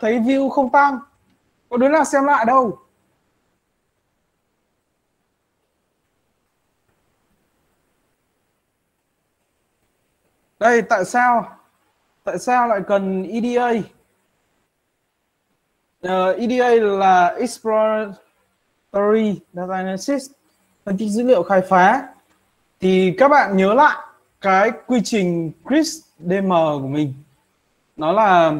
thấy view không tăng. Có đứa nào xem lại đâu. Đây tại sao? Tại sao lại cần EDA uh, ờ, EDA là Exploratory Data Analysis phân tích dữ liệu khai phá. Thì các bạn nhớ lại cái quy trình CRISP DM của mình. Nó là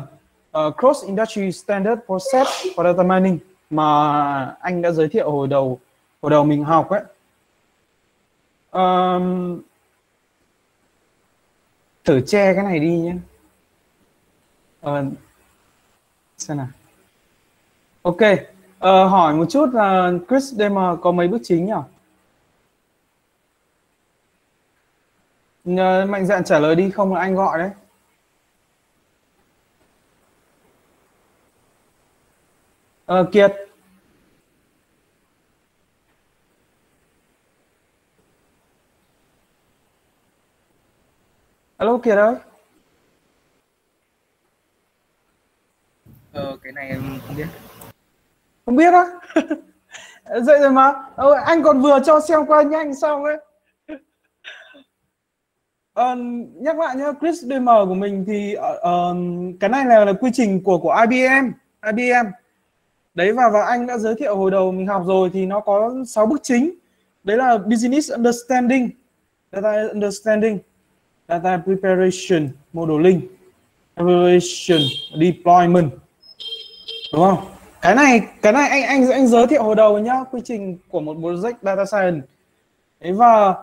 uh, Cross Industry Standard Process for Data Mining mà anh đã giới thiệu hồi đầu hồi đầu mình học ấy. Um, thử che cái này đi nhé. Uh, xem nào. Ok uh, hỏi một chút là uh, Chris DM có mấy bước chính nhỉ? Nhờ mạnh dạn trả lời đi không là anh gọi đấy. Ờ, Kiệt. Alo Kiệt ơi. Ờ cái này em không biết. Không biết á? Vậy rồi mà. Ờ, anh còn vừa cho xem qua nhanh xong ấy. Ờ, nhắc lại nhé Chris DM của mình thì uh, cái này là, là quy trình của của IBM IBM đấy và và anh đã giới thiệu hồi đầu mình học rồi thì nó có 6 bước chính. Đấy là business understanding data understanding data preparation modeling evaluation deployment. Đúng không? Cái này cái này anh anh anh giới thiệu hồi đầu nhá quy trình của một project data science. Đấy và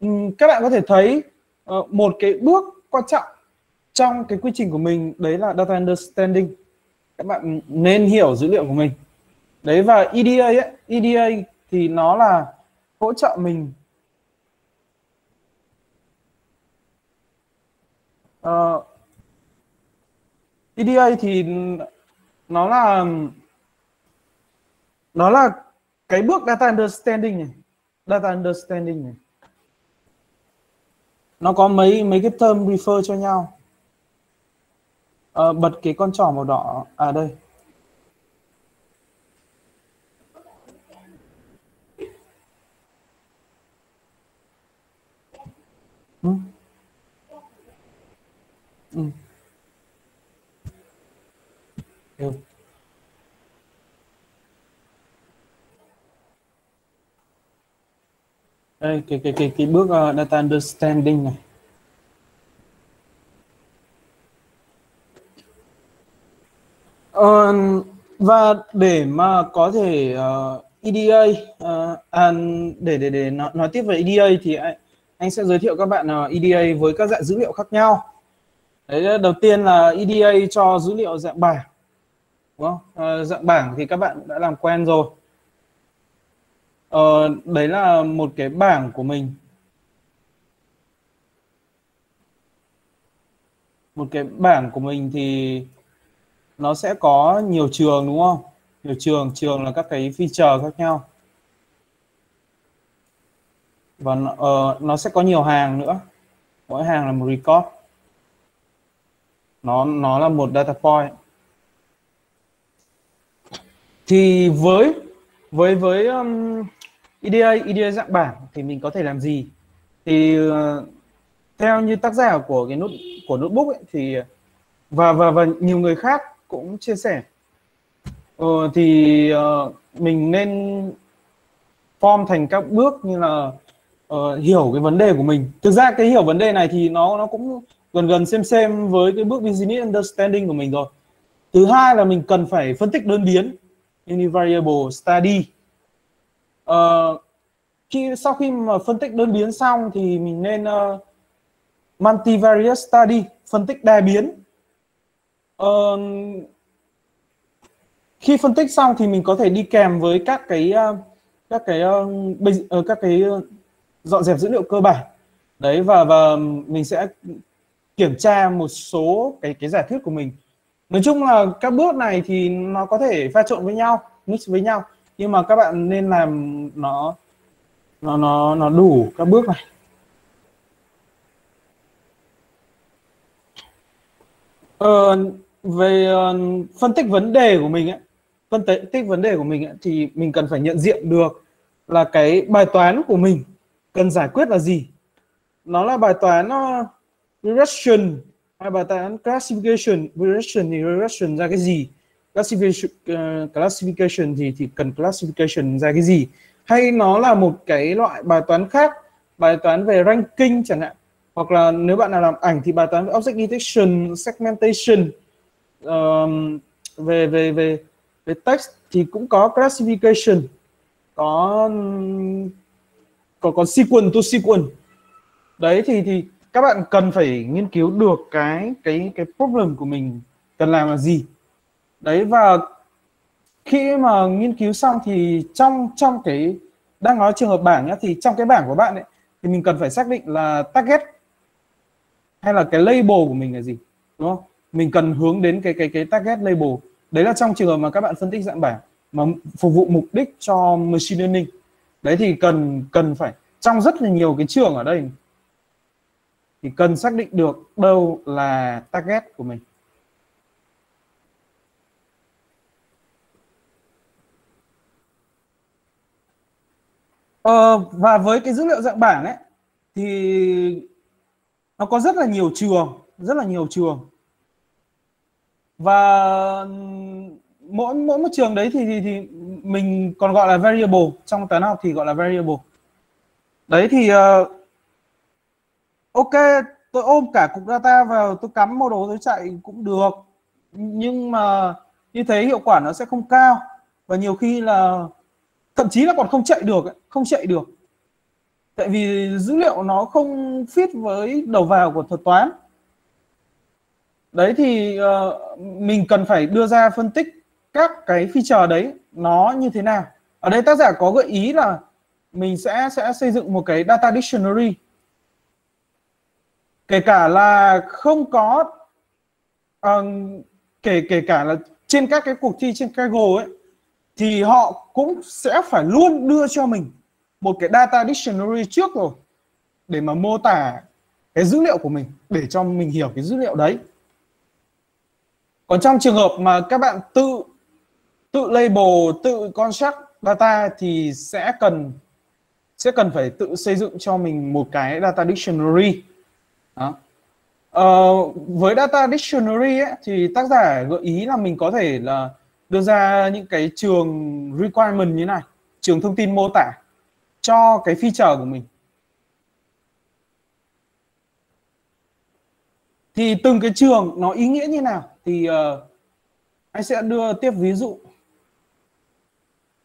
um, các bạn có thể thấy uh, một cái bước quan trọng trong cái quy trình của mình đấy là data understanding các bạn nên hiểu dữ liệu của mình. Đấy và EDA ấy, EDA thì nó là hỗ trợ mình ờ, uh, EDA thì nó là nó là cái bước data understanding này data understanding này. Nó có mấy mấy cái term refer cho nhau à, bật cái con trỏ màu đỏ à đây ừ. Ừ. Ừ. đây cái cái cái cái bước uh, data understanding này uh, và để mà có thể uh, EDA uh, à, để để để nói, nói tiếp về EDA thì anh, anh sẽ giới thiệu các bạn ờ, uh, EDA với các dạng dữ liệu khác nhau. Đấy đầu tiên là EDA cho dữ liệu dạng bảng đúng không? Uh, dạng bảng thì các bạn đã làm quen rồi. Uh, đấy là một cái bảng của mình. Một cái bảng của mình thì nó sẽ có nhiều trường đúng không? Nhiều trường trường là các cái feature khác nhau. Và nó uh, nó sẽ có nhiều hàng nữa. Mỗi hàng là một record. Nó nó là một data point. Thì với với với um, EDA, EDA dạng bảng thì mình có thể làm gì? Thì uh, theo như tác giả của cái nút của notebook ấy, thì và và và nhiều người khác cũng chia sẻ ờ, thì uh, mình nên form thành các bước như là uh, hiểu cái vấn đề của mình. Thực ra cái hiểu vấn đề này thì nó nó cũng gần gần xem xem với cái bước business understanding của mình rồi. Thứ hai là mình cần phải phân tích đơn biến univariable study uh, khi sau khi mà phân tích đơn biến xong thì mình nên uh, multivariate study phân tích đa biến uh, khi phân tích xong thì mình có thể đi kèm với các cái uh, các cái uh, các cái dọn dẹp dữ liệu cơ bản. Đấy và và mình sẽ kiểm tra một số cái cái giả thuyết của mình. Nói chung là các bước này thì nó có thể pha trộn với nhau mix với nhau nhưng mà các bạn nên làm nó nó nó nó đủ các bước này. Ờ, về uh, phân tích vấn đề của mình ấy, phân tích vấn đề của mình ấy, thì mình cần phải nhận diện được là cái bài toán của mình cần giải quyết là gì. Nó là bài toán uh, regression hay bài toán classification. Regression thì regression ra cái gì? Classification uh, classification thì thì cần classification ra cái gì? Hay nó là một cái loại bài toán khác bài toán về ranking chẳng hạn. Hoặc là nếu bạn nào làm ảnh thì bài toán về object detection segmentation um, về về về về text thì cũng có classification. Có có có sequence to sequence đấy thì thì các bạn cần phải nghiên cứu được cái cái cái problem của mình cần làm là gì. Đấy và khi mà nghiên cứu xong thì trong trong cái đang nói trường hợp bảng nhá thì trong cái bảng của bạn ấy thì mình cần phải xác định là target hay là cái label của mình là gì đúng không? Mình cần hướng đến cái cái cái target label. Đấy là trong trường hợp mà các bạn phân tích dạng bảng mà phục vụ mục đích cho machine learning. Đấy thì cần cần phải trong rất là nhiều cái trường ở đây thì cần xác định được đâu là target của mình. Ờ, và với cái dữ liệu dạng bảng ấy thì nó có rất là nhiều trường rất là nhiều trường và mỗi mỗi một trường đấy thì thì, thì mình còn gọi là variable. Trong toán học thì gọi là variable. Đấy thì uh, ok tôi ôm cả cục data vào tôi cắm model tôi chạy cũng được. Nhưng mà như thế hiệu quả nó sẽ không cao. Và nhiều khi là thậm chí là còn không chạy được không chạy được. Tại vì dữ liệu nó không fit với đầu vào của thuật toán đấy thì uh, mình cần phải đưa ra phân tích các cái feature đấy nó như thế nào. Ở đây tác giả có gợi ý là mình sẽ sẽ xây dựng một cái data dictionary. Kể cả là không có uh, kể kể cả là trên các cái cuộc thi trên Kaggle ấy thì họ cũng sẽ phải luôn đưa cho mình một cái data dictionary trước rồi để mà mô tả cái dữ liệu của mình để cho mình hiểu cái dữ liệu đấy còn trong trường hợp mà các bạn tự tự label tự construct data thì sẽ cần sẽ cần phải tự xây dựng cho mình một cái data dictionary. Đó. Ờ, với data dictionary ấy, thì tác giả gợi ý là mình có thể là đưa ra những cái trường requirement như này trường thông tin mô tả cho cái feature của mình. Thì từng cái trường nó ý nghĩa như nào? Thì uh, anh sẽ đưa tiếp ví dụ.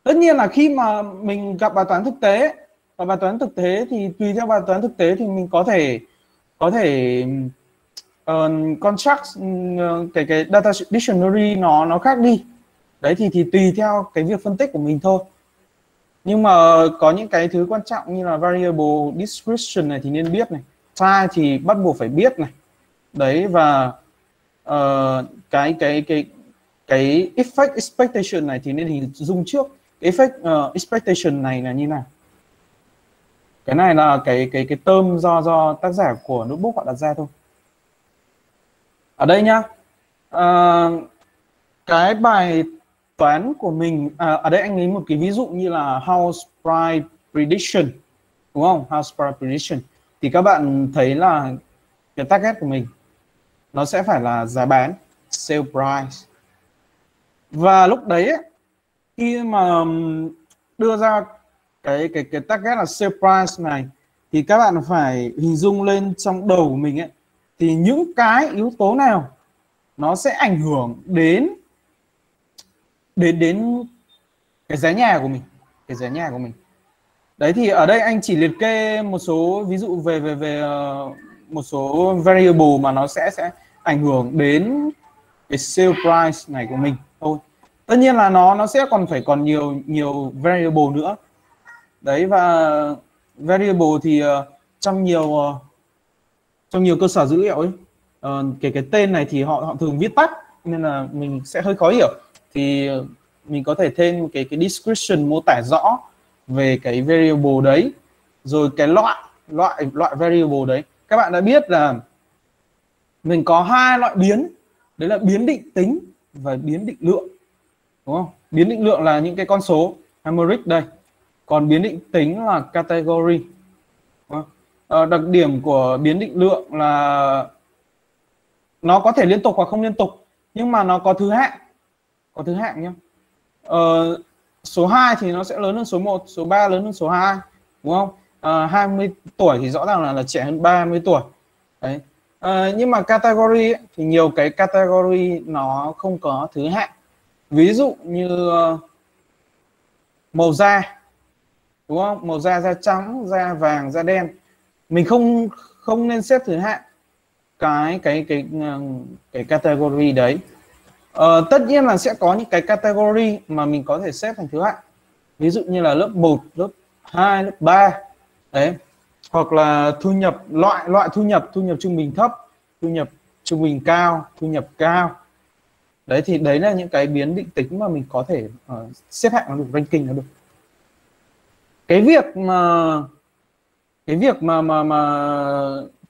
Tất nhiên là khi mà mình gặp bài toán thực tế và bài toán thực tế thì tùy theo bài toán thực tế thì mình có thể có thể uh, construct uh, cái cái data dictionary nó nó khác đi. Đấy thì thì tùy theo cái việc phân tích của mình thôi. Nhưng mà có những cái thứ quan trọng như là variable description này thì nên biết này. Size thì bắt buộc phải biết này. Đấy và uh, cái cái cái cái effect expectation này thì nên hình dung trước. Cái effect uh, expectation này là như nào? Cái này là cái cái cái term do do tác giả của notebook họ đặt ra thôi. Ở đây nhá. Uh, cái bài toán của mình à, ở đây anh lấy một cái ví dụ như là house price prediction đúng không? House price prediction. Thì các bạn thấy là cái target của mình nó sẽ phải là giá bán sale price. Và lúc đấy ấy, khi mà um, đưa ra cái cái cái target là sale price này thì các bạn phải hình dung lên trong đầu của mình ấy thì những cái yếu tố nào nó sẽ ảnh hưởng đến đến đến cái giá nhà của mình cái giá nhà của mình. Đấy thì ở đây anh chỉ liệt kê một số ví dụ về về về ờ, một số variable mà nó sẽ sẽ ảnh hưởng đến cái sale price này của mình thôi. Tất nhiên là nó nó sẽ còn phải còn nhiều nhiều variable nữa. Đấy và variable thì uh, trong nhiều uh, trong nhiều cơ sở dữ liệu ấy uh, kể cái tên này thì họ họ thường viết tắt nên là mình sẽ hơi khó hiểu. Thì mình có thể thêm cái cái description mô tả rõ về cái variable đấy rồi cái loại loại loại variable đấy. Các bạn đã biết là mình có hai loại biến. Đấy là biến định tính và biến định lượng. Đúng không? Biến định lượng là những cái con số. Numeric đây. Còn biến định tính là category. À, đặc điểm của biến định lượng là nó có thể liên tục hoặc không liên tục nhưng mà nó có thứ hạng. Có thứ hạng nhé ờ, số 2 thì nó sẽ lớn hơn số 1 số 3 lớn hơn số 2 đúng không? Ờ, à, 20 tuổi thì rõ ràng là, là trẻ hơn 30 tuổi. Đấy à, nhưng mà category ấy, thì nhiều cái category nó không có thứ hạng. Ví dụ như uh, màu da đúng không? Màu da da trắng da vàng da đen. Mình không không nên xếp thứ hạng cái cái cái ờ, cái category đấy. Uh, tất nhiên là sẽ có những cái category mà mình có thể xếp thành thứ hạng. Ví dụ như là lớp 1 lớp 2 lớp 3 đấy hoặc là thu nhập loại loại thu nhập thu nhập trung bình thấp thu nhập trung bình cao thu nhập cao. Đấy thì đấy là những cái biến định tính mà mình có thể uh, xếp hạng nó được ranking nó được. Cái việc mà cái việc mà mà mà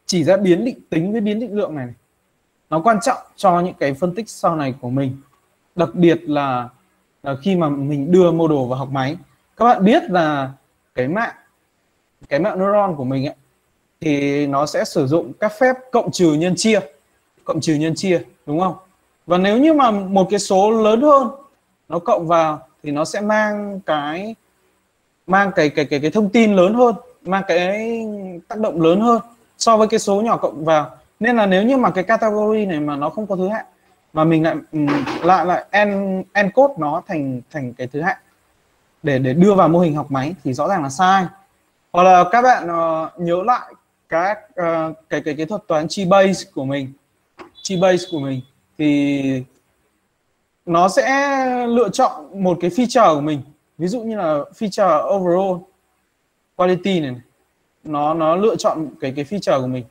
chỉ ra biến định tính với biến định lượng này, này nó quan trọng cho những cái phân tích sau này của mình. Đặc biệt là, là khi mà mình đưa mô đồ vào học máy. Các bạn biết là cái mạng cái mạng neuron của mình ấy, thì nó sẽ sử dụng các phép cộng trừ nhân chia cộng trừ nhân chia đúng không? Và nếu như mà một cái số lớn hơn nó cộng vào thì nó sẽ mang cái mang cái cái cái cái thông tin lớn hơn mang cái tác động lớn hơn so với cái số nhỏ cộng vào. Nên là nếu như mà cái category này mà nó không có thứ hạng mà mình lại lại lại en encode nó thành thành cái thứ hạng để để đưa vào mô hình học máy thì rõ ràng là sai hoặc là các bạn uh, nhớ lại các uh, cái cái cái thuật toán chi base của mình. Chi base của mình thì nó sẽ lựa chọn một cái feature của mình. Ví dụ như là feature overall quality này, này. nó nó lựa chọn cái cái feature của mình.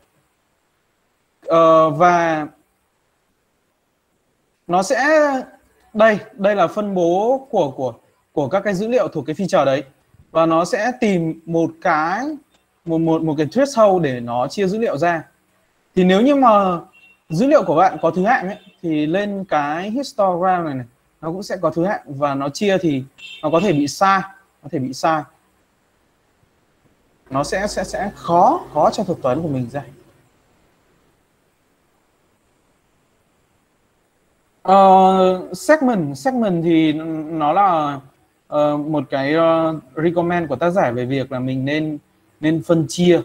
Uh, và nó sẽ đây đây là phân bố của của của các cái dữ liệu thuộc cái feature đấy và nó sẽ tìm một cái một một một cái threshold để nó chia dữ liệu ra. Thì nếu như mà dữ liệu của bạn có thứ hạng ấy thì lên cái histogram này này nó cũng sẽ có thứ hạng. Và nó chia thì nó có thể bị sai có thể bị sai nó sẽ sẽ sẽ khó khó cho thuật toán của mình ra. Uh, segment segment thì nó là uh, một cái uh, recommend của tác giả về việc là mình nên nên phân chia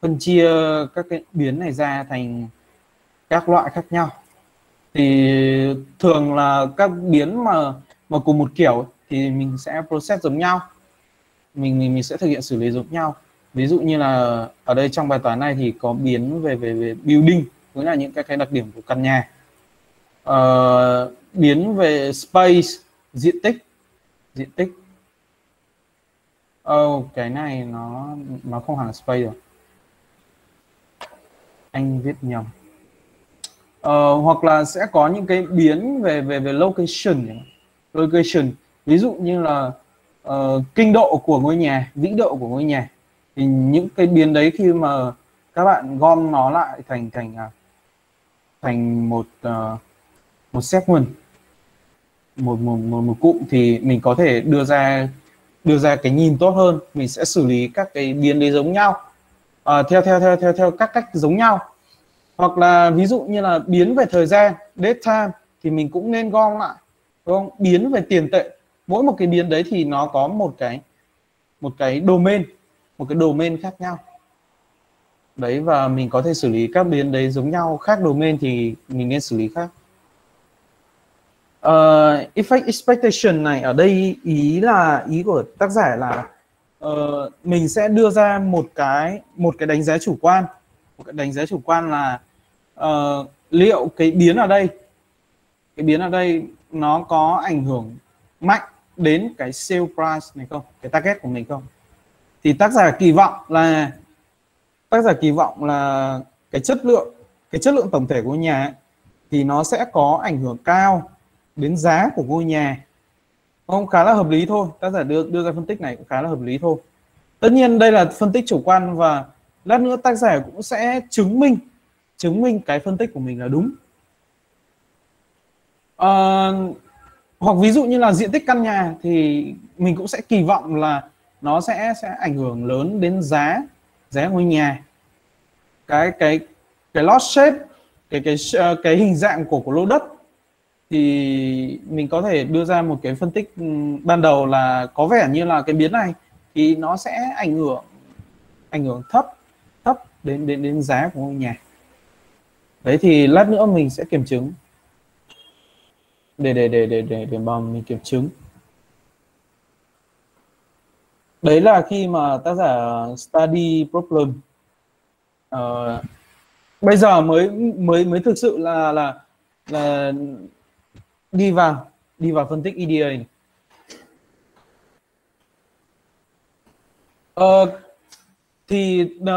phân chia các cái biến này ra thành các loại khác nhau. Thì thường là các biến mà mà cùng một kiểu thì mình sẽ process giống nhau. Mình mình mình sẽ thực hiện xử lý giống nhau. Ví dụ như là ở đây trong bài toán này thì có biến về về về building tức là những cái cái đặc điểm của căn nhà. Uh, biến về space diện tích diện tích. Oh, cái này nó nó không hẳn là space rồi. Anh viết nhầm. Uh, hoặc là sẽ có những cái biến về về về location location. Ví dụ như là uh, kinh độ của ngôi nhà vĩ độ của ngôi nhà. Thì những cái biến đấy khi mà các bạn gom nó lại thành thành à, thành một uh, một segment một một một một cụm thì mình có thể đưa ra đưa ra cái nhìn tốt hơn. Mình sẽ xử lý các cái biến đấy giống nhau. À, theo theo theo theo theo các cách giống nhau. Hoặc là ví dụ như là biến về thời gian date time thì mình cũng nên gom lại. Đúng không? Biến về tiền tệ. Mỗi một cái biến đấy thì nó có một cái một cái domain một cái domain khác nhau. Đấy và mình có thể xử lý các biến đấy giống nhau. Khác domain thì mình nên xử lý khác uh, effect expectation này ở đây ý là ý của tác giả là uh, mình sẽ đưa ra một cái một cái đánh giá chủ quan. Một cái đánh giá chủ quan là uh, liệu cái biến ở đây cái biến ở đây nó có ảnh hưởng mạnh đến cái sale price này không? Cái target của mình không? Thì tác giả kỳ vọng là tác giả kỳ vọng là cái chất lượng cái chất lượng tổng thể của nhà ấy, thì nó sẽ có ảnh hưởng cao đến giá của ngôi nhà. Không khá là hợp lý thôi. Tác giả đưa đưa ra phân tích này cũng khá là hợp lý thôi. Tất nhiên đây là phân tích chủ quan và lát nữa tác giả cũng sẽ chứng minh chứng minh cái phân tích của mình là đúng. À, hoặc ví dụ như là diện tích căn nhà thì mình cũng sẽ kỳ vọng là nó sẽ sẽ ảnh hưởng lớn đến giá giá ngôi nhà. Cái cái cái lot shape cái cái ờ, cái hình dạng của của lô đất thì mình có thể đưa ra một cái phân tích ừ, ban đầu là có vẻ như là cái biến này thì nó sẽ ảnh hưởng ảnh hưởng thấp thấp đến đến đến giá của ngôi nhà. Đấy thì lát nữa mình sẽ kiểm chứng. Để để để để để để mà mình kiểm chứng. Đấy là khi mà tác giả study problem. Uh, bây giờ mới mới mới thực sự là là là đi vào đi vào phân tích EDA này. Ờ, thì uh,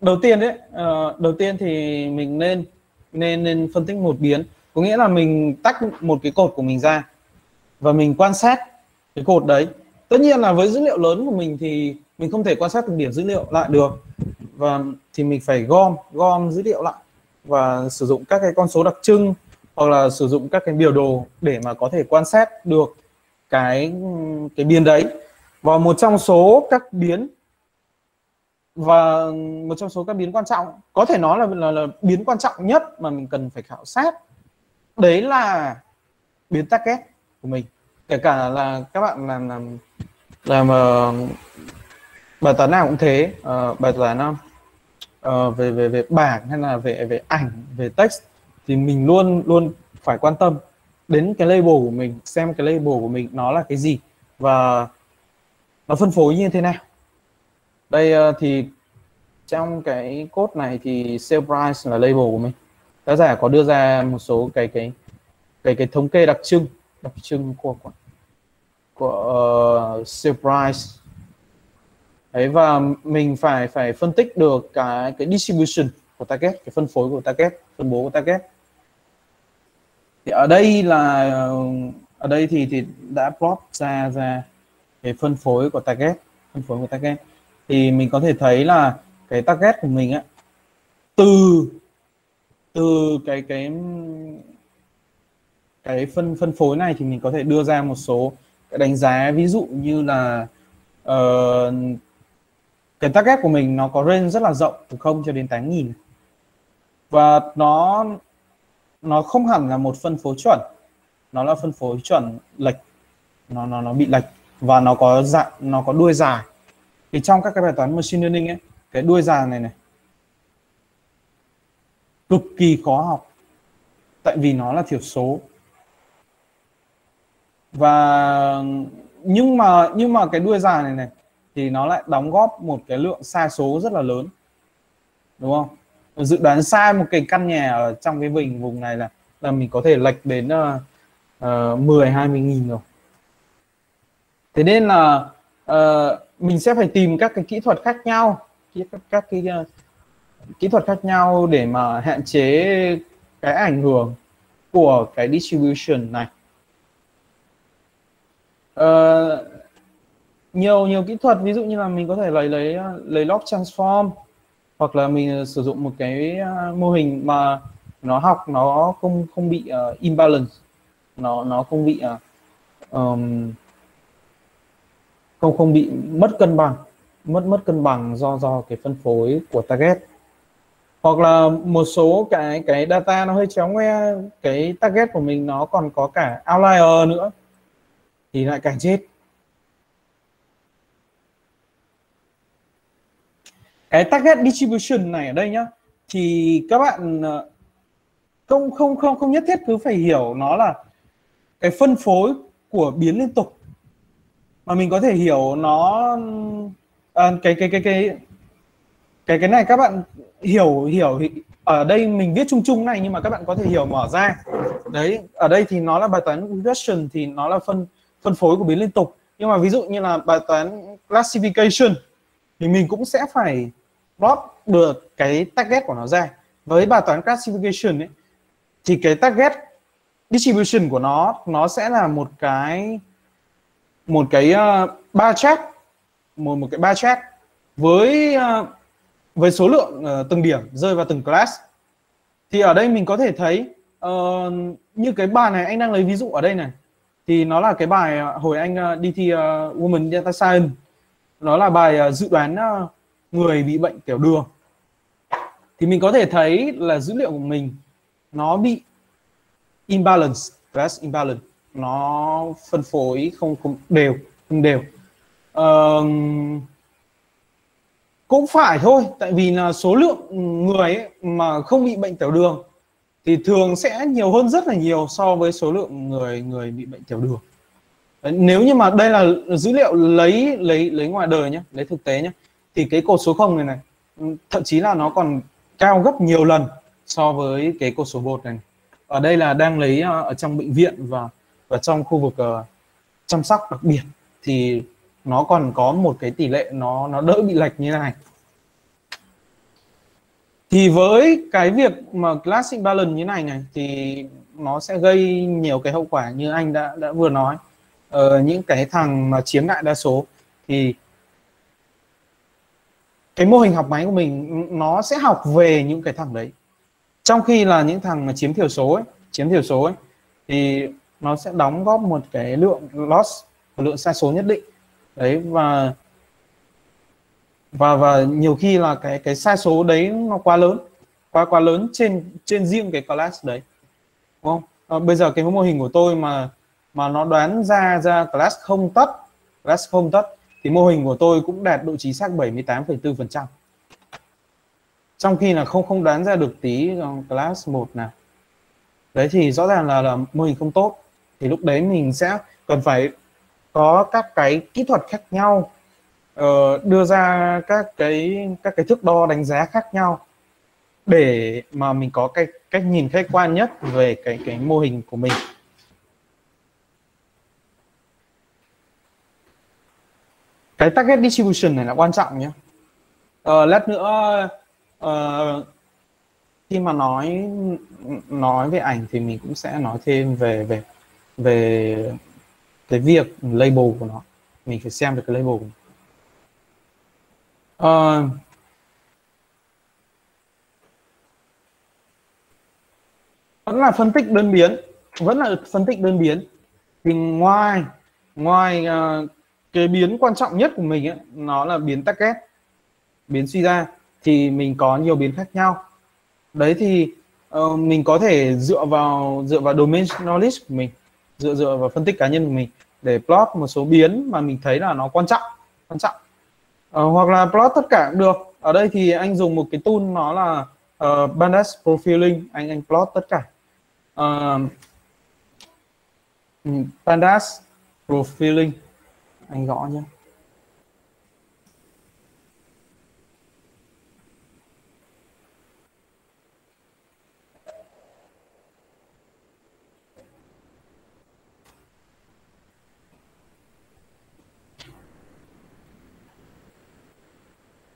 đầu tiên đấy uh, đầu tiên thì mình nên nên nên phân tích một biến. Có nghĩa là mình tách một cái cột của mình ra và mình quan sát cái cột đấy. Tất nhiên là với dữ liệu lớn của mình thì mình không thể quan sát từng điểm dữ liệu lại được. Và thì mình phải gom gom dữ liệu lại và sử dụng các cái con số đặc trưng hoặc là sử dụng các cái biểu đồ để mà có thể quan sát được cái cái biến đấy. Và một trong số các biến và một trong số các biến quan trọng có thể nói là, là là biến quan trọng nhất mà mình cần phải khảo sát đấy là biến target của mình. Kể cả là các bạn làm làm làm uh, bài toán nào cũng thế uh, bài toán uh, về về về bảng hay là về về ảnh về text thì mình luôn luôn phải quan tâm đến cái label của mình xem cái label của mình nó là cái gì và nó phân phối như thế nào. Đây uh, thì trong cái code này thì sale price là label của mình. Tác giả có đưa ra một số cái cái cái cái thống kê đặc trưng đặc trưng của của, của uh, sale price. Đấy và mình phải phải phân tích được cái cái distribution của target cái phân phối của target phân bố của target thì ở đây là ở đây thì thì đã plot ra ra cái phân phối của target phân phối của target. Thì mình có thể thấy là cái target của mình á từ từ cái cái cái phân phân phối này thì mình có thể đưa ra một số cái đánh giá. Ví dụ như là uh, cái target của mình nó có range rất là rộng từ 0 cho đến 8 nghìn. Và nó nó không hẳn là một phân phối chuẩn. Nó là phân phối chuẩn lệch. Nó nó nó bị lệch và nó có dạng nó có đuôi dài. Thì trong các cái bài toán machine learning ấy, cái đuôi dài này này, cực kỳ khó học. Tại vì nó là thiểu số. Và nhưng mà nhưng mà cái đuôi dài này này, thì nó lại đóng góp một cái lượng sai số rất là lớn. Đúng không? Dự đoán sai một cái căn nhà ở trong cái vùng vùng này là là mình có thể lệch đến uh, 10 20 nghìn rồi. Thế nên là uh, mình sẽ phải tìm các cái kỹ thuật khác nhau các, các cái uh, kỹ thuật khác nhau để mà hạn chế cái ảnh hưởng của cái distribution này. Uh, nhiều nhiều kỹ thuật ví dụ như là mình có thể lấy lấy lấy log transform hoặc là mình ờ, sử dụng một cái ờ, mô hình mà nó học nó không không bị uh, imbalance. Nó nó không bị uh, um, không không bị mất cân bằng mất mất cân bằng do do cái phân phối của target. Hoặc là một số cái cái data nó hơi chéo ngoe cái target của mình nó còn có cả outlier nữa thì lại càng chết. Cái target distribution này ở đây nhá thì các bạn ờ, không không không không nhất thiết cứ phải hiểu nó là cái phân phối của biến liên tục. Mà mình có thể hiểu nó à, cái cái cái cái cái cái này các bạn hiểu hiểu ở đây mình viết chung chung này nhưng mà các bạn có thể hiểu mở ra. Đấy ở đây thì nó là bài toán regression thì nó là phân phân phối của biến liên tục. Nhưng mà ví dụ như là bài toán classification thì mình cũng sẽ phải plot được cái target của nó ra. Với bài toán classification ấy thì cái target distribution của nó nó sẽ là một cái một cái ờ, uh, ba chart một một cái ba chart với uh, với số lượng uh, từng điểm rơi vào từng class. Thì ở đây mình có thể thấy uh, như cái bài này anh đang lấy ví dụ ở đây này thì nó là cái bài hồi anh uh, đi thi uh, Women Data Science nó là bài ờ, dự đoán ờ, người bị bệnh tiểu đường. Thì mình có thể thấy là dữ liệu của mình nó bị imbalance class imbalance. Nó phân phối không không đều không đều. Uh, cũng phải thôi tại vì là số lượng người ấy mà không bị bệnh tiểu đường thì thường sẽ nhiều hơn rất là nhiều so với số lượng người người bị bệnh tiểu đường nếu như mà đây là dữ liệu lấy lấy lấy ngoài đời nhé lấy thực tế nhé thì cái cột số 0 này này thậm chí là nó còn cao gấp nhiều lần so với cái cột số 1 này ở đây là đang lấy ờ, ở trong bệnh viện và và trong khu vực uh, chăm sóc đặc biệt thì nó còn có một cái tỷ lệ nó nó đỡ bị lệch như này. Thì với cái việc mà classic balance như này này thì nó sẽ gây nhiều cái hậu quả như anh đã đã vừa nói. Ờ, những cái thằng mà chiếm đại đa số thì cái mô hình học máy của mình nó sẽ học về những cái thằng đấy. Trong khi là những thằng mà chiếm thiểu số ấy, chiếm thiểu số ấy, thì nó sẽ đóng góp một cái lượng loss một lượng sai số nhất định. Đấy và và và nhiều khi là cái cái sai số đấy nó quá lớn quá quá lớn trên trên riêng cái class đấy. Đúng không? À, bây giờ cái mô hình của tôi mà mà nó đoán ra ra class không tất class không tất thì mô hình của tôi cũng đạt độ chính xác 78,4% trong khi là không không đoán ra được tí class 1 nào. Đấy thì rõ ràng là là mô hình không tốt. Thì lúc đấy mình sẽ cần phải có các cái kỹ thuật khác nhau uh, đưa ra các cái các cái thước đo đánh giá khác nhau để mà mình có cái cách nhìn khách quan nhất về cái cái mô hình của mình. Cái target distribution này là quan trọng nhé uh, ờ, lát nữa uh, khi mà nói nói về ảnh thì mình cũng sẽ nói thêm về về về cái việc label của nó. Mình phải xem được cái label của nó. Uh, vẫn là phân tích đơn biến vẫn là phân tích đơn biến. Thì ngoài ngoài uh, cái biến quan trọng nhất của mình ấy, nó là biến target biến suy ra thì mình có nhiều biến khác nhau. Đấy thì uh, mình có thể dựa vào dựa vào domain knowledge của mình dựa dựa vào phân tích cá nhân của mình để plot một số biến mà mình thấy là nó quan trọng quan trọng. Uh, hoặc là plot tất cả cũng được. Ở đây thì anh dùng một cái tool nó là ờ, uh, Bandas Profiling anh anh plot tất cả. Ừ, uh, Pandas Profiling anh gõ nhé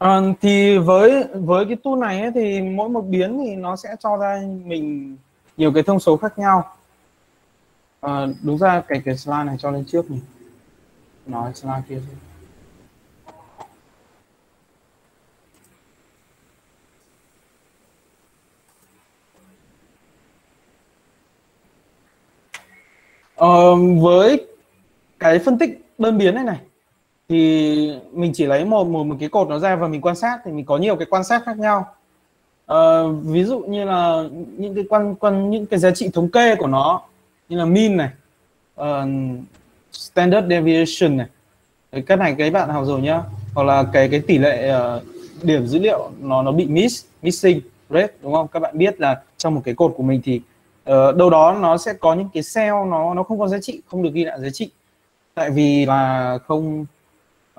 À, thì với với cái tool này ấy, thì mỗi một biến thì nó sẽ cho ra mình nhiều cái thông số khác nhau. À, đúng ra cái cái slide này cho lên trước nhỉ nói slide kia thôi. Ờ, với cái phân tích đơn biến này này thì mình chỉ lấy một một một cái cột nó ra và mình quan sát thì mình có nhiều cái quan sát khác nhau uh, ví dụ như là những cái quan quan những cái giá trị thống kê của nó như là min này uh, standard deviation này. Cái cái này cái bạn học rồi nhá. Hoặc là cái cái tỷ lệ uh, điểm dữ liệu nó nó bị miss missing rate đúng không? Các bạn biết là trong một cái cột của mình thì uh, đâu đó nó sẽ có những cái cell nó nó không có giá trị không được ghi lại giá trị. Tại vì là không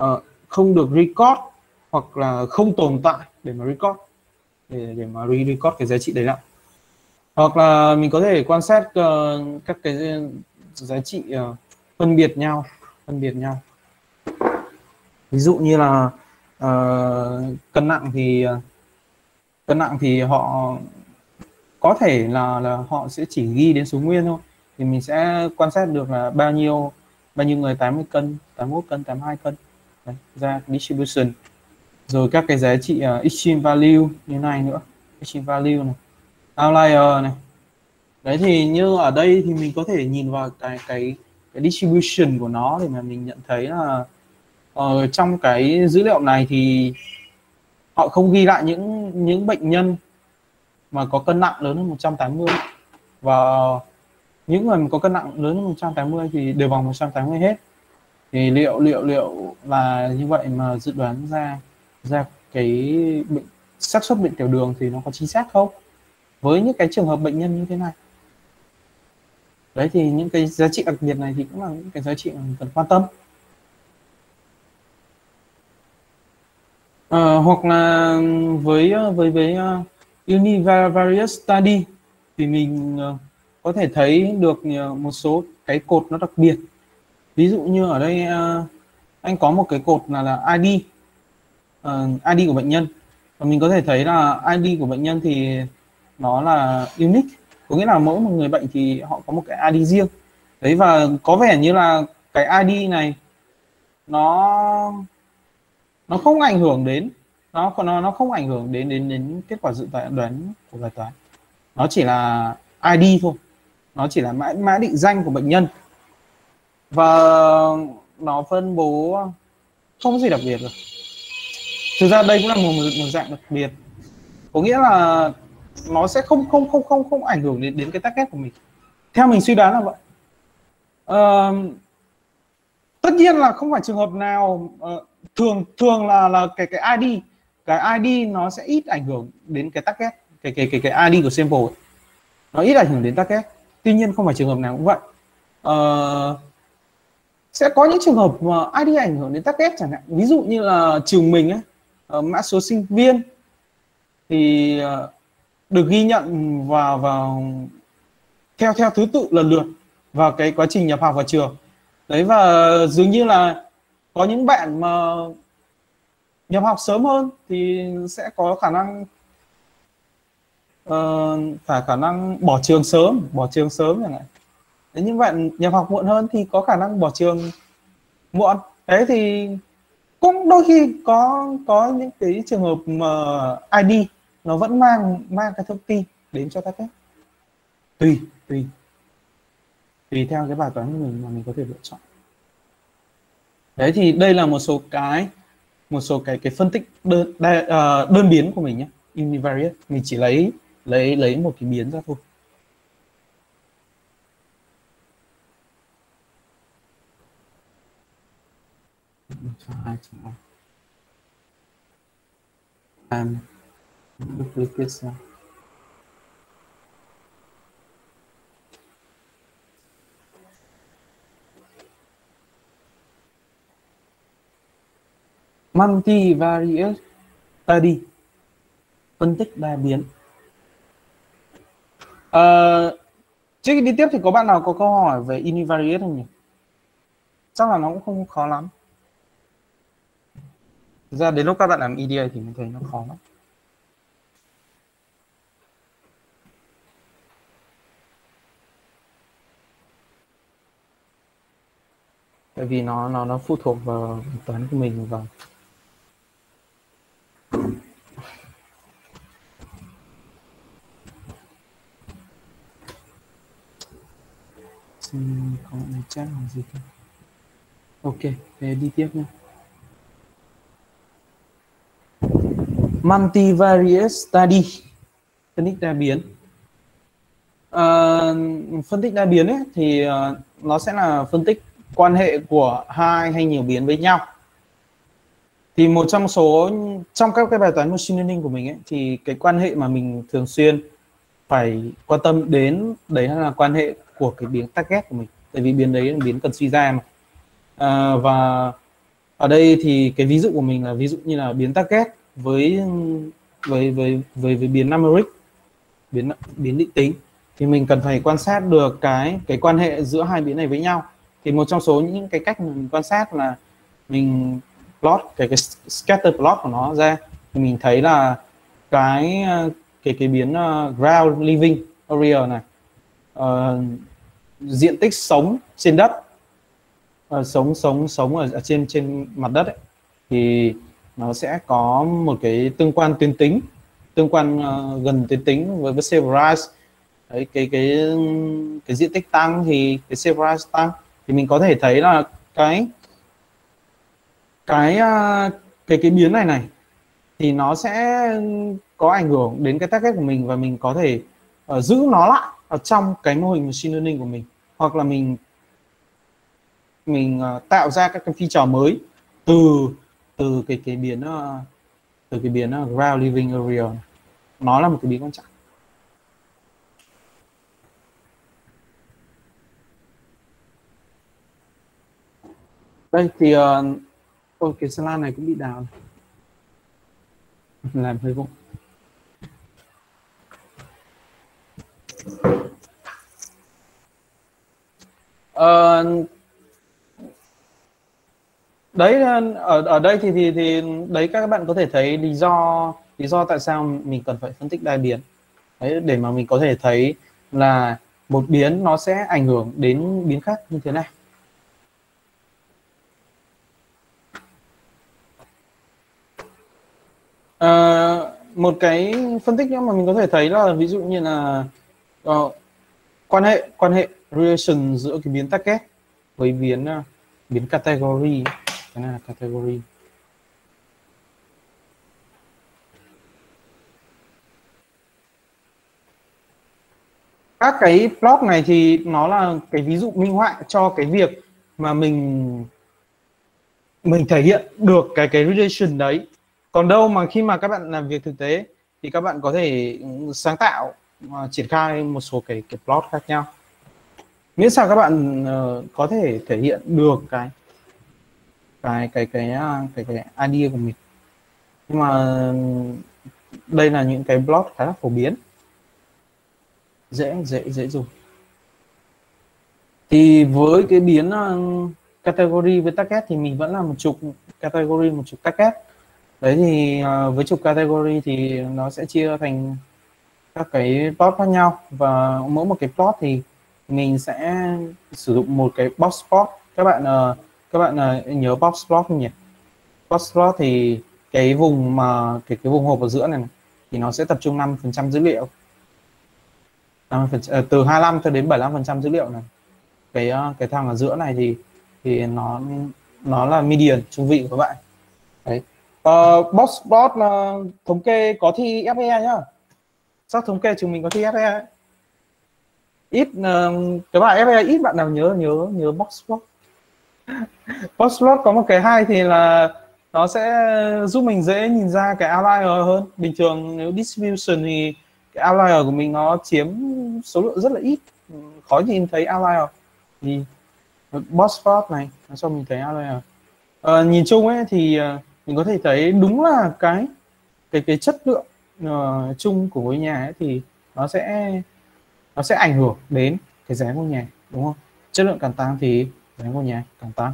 uh, không được record hoặc là không tồn tại để mà record để để mà re-record cái giá trị đấy lại. Hoặc là mình có thể quan sát uh, các cái giá trị uh, phân biệt nhau phân biệt nhau. Ví dụ như là uh, cân nặng thì uh, cân nặng thì họ có thể là là họ sẽ chỉ ghi đến số nguyên thôi. Thì mình sẽ quan sát được là bao nhiêu bao nhiêu người 80 cân 81 cân 82 cân. Đấy, ra distribution. Rồi các cái giá trị uh, extreme value như này nữa. Extreme value này outlier này. Đấy thì như ở đây thì mình có thể nhìn vào cái cái cái distribution của nó thì mà mình nhận thấy là ở trong cái dữ liệu này thì họ không ghi lại những những bệnh nhân mà có cân nặng lớn hơn 180 và những người mà có cân nặng lớn hơn 180 thì đều vòng 180 hết. Thì liệu liệu liệu là như vậy mà dự đoán ra ra cái bệnh, xác suất bệnh tiểu đường thì nó có chính xác không? Với những cái trường hợp bệnh nhân như thế này đấy thì những cái giá trị đặc biệt này thì cũng là những cái giá trị mà mình cần quan tâm. À, hoặc là với ờ, với với ờ, uh, univariate study thì mình uh, có thể thấy được một số cái cột nó đặc biệt. Ví dụ như ở đây uh, anh có một cái cột là là ID uh, ID của bệnh nhân. Và mình có thể thấy là ID của bệnh nhân thì nó là unique có nghĩa là mỗi một người bệnh thì họ có một cái ID riêng. Đấy và có vẻ như là cái ID này nó nó không ảnh hưởng đến nó nó nó không ảnh hưởng đến đến đến kết quả dự đoán của bài toán. Nó chỉ là ID thôi. Nó chỉ là mã mã định danh của bệnh nhân. Và nó phân bố không có gì đặc biệt rồi. Thực ra đây cũng là một, một dạng đặc biệt. Có nghĩa là nó sẽ không không không không không ảnh hưởng đến đến cái target của mình. Theo mình suy đoán là vậy. Uh, tất nhiên là không phải trường hợp nào uh, thường thường là là cái cái ID cái ID nó sẽ ít ảnh hưởng đến cái target cái cái cái cái ID của sample ấy. nó ít ảnh hưởng đến target tuy nhiên không phải trường hợp nào cũng vậy. Uh, sẽ có những trường hợp mà ID ảnh hưởng đến target chẳng hạn. Ví dụ như là trường mình ấy uh, mã số sinh viên thì uh, được ghi nhận vào vào theo theo thứ tự lần lượt vào cái quá trình nhập học vào trường. Đấy và dường như là có những bạn mà nhập học sớm hơn thì sẽ có khả năng uh, phải khả năng bỏ trường sớm bỏ trường sớm chẳng hạn. Đấy, những bạn nhập học muộn hơn thì có khả năng bỏ trường muộn. Thế thì cũng đôi khi có có những cái trường hợp mà ID nó vẫn mang mang cái thông tin đến cho các khách tùy tùy. Tùy theo cái bài toán của mình mà mình có thể lựa chọn. Đấy thì đây là một số cái một số cái cái phân tích đơn đa, uh, đơn biến của mình nhé. Univariate mình chỉ lấy lấy lấy một cái biến ra thôi. Um, duplicate ra multivariate study. Phân tích đa biến. À, trước khi đi tiếp thì có bạn nào có câu hỏi về univariate không nhỉ? Chắc là nó cũng không khó lắm. Thực ra đến lúc các bạn làm EDA thì mình thấy nó khó lắm. Tại vì nó nó nó phụ thuộc vào toán của mình và xem có người chat làm gì không? Ok về đi tiếp nhé. Multivariate study. Phân tích đa biến. Uh, phân tích đa biến ấy thì uh, nó sẽ là phân tích quan hệ của hai hay nhiều biến với nhau. Thì một trong số trong các cái bài toán machine learning của mình ấy thì cái quan hệ mà mình thường xuyên phải quan tâm đến đấy là quan hệ của cái biến target của mình. Tại vì biến đấy là biến cần suy ra mà. À, và ở đây thì cái ví dụ của mình là ví dụ như là biến target với với với với, với biến numeric biến biến định tính. Thì mình cần phải quan sát được cái cái quan hệ giữa hai biến này với nhau thì một trong số những cái cách mình quan sát là mình plot cái cái scatter plot của nó ra thì mình thấy là cái ờ, cái cái biến uh, ground living area này uh, diện tích sống trên đất uh, sống sống sống ở, ở trên trên mặt đất ấy, thì nó sẽ có một cái tương quan tuyến tính tương quan uh, gần tuyến tính với với Silverize đấy cái cái cái diện tích tăng thì cái sale price tăng thì mình có thể thấy là cái cái à, cái cái biến này này thì nó sẽ có ảnh hưởng đến cái target của mình và mình có thể uh, giữ nó lại ở trong cái mô hình machine learning của mình. Hoặc là mình mình uh, tạo ra các cái feature mới từ từ cái cái biến uh, từ cái biến uh, ground living area. Nó là một cái biến quan trọng. Đây thì uh, ôi cái slide này cũng bị đào làm hơi vụng. Uh, đấy ờ, ở ở đây thì thì thì đấy các bạn có thể thấy lý do lý do tại sao mình cần phải phân tích đa biến. Đấy để mà mình có thể thấy là một biến nó sẽ ảnh hưởng đến biến khác như thế nào à, một cái phân tích nữa mà mình có thể thấy là ví dụ như là uh, quan hệ quan hệ relation giữa cái biến target với biến uh, biến category cái này là category. Các cái plot này thì nó là cái ví dụ minh họa cho cái việc mà mình mình thể hiện được cái cái relation đấy còn đâu mà khi mà các bạn làm việc thực tế thì các bạn có thể ừ, sáng tạo uh, triển khai một số cái cái plot khác nhau. Miễn sao các bạn uh, có thể thể hiện được cái cái cái cái ờ, cái cái, idea của mình. Nhưng mà ừ, đây là những cái blog khá là phổ biến. Dễ dễ dễ dùng. Thì với cái biến uh, category với target thì mình vẫn là một trục category một trục target đấy thì à, với trục category thì nó sẽ chia thành các cái plot khác nhau. Và mỗi một cái plot thì mình sẽ sử dụng một cái box plot. Các bạn à, các bạn à, nhớ box plot không nhỉ? Box plot thì cái vùng mà cái cái vùng hộp ở giữa này, này thì nó sẽ tập trung 5% dữ liệu. 5%, từ 25 cho đến 75% dữ liệu này. Cái cái thằng ở giữa này thì thì nó nó là median trung vị của các bạn uh, box plot là thống kê có thi FE nhá. Xác thống kê chúng mình có thi FE ít uh, cái bài FE ít bạn nào nhớ nhớ nhớ box plot có một cái hay thì là nó sẽ giúp mình dễ nhìn ra cái outlier hơn. Bình thường nếu distribution thì cái outlier của mình nó chiếm số lượng rất là ít. Ừ, khó nhìn thấy outlier. Thì box plot này nó cho mình thấy outlier. À, nhìn chung ấy thì uh, mình có thể thấy đúng là cái cái cái chất lượng uh, chung của ngôi nhà ấy thì nó sẽ nó sẽ ảnh hưởng đến cái giá ngôi nhà đúng không? Chất lượng càng tăng thì giá ngôi nhà càng tăng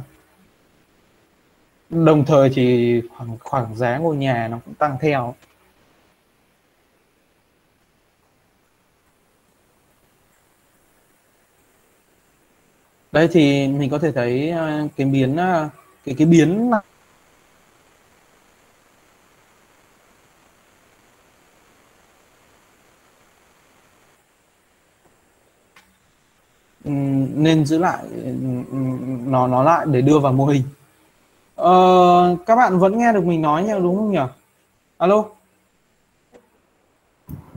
đồng thời thì khoảng khoảng giá ngôi nhà nó cũng tăng theo. Đây thì mình có thể thấy ờ, cái biến ờ, cái cái biến nên giữ lại nó nó lại để đưa vào mô hình. Ờ, các bạn vẫn nghe được mình nói nhỉ đúng không nhỉ? Alo?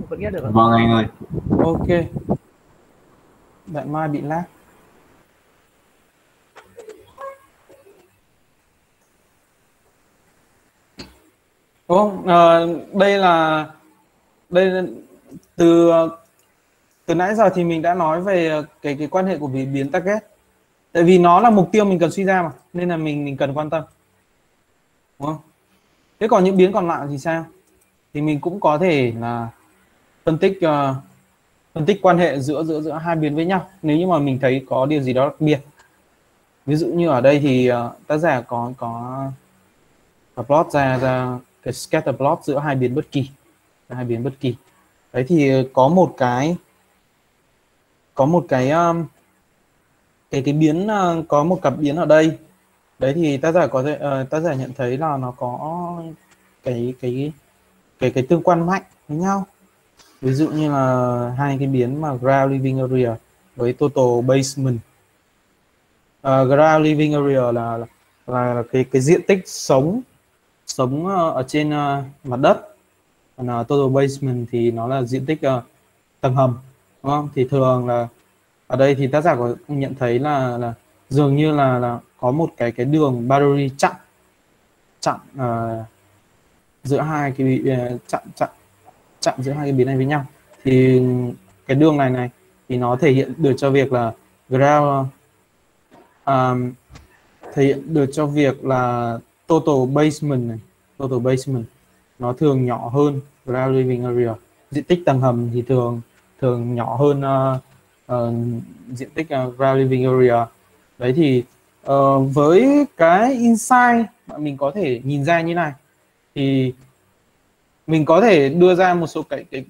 Vẫn nghe được vâng anh ơi. Ok. Bạn mai bị lag. Đúng không? À, đây là đây từ từ nãy giờ thì mình đã nói về ờ, cái cái quan hệ của biến target tại vì nó là mục tiêu mình cần suy ra mà nên là mình mình cần quan tâm. Đúng không? Thế còn những biến còn lại thì sao? Thì mình cũng có thể là phân tích uh, phân tích quan hệ giữa giữa giữa hai biến với nhau. Nếu như mà mình thấy có điều gì đó đặc biệt. Ví dụ như ở đây thì uh, tác giả có có, có plot ra ra cái scatter plot giữa hai biến bất kỳ hai biến bất kỳ. Đấy thì có một cái có một cái um, cái cái biến uh, có một cặp biến ở đây. Đấy thì tác giả có thể uh, tác giả nhận thấy là nó có cái cái cái cái tương quan mạnh với nhau. Ví dụ như là hai cái biến mà ground living area với total basement. Ờ, uh, ground living area là là, là cái cái diện tích sống sống uh, ở trên uh, mặt đất. Còn uh, total basement thì nó là diện tích uh, tầng hầm đúng không thì thường là ở đây thì tác giả có nhận thấy là là dường như là là có một cái cái đường boundary chặn chặn uh, giữa hai cái uh, chặn chặn chặn giữa hai cái biến này với nhau. Thì cái đường này này thì nó thể hiện được cho việc là ground um, à, thể hiện được cho việc là total basement này. Total basement nó thường nhỏ hơn ground living area. Diện tích tầng hầm thì thường thường nhỏ hơn uh, uh, diện tích ờ, uh, ground living area. Đấy thì uh, với cái insight mà mình có thể nhìn ra như này thì mình có thể đưa ra một số cái cái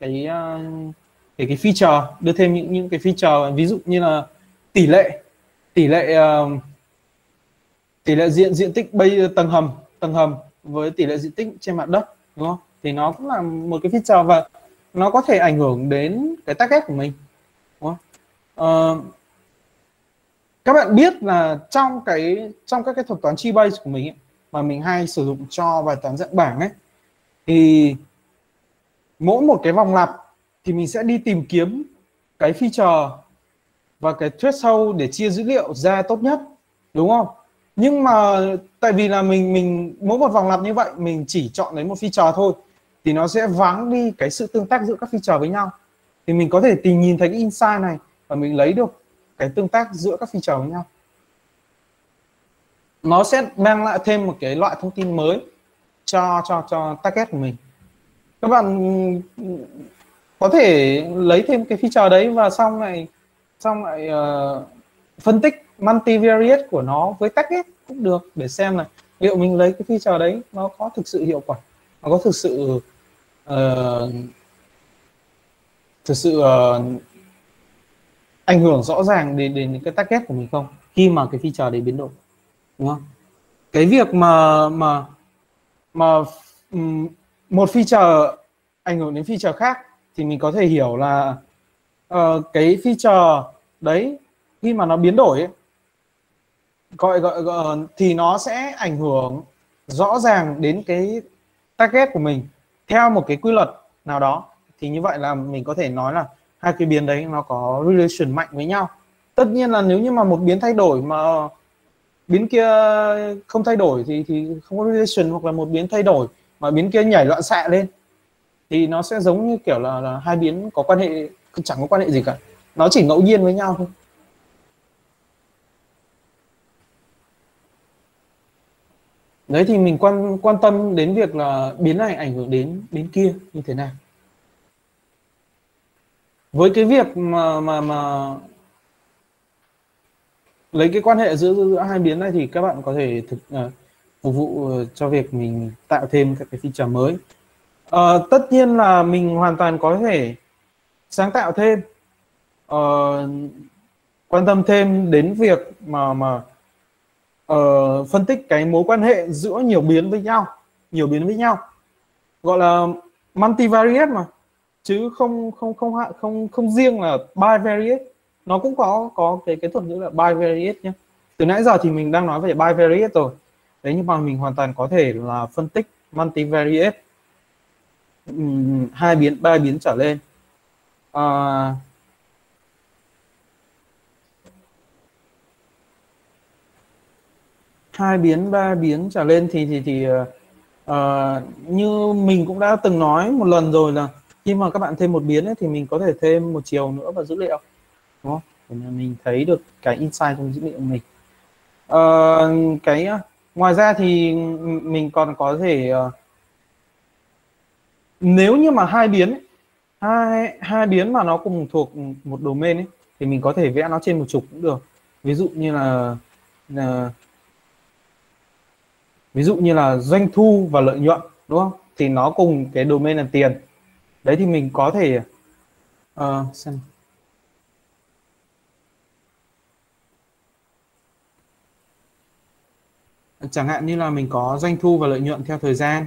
cái uh, cái, cái feature đưa thêm những những cái feature ví dụ như là tỷ lệ tỷ lệ uh, tỷ lệ diện diện tích bây tầng hầm tầng hầm với tỷ lệ diện tích trên mặt đất đúng không? Thì nó cũng là một cái feature và nó có thể ảnh hưởng đến cái target của mình đúng không? Uh, các bạn biết là trong cái trong các cái thuật toán chi base của mình ấy, mà mình hay sử dụng cho bài toán dạng bảng ấy thì mỗi một cái vòng lặp thì mình sẽ đi tìm kiếm cái feature và cái threshold để chia dữ liệu ra tốt nhất đúng không nhưng mà tại vì là mình mình mỗi một vòng lặp như vậy mình chỉ chọn lấy một feature thôi thì nó sẽ vắng đi cái sự tương tác giữa các feature với nhau. Thì mình có thể tìm nhìn thấy cái insight này và mình lấy được cái tương tác giữa các feature với nhau. Nó sẽ mang lại thêm một cái loại thông tin mới cho cho cho target của mình. Các bạn có thể lấy thêm cái feature đấy và xong lại xong lại uh, phân tích multivariate của nó với target cũng được để xem là liệu mình lấy cái feature đấy nó có thực sự hiệu quả nó có thực sự Ờ, uh, thực sự uh, ảnh hưởng rõ ràng đến đến cái target của mình không? Khi mà cái feature đấy biến đổi đúng không? Cái việc mà mà mà um, một feature ảnh hưởng đến feature khác thì mình có thể hiểu là uh, cái feature đấy khi mà nó biến đổi ấy, gọi, gọi gọi thì nó sẽ ảnh hưởng rõ ràng đến cái target của mình theo một cái quy luật nào đó thì như vậy là mình có thể nói là hai cái biến đấy nó có relation mạnh với nhau. Tất nhiên là nếu như mà một biến thay đổi mà biến kia không thay đổi thì thì không có relation hoặc là một biến thay đổi mà biến kia nhảy loạn xạ lên thì nó sẽ giống như kiểu là, là hai biến có quan hệ chẳng có quan hệ gì cả. Nó chỉ ngẫu nhiên với nhau thôi. Đấy thì mình quan quan tâm đến việc là biến này ảnh hưởng đến đến kia như thế nào. Với cái việc mà mà mà lấy cái quan hệ giữa giữa hai biến này thì các bạn có thể thực uh, phục vụ ờ, cho việc mình tạo thêm các cái feature mới. Uh, tất nhiên là mình hoàn toàn có thể sáng tạo thêm. Uh, quan tâm thêm đến việc mà mà uh, phân tích cái mối quan hệ giữa nhiều biến với nhau nhiều biến với nhau. Gọi là multivariate mà chứ không không không không không, không riêng là bivariate. Nó cũng có có cái cái thuật ngữ là bivariate nhé từ nãy giờ thì mình đang nói về bivariate rồi. Đấy nhưng mà mình hoàn toàn có thể là phân tích multivariate. Um, hai biến ba biến trở lên. Uh, hai biến ba biến trở lên thì thì thì uh, như mình cũng đã từng nói một lần rồi là khi mà các bạn thêm một biến ấy, thì mình có thể thêm một chiều nữa vào dữ liệu đúng không? Để mình thấy được cái insight trong dữ liệu của mình. Uh, cái ngoài ra thì mình còn có thể uh, nếu như mà hai biến ấy, hai hai biến mà nó cùng thuộc một domain ấy thì mình có thể vẽ nó trên một trục cũng được. Ví dụ như là, là ví dụ như là doanh thu và lợi nhuận đúng không? Thì nó cùng cái domain là tiền. Đấy thì mình có thể uh, xem. Chẳng hạn như là mình có doanh thu và lợi nhuận theo thời gian.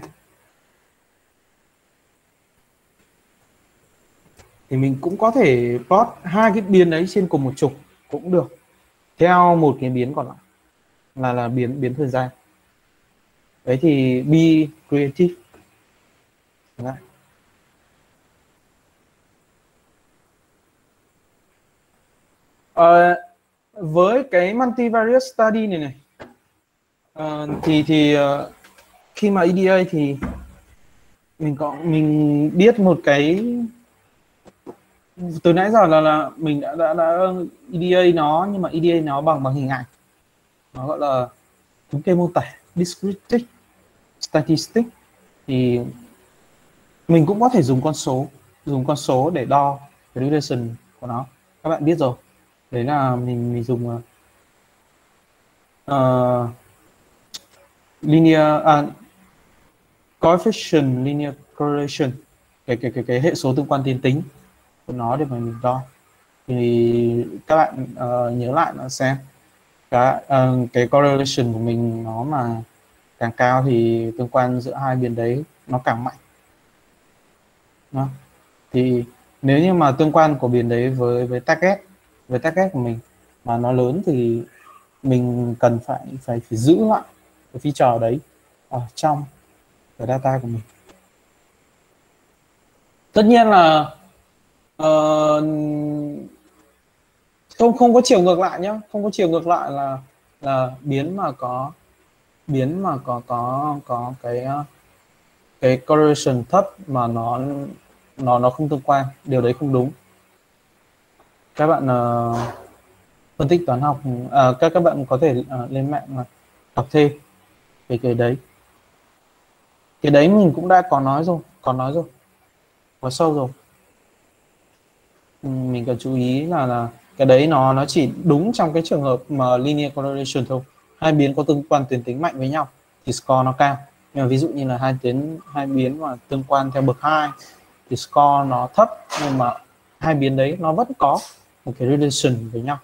Thì mình cũng có thể plot hai cái biến đấy trên cùng một trục cũng được theo một cái biến còn lại là là biến biến thời gian đấy thì be creative. Đấy. À, ờ, với cái multivariate study này này à, thì thì uh, khi mà EDA thì mình có mình biết một cái từ nãy giờ là là mình đã đã, đã EDA nó nhưng mà EDA nó bằng bằng hình ảnh. Nó gọi là thống kê mô tả descriptive statistics thì mình cũng có thể dùng con số dùng con số để đo cái của nó. Các bạn biết rồi. Đấy là mình mình dùng uh, linear uh, coefficient linear correlation cái cái cái cái hệ số tương quan tiên tính của nó để mà mình đo. Thì các bạn uh, nhớ lại nó xem. Cái uh, cái correlation của mình nó mà càng cao thì tương quan giữa hai biến đấy nó càng mạnh. Đó. thì nếu như mà tương quan của biến đấy với với target với target của mình mà nó lớn thì mình cần phải phải phải giữ lại cái feature đấy ở trong cái data của mình. Tất nhiên là uh, không không có chiều ngược lại nhá. Không có chiều ngược lại là là biến mà có biến mà có có có cái ờ, cái correlation thấp mà nó nó nó không tương quan. Điều đấy không đúng. Các bạn uh, phân tích toán học uh, các các bạn có thể uh, lên mạng mà đọc thêm về cái đấy. Cái đấy mình cũng đã có nói rồi có nói rồi có sâu rồi. Mình cần chú ý là là cái đấy nó nó chỉ đúng trong cái trường hợp mà linear correlation thôi hai biến có tương quan tuyến tính mạnh với nhau thì score nó cao. Nhưng mà ví dụ như là hai tuyến, hai biến mà tương quan theo bậc hai thì score nó thấp, nhưng mà hai biến đấy nó vẫn có một cái relation với nhau.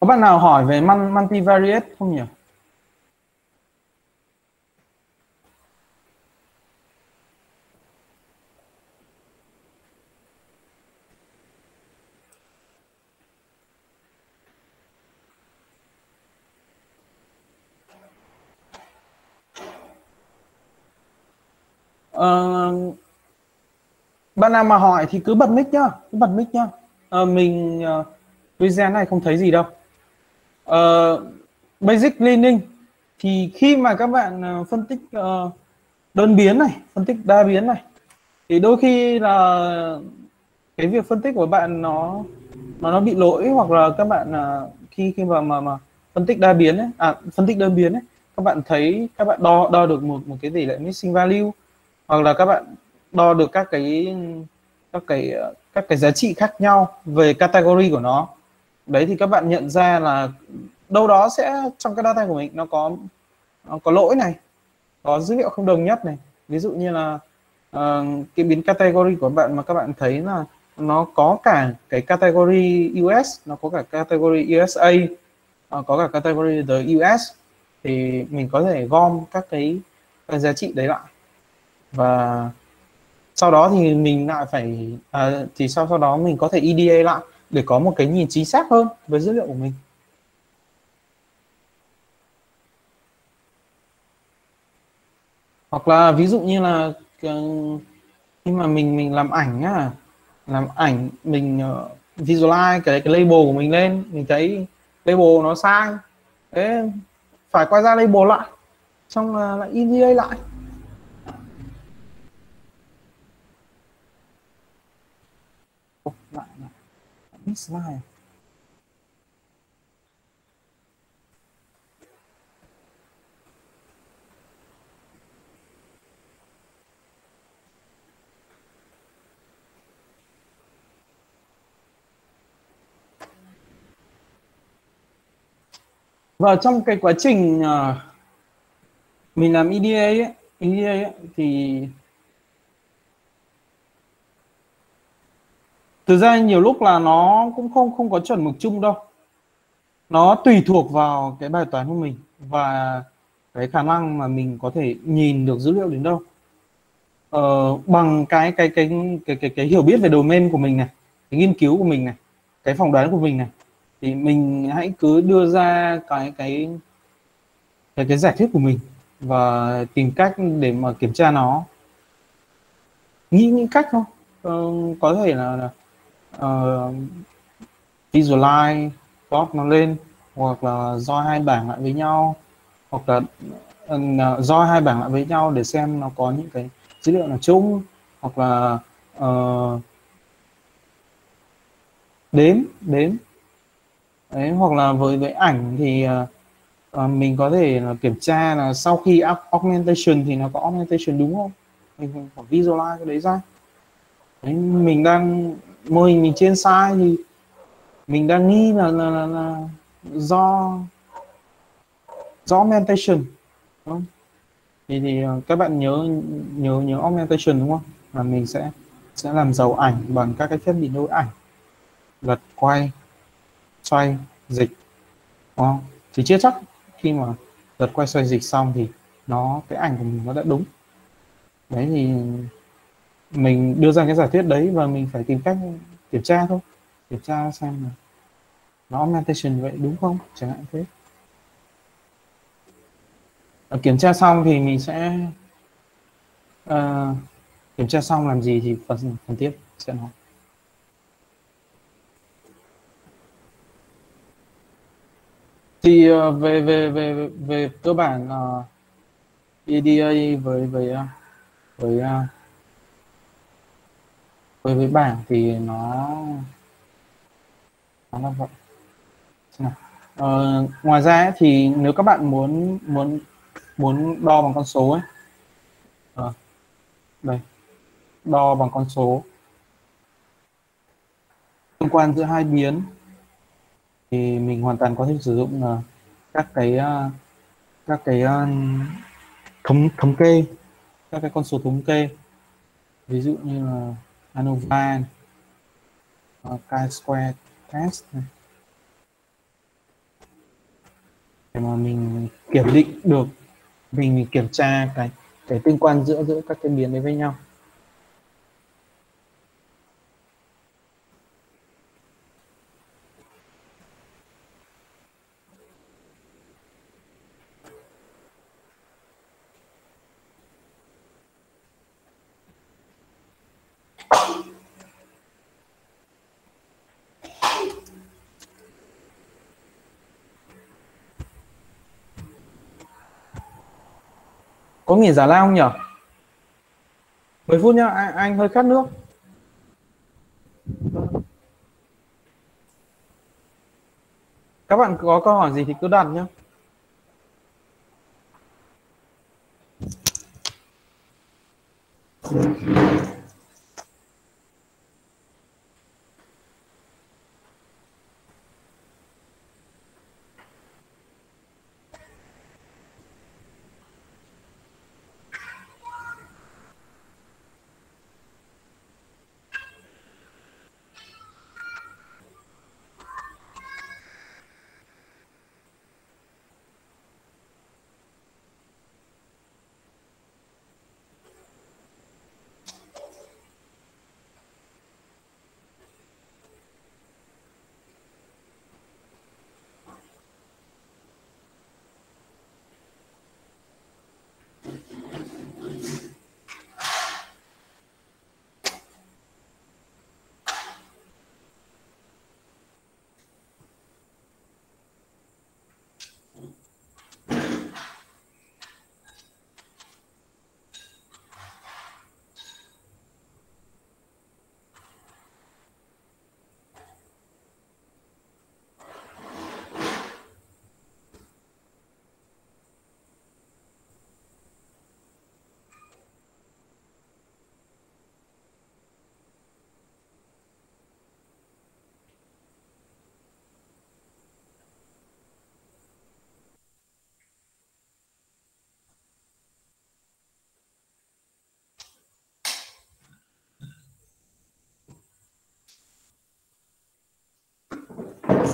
Có bạn nào hỏi về multivariate không nhỉ? Uh, bạn nào mà hỏi thì cứ bật mic nhá cứ bật mic nhá. Uh, mình uh, video này không thấy gì đâu. Uh, basic cleaning thì khi mà các bạn uh, phân tích uh, đơn biến này phân tích đa biến này thì đôi khi là cái việc phân tích của bạn nó nó nó bị lỗi hoặc là các bạn uh, khi khi mà mà mà phân tích đa biến ấy, à phân tích đơn biến ấy các bạn thấy các bạn đo đo được một một cái tỷ lệ missing value hoặc là các bạn đo được các cái các cái các cái giá trị khác nhau về category của nó. Đấy thì các bạn nhận ra là đâu đó sẽ trong cái data của mình nó có nó có lỗi này có dữ liệu không đồng nhất này. Ví dụ như là uh, cái biến category của bạn mà các bạn thấy là nó có cả cái category US nó có cả category USA uh, ờ, có cả category the US thì mình có thể gom các cái, cái giá trị đấy lại và sau đó thì mình lại phải à, thì sau sau đó mình có thể EDA lại để có một cái nhìn chính xác hơn với dữ liệu của mình. Hoặc là ví dụ như là ờ, khi mà mình mình làm ảnh á làm ảnh mình uh, visualize cái cái label của mình lên mình thấy label nó sai thế phải quay ra label lại xong là lại EDA lại lại Next slide và trong cái quá trình uh, mình làm EDA ấy, EDA ấy, thì thực ra nhiều lúc là nó cũng không không có chuẩn mực chung đâu. Nó tùy thuộc vào cái bài toán của mình và cái khả năng mà mình có thể nhìn được dữ liệu đến đâu. Ờ, bằng cái cái cái cái cái cái hiểu biết về domain của mình này cái nghiên cứu của mình này cái phỏng đoán của mình này thì mình hãy cứ đưa ra cái cái cái cái giải thích của mình và tìm cách để mà kiểm tra nó. Nghĩ những cách thôi. Ờ, có thể là, là uh, visualize plot nó lên hoặc là do hai bảng lại với nhau hoặc là uh, do hai bảng lại với nhau để xem nó có những cái dữ liệu nào chung hoặc là uh, đếm đếm. Đấy hoặc là với với ảnh thì uh, mình có thể là kiểm tra là sau khi augmentation thì nó có augmentation đúng không? Mình phải visualize cái đấy ra. Đấy, mình đang mô hình mình trên sai thì mình đang nghi là là, là, là do do augmentation đúng không? thì thì ờ, các bạn nhớ nhớ nhớ augmentation đúng không? Là mình sẽ sẽ làm giàu ảnh bằng các cái thiết bị nối ảnh lật quay xoay dịch đúng không? Thì chưa chắc khi mà lật quay xoay dịch xong thì nó cái ảnh của mình nó đã đúng. Đấy thì mình đưa ra cái giả thuyết đấy và mình phải tìm cách kiểm tra thôi. Kiểm tra xem là nó augmentation vậy đúng không? Chẳng hạn thế. À, kiểm tra xong thì mình sẽ uh, kiểm tra xong làm gì thì phần phần tiếp sẽ nói. Thì uh, về về về về cơ bản ờ, uh, EDA với với uh, với uh, với với bảng thì nó nó là vậy. Ờ, ngoài ra ấy, thì nếu các bạn muốn muốn muốn đo bằng con số ấy. À, đây. Đo bằng con số. Liên quan giữa hai biến thì mình hoàn toàn có thể sử dụng uh, các cái uh, các cái uh, thống thống kê các cái con số thống kê. Ví dụ như là ANOVA ờ, chi-square test này. để mà mình kiểm định được, mình kiểm tra cái cái tương quan giữa giữa các cái biến đấy với nhau có nghỉ giả lao không nhỉ 10 phút nhá anh, anh hơi khát nước các bạn có câu hỏi gì thì cứ đặt nhá.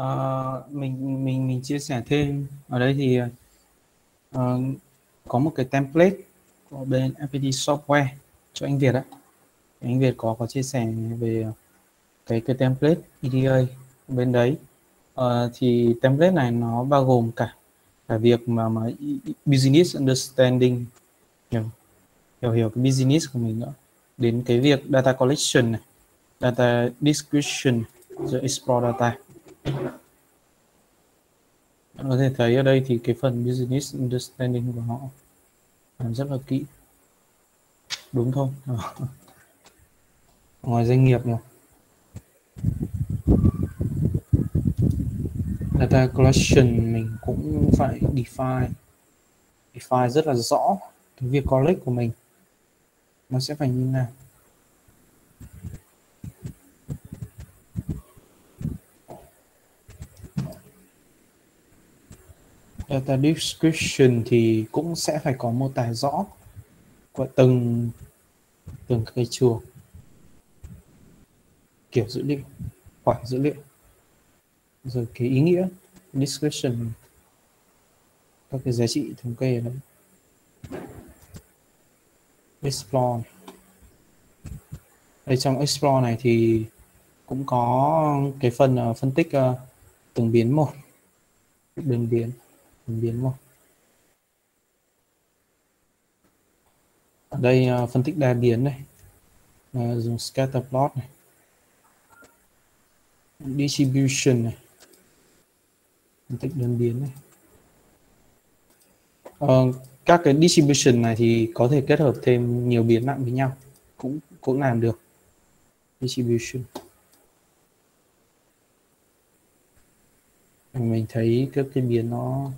à, mình mình mình chia sẻ thêm. Ở đây thì à, có một cái template của bên FPT Software cho anh Việt á. Anh Việt có có chia sẻ về cái cái template EDA bên đấy. À, thì template này nó bao gồm cả cả việc mà mà business understanding hiểu hiểu hiểu cái business của mình nữa. Đến cái việc data collection này data description rồi explore data bạn có thể thấy ở đây thì cái phần business understanding của họ làm rất là kỹ. Đúng không ngoài doanh nghiệp nhỉ data collection mình cũng phải define. Define rất là rõ cái việc collect của mình. Nó sẽ phải như nào? Data description thì cũng sẽ phải có mô tả rõ của từng từng cái trường kiểu dữ liệu khoảng dữ liệu. Rồi cái ý nghĩa description. Các cái giá trị thống kê đấy explore. Đây trong explore này thì cũng có cái phần uh, phân tích uh, từng biến một đường biến đường biến một ở đây uh, phân tích đa biến này. Uh, dùng scatter plot này. Distribution này. Phân tích đơn biến này. Uh, các cái distribution này thì có thể kết hợp thêm nhiều biến nặng với nhau. Cũng cũng làm được. Distribution. Mình thấy các cái biến nó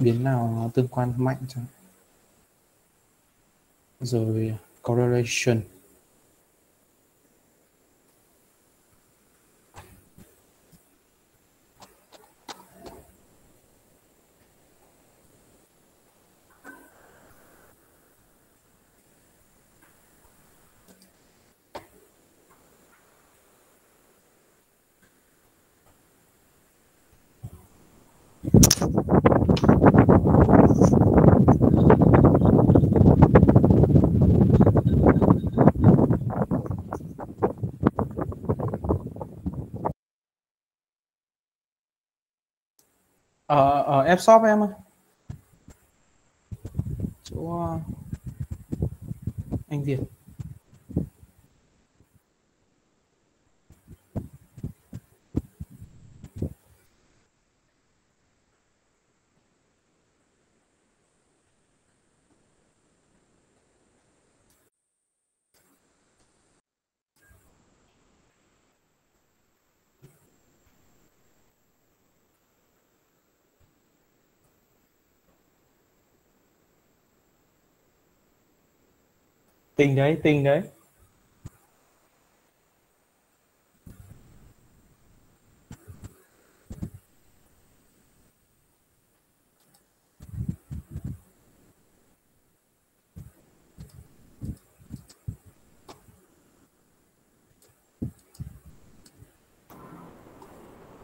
biến nào nó tương quan mạnh chẳng rồi correlation. Ở ở app shop em ơi. Chỗ ờ, anh Việt. Tình đấy tình đấy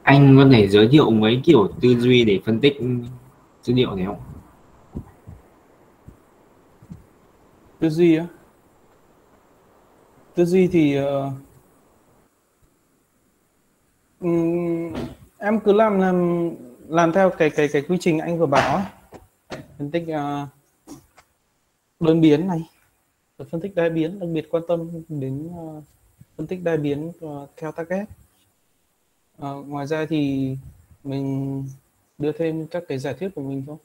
anh có thể giới thiệu mấy kiểu tư duy để phân tích dữ liệu này không? tư duy á tư duy thì uh, um, em cứ làm làm làm theo cái cái cái quy trình anh vừa bảo phân tích uh, đơn biến này. Phân tích đa biến đặc biệt quan tâm đến uh, phân tích đa biến uh, theo target. Uh, ngoài ra thì mình đưa thêm các cái giả thuyết của mình thôi.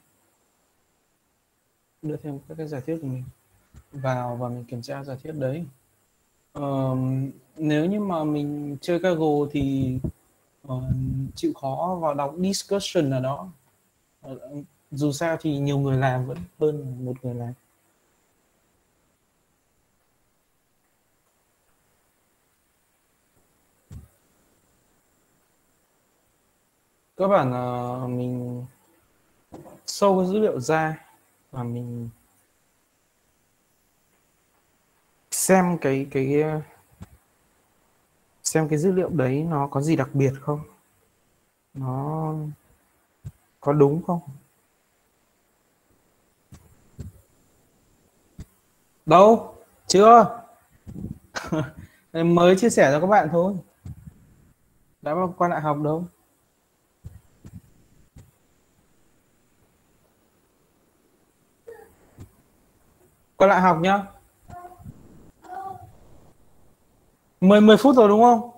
Đưa thêm các cái giả thuyết của mình vào và mình kiểm tra giả thuyết đấy. Ờ, nếu như mà mình chơi Kaggle thì uh, chịu khó vào đọc discussion ở đó. Uh, dù sao thì nhiều người làm vẫn hơn một người làm. Các bạn uh, mình sâu cái dữ liệu ra và mình xem cái cái ờ, xem cái dữ liệu đấy nó có gì đặc biệt không? Nó có đúng không? Đâu? Chưa? Mới chia sẻ cho các bạn thôi. Đã bao qua lại học đâu? Qua lại học nhá. 10 10 phút rồi đúng không?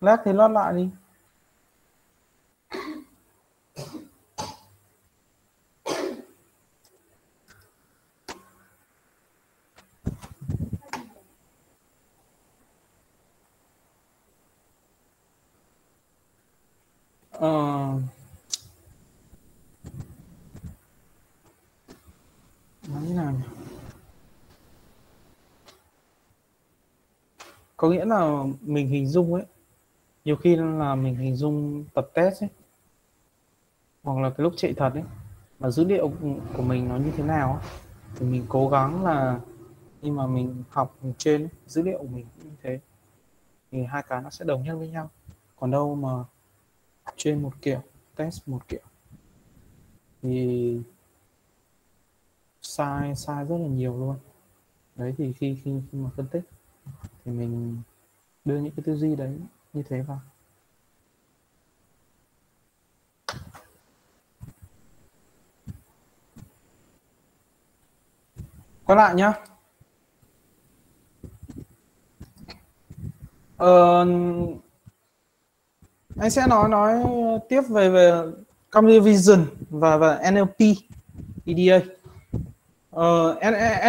Lát thì lót lại đi ờ nói như nào nhỉ? Có nghĩa là mình hình dung ấy nhiều khi là mình hình dung tập test ấy hoặc là cái lúc chạy thật ấy mà dữ liệu của mình nó như thế nào ấy, thì mình cố gắng là nhưng mà mình học trên dữ liệu của mình cũng như thế thì hai cái nó sẽ đồng nhất với nhau. Còn đâu mà trên một kiểu test một kiểu thì sai sai rất là nhiều luôn. Đấy thì khi khi, khi mà phân tích thì mình đưa những cái tư duy đấy như thế vào. Quay lại nhá. Ờ, anh sẽ nói nói tiếp về về computer vision và và NLP EDA ờ,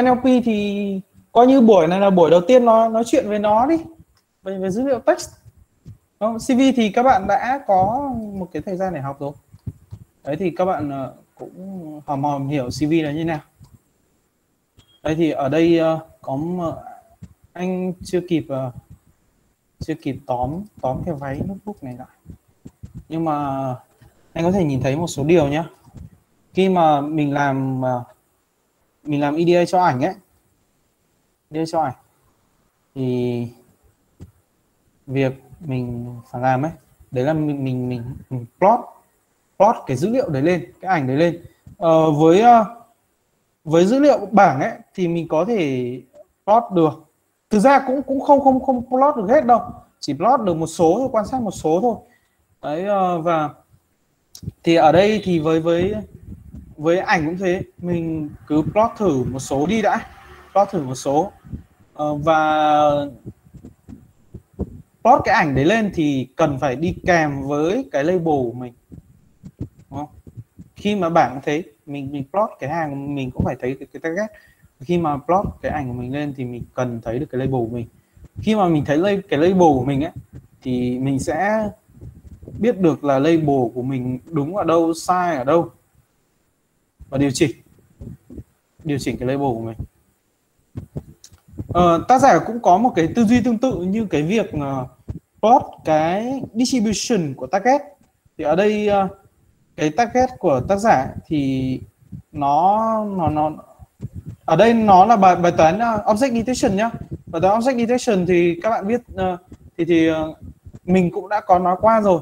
NLP thì coi như buổi này là buổi đầu tiên nó nói chuyện với nó đi về, về dữ liệu text. Ờ, Không, CV thì các bạn đã có một cái thời gian để học rồi. Đấy thì các bạn ờ, cũng hòm hòm hiểu CV là như nào. Đấy thì ở đây ờ, có anh chưa kịp chưa kịp tóm tóm cái váy notebook này lại. Nhưng mà anh có thể nhìn thấy một số điều nhé khi mà mình làm mình làm EDA cho ảnh ấy đưa cho ảnh thì việc mình phải làm ấy đấy là mình mình mình, mình plot plot cái dữ liệu đấy lên cái ảnh đấy lên. Ờ, với ờ, với dữ liệu bảng ấy thì mình có thể plot được. Thực ra cũng cũng không không không plot được hết đâu. Chỉ plot được một số thôi quan sát một số thôi. Đấy ờ, và thì ở đây thì với với với ảnh cũng thế. Mình cứ plot thử một số đi đã plot thử một số. Uh, và plot cái ảnh đấy lên thì cần phải đi kèm với cái label của mình Đúng không? khi mà bảng thấy mình mình plot cái hàng mình cũng phải thấy cái, cái target. Khi mà plot cái ảnh của mình lên thì mình cần thấy được cái label của mình. Khi mà mình thấy cái label của mình ấy thì mình sẽ biết được là label của mình đúng ở đâu sai ở đâu. Và điều chỉnh. Điều chỉnh cái label của mình. Ờ, tác giả cũng có một cái tư duy tương tự như cái việc ờ, uh, plot cái distribution của target. Thì ở đây uh, cái target của tác giả thì nó nó nó ở đây nó là bài bài toán uh, object detection nhá. Bài toán object detection thì các bạn biết uh, thì thì uh, mình cũng đã có nói qua rồi.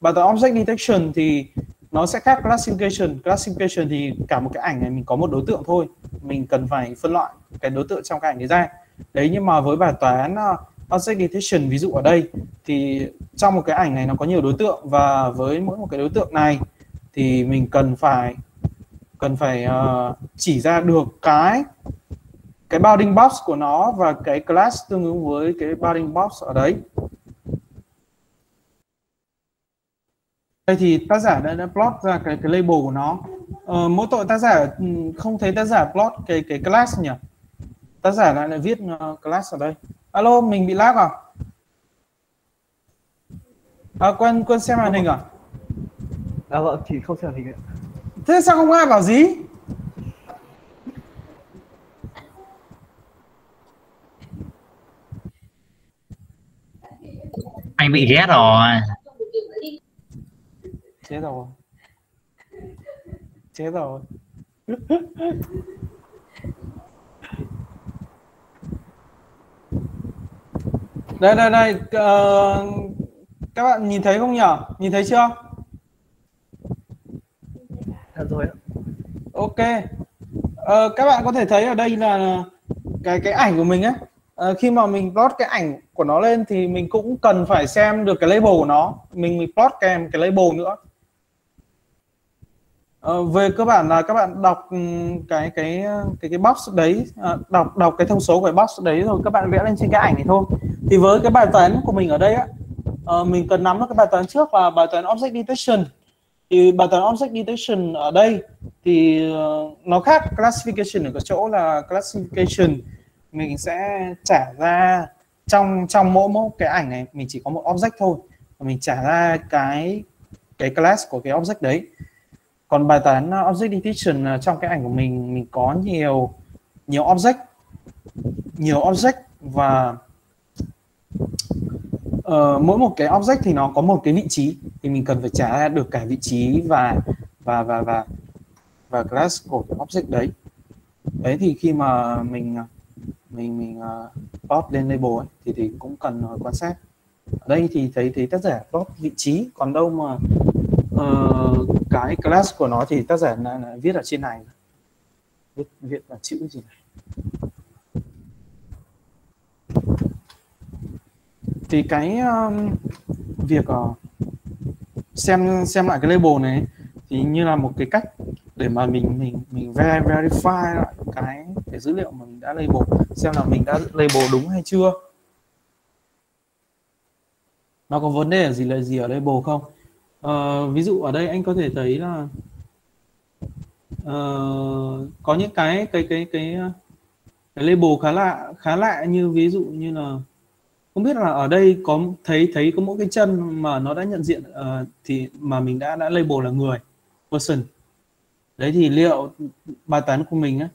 Bài toán object detection thì nó sẽ khác classification. Classification thì cả một cái ảnh này mình có một đối tượng thôi. Mình cần phải phân loại cái đối tượng trong cái ảnh đấy ra. Đấy nhưng mà với bài toán ờ, uh, object detection ví dụ ở đây thì trong một cái ảnh này nó có nhiều đối tượng và với mỗi một cái đối tượng này thì mình cần phải cần phải uh, chỉ ra được cái cái bounding box của nó và cái class tương ứng với cái bounding box ở đấy. Đây thì tác giả đã, đã plot ra cái cái label của nó. Ờ, mỗi tội tác giả ừ, không thấy tác giả plot cái cái class nhỉ? Tác giả lại lại viết uh, class ở đây. Alo mình bị lag à? À quên quên xem màn hình à? À vâng thì không xem màn hình thế sao không ai bảo gì? Anh bị ghét rồi chết rồi chết rồi đây đây đây. Uh, các bạn nhìn thấy không nhỉ? Nhìn thấy chưa? Thật rồi ok. Ờ, các bạn có thể thấy ở đây là cái cái ảnh của mình á ờ, khi mà mình plot cái ảnh của nó lên thì mình cũng cần phải xem được cái label của nó. Mình mình plot kèm cái label nữa Ờ, về cơ bản là các bạn đọc ừ, cái cái cái cái box đấy à, đọc đọc cái thông số của cái box đấy rồi các bạn vẽ lên trên cái ảnh này thôi. Thì với cái bài toán của mình ở đây á ờ, mình cần nắm được cái bài toán trước là bài toán object detection. Thì bài toán object detection ở đây thì ờ, nó khác classification ở cái chỗ là classification. Mình sẽ trả ra trong trong mỗi mỗi cái ảnh này mình chỉ có một object thôi. Và mình trả ra cái cái class của cái object đấy còn bài toán uh, object detection uh, trong cái ảnh của mình mình có nhiều nhiều object nhiều object và uh, mỗi một cái object thì nó có một cái vị trí thì mình cần phải trả ra được cả vị trí và và và và và class của cái object đấy. Đấy thì khi mà mình uh, mình mình uh, plot lên label ấy, thì thì cũng cần ờ, quan sát. Ở đây thì thấy thấy tác giả plot vị trí còn đâu mà Ờ, cái class của nó thì tác giả là, là viết ở trên này. Viết viết là chữ gì này? Thì cái um, việc uh, xem xem lại cái label này thì như là một cái cách để mà mình mình mình verify lại cái cái dữ liệu mà mình đã label xem là mình đã label đúng hay chưa. Nó có vấn đề gì là gì ở label không? Uh, ví dụ ở đây anh có thể thấy là uh, có những cái cái cái cái cái label khá lạ khá lạ như ví dụ như là không biết là ở đây có thấy thấy có mỗi cái chân mà nó đã nhận diện uh, thì mà mình đã đã label là người person. Đấy thì liệu bài toán của mình á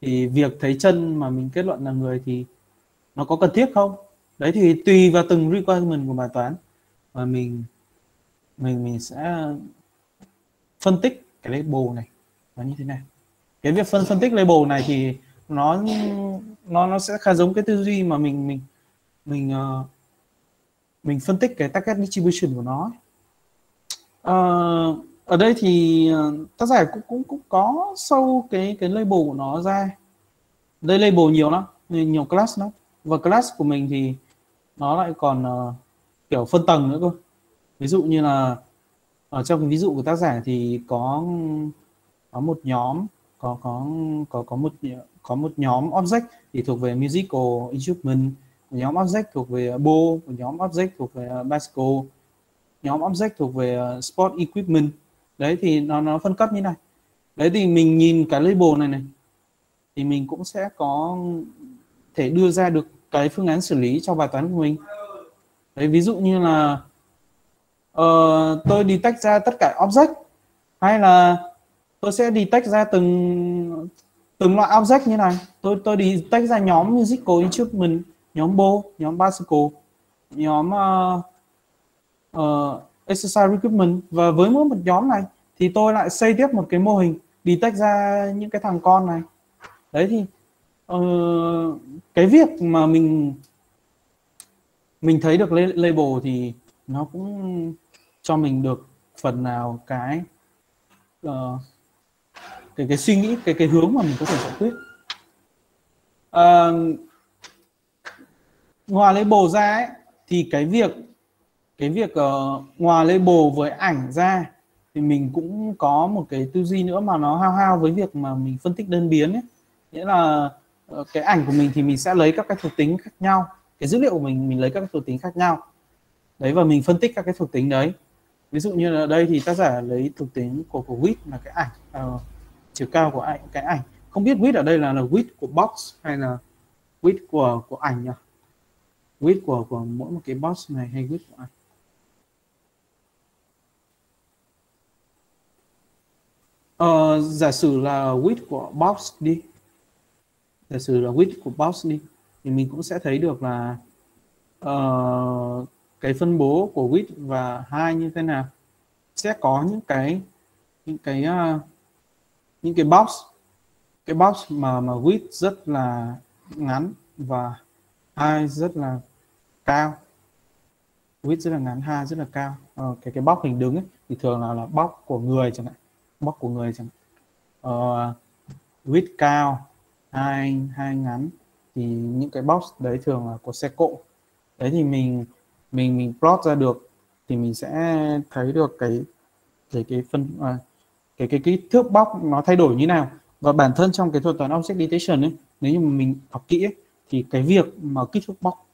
thì việc thấy chân mà mình kết luận là người thì nó có cần thiết không? Đấy thì tùy vào từng requirement của bài toán mà mình mình mình sẽ phân tích cái label này nó như thế này. Cái việc phân phân tích label này thì nó nó nó sẽ khá giống cái tư duy mà mình mình mình uh, mình phân tích cái target distribution của nó uh, ở đây thì ờ, tác giả cũng cũng cũng có sâu cái cái label của nó ra. Đây label nhiều lắm nhiều class lắm. Và class của mình thì nó lại còn uh, kiểu phân tầng nữa cơ ví dụ như là, ở trong cái ví dụ của tác giả thì có có một nhóm, có có có có một có một nhóm object thì thuộc về musical instrument, một nhóm object thuộc về bow, một nhóm object thuộc về bicycle, nhóm object thuộc về sport equipment. Đấy thì nó nó phân cấp như này. Đấy thì mình nhìn cái label này này, thì mình cũng sẽ có thể đưa ra được cái phương án xử lý cho bài toán của mình. Đấy, ví dụ như là uh, tôi detect ra tất cả object. Hay là tôi sẽ detect ra từng từng loại object như này. Tôi tôi detect ra nhóm musical instrument nhóm bow nhóm bicycle nhóm uh, uh, exercise equipment. Và với mỗi một nhóm này thì tôi lại xây tiếp một cái mô hình detect ra những cái thằng con này. Đấy thì uh, cái việc mà mình mình thấy được label thì nó cũng cho mình được phần nào cái uh, cái cái suy nghĩ cái cái hướng mà mình có thể giải quyết. Uh, ngoài label ra ấy, thì cái việc cái việc uh, ngoài label với ảnh ra thì mình cũng có một cái tư duy nữa mà nó hao hao với việc mà mình phân tích đơn biến ấy. Nghĩa là uh, cái ảnh của mình thì mình sẽ lấy các cái thuộc tính khác nhau cái dữ liệu của mình mình lấy các cái thuộc tính khác nhau. Đấy và mình phân tích các cái thuộc tính đấy ví dụ như là đây thì tác giả lấy thuộc tính của của width là cái ảnh uh, chiều cao của ảnh cái ảnh. Không biết width ở đây là là width của box hay là width của của ảnh nhỉ? Width của của mỗi một cái box này hay width của ảnh? Uh, giả sử là width của box đi. Giả sử là width của box đi thì mình cũng sẽ thấy được là uh, cái phân bố của width và hai như thế nào? Sẽ có những cái những cái uh, những cái box cái box mà mà width rất là ngắn và hai rất là cao. Width rất là ngắn height rất là cao. Ờ, cái cái box hình đứng ấy, thì thường là là box của người chẳng hạn. Box của người chẳng hạn. Ờ, width cao hai hai ngắn thì những cái box đấy thường là của xe cộ. Đấy thì mình mình mình plot ra được thì mình sẽ thấy được cái cái cái phân à, cái cái cái thước bóc nó thay đổi như nào. Và bản thân trong cái thuật toán object detection ấy nếu như mà mình học kỹ ấy, thì cái việc mà kích thước bóc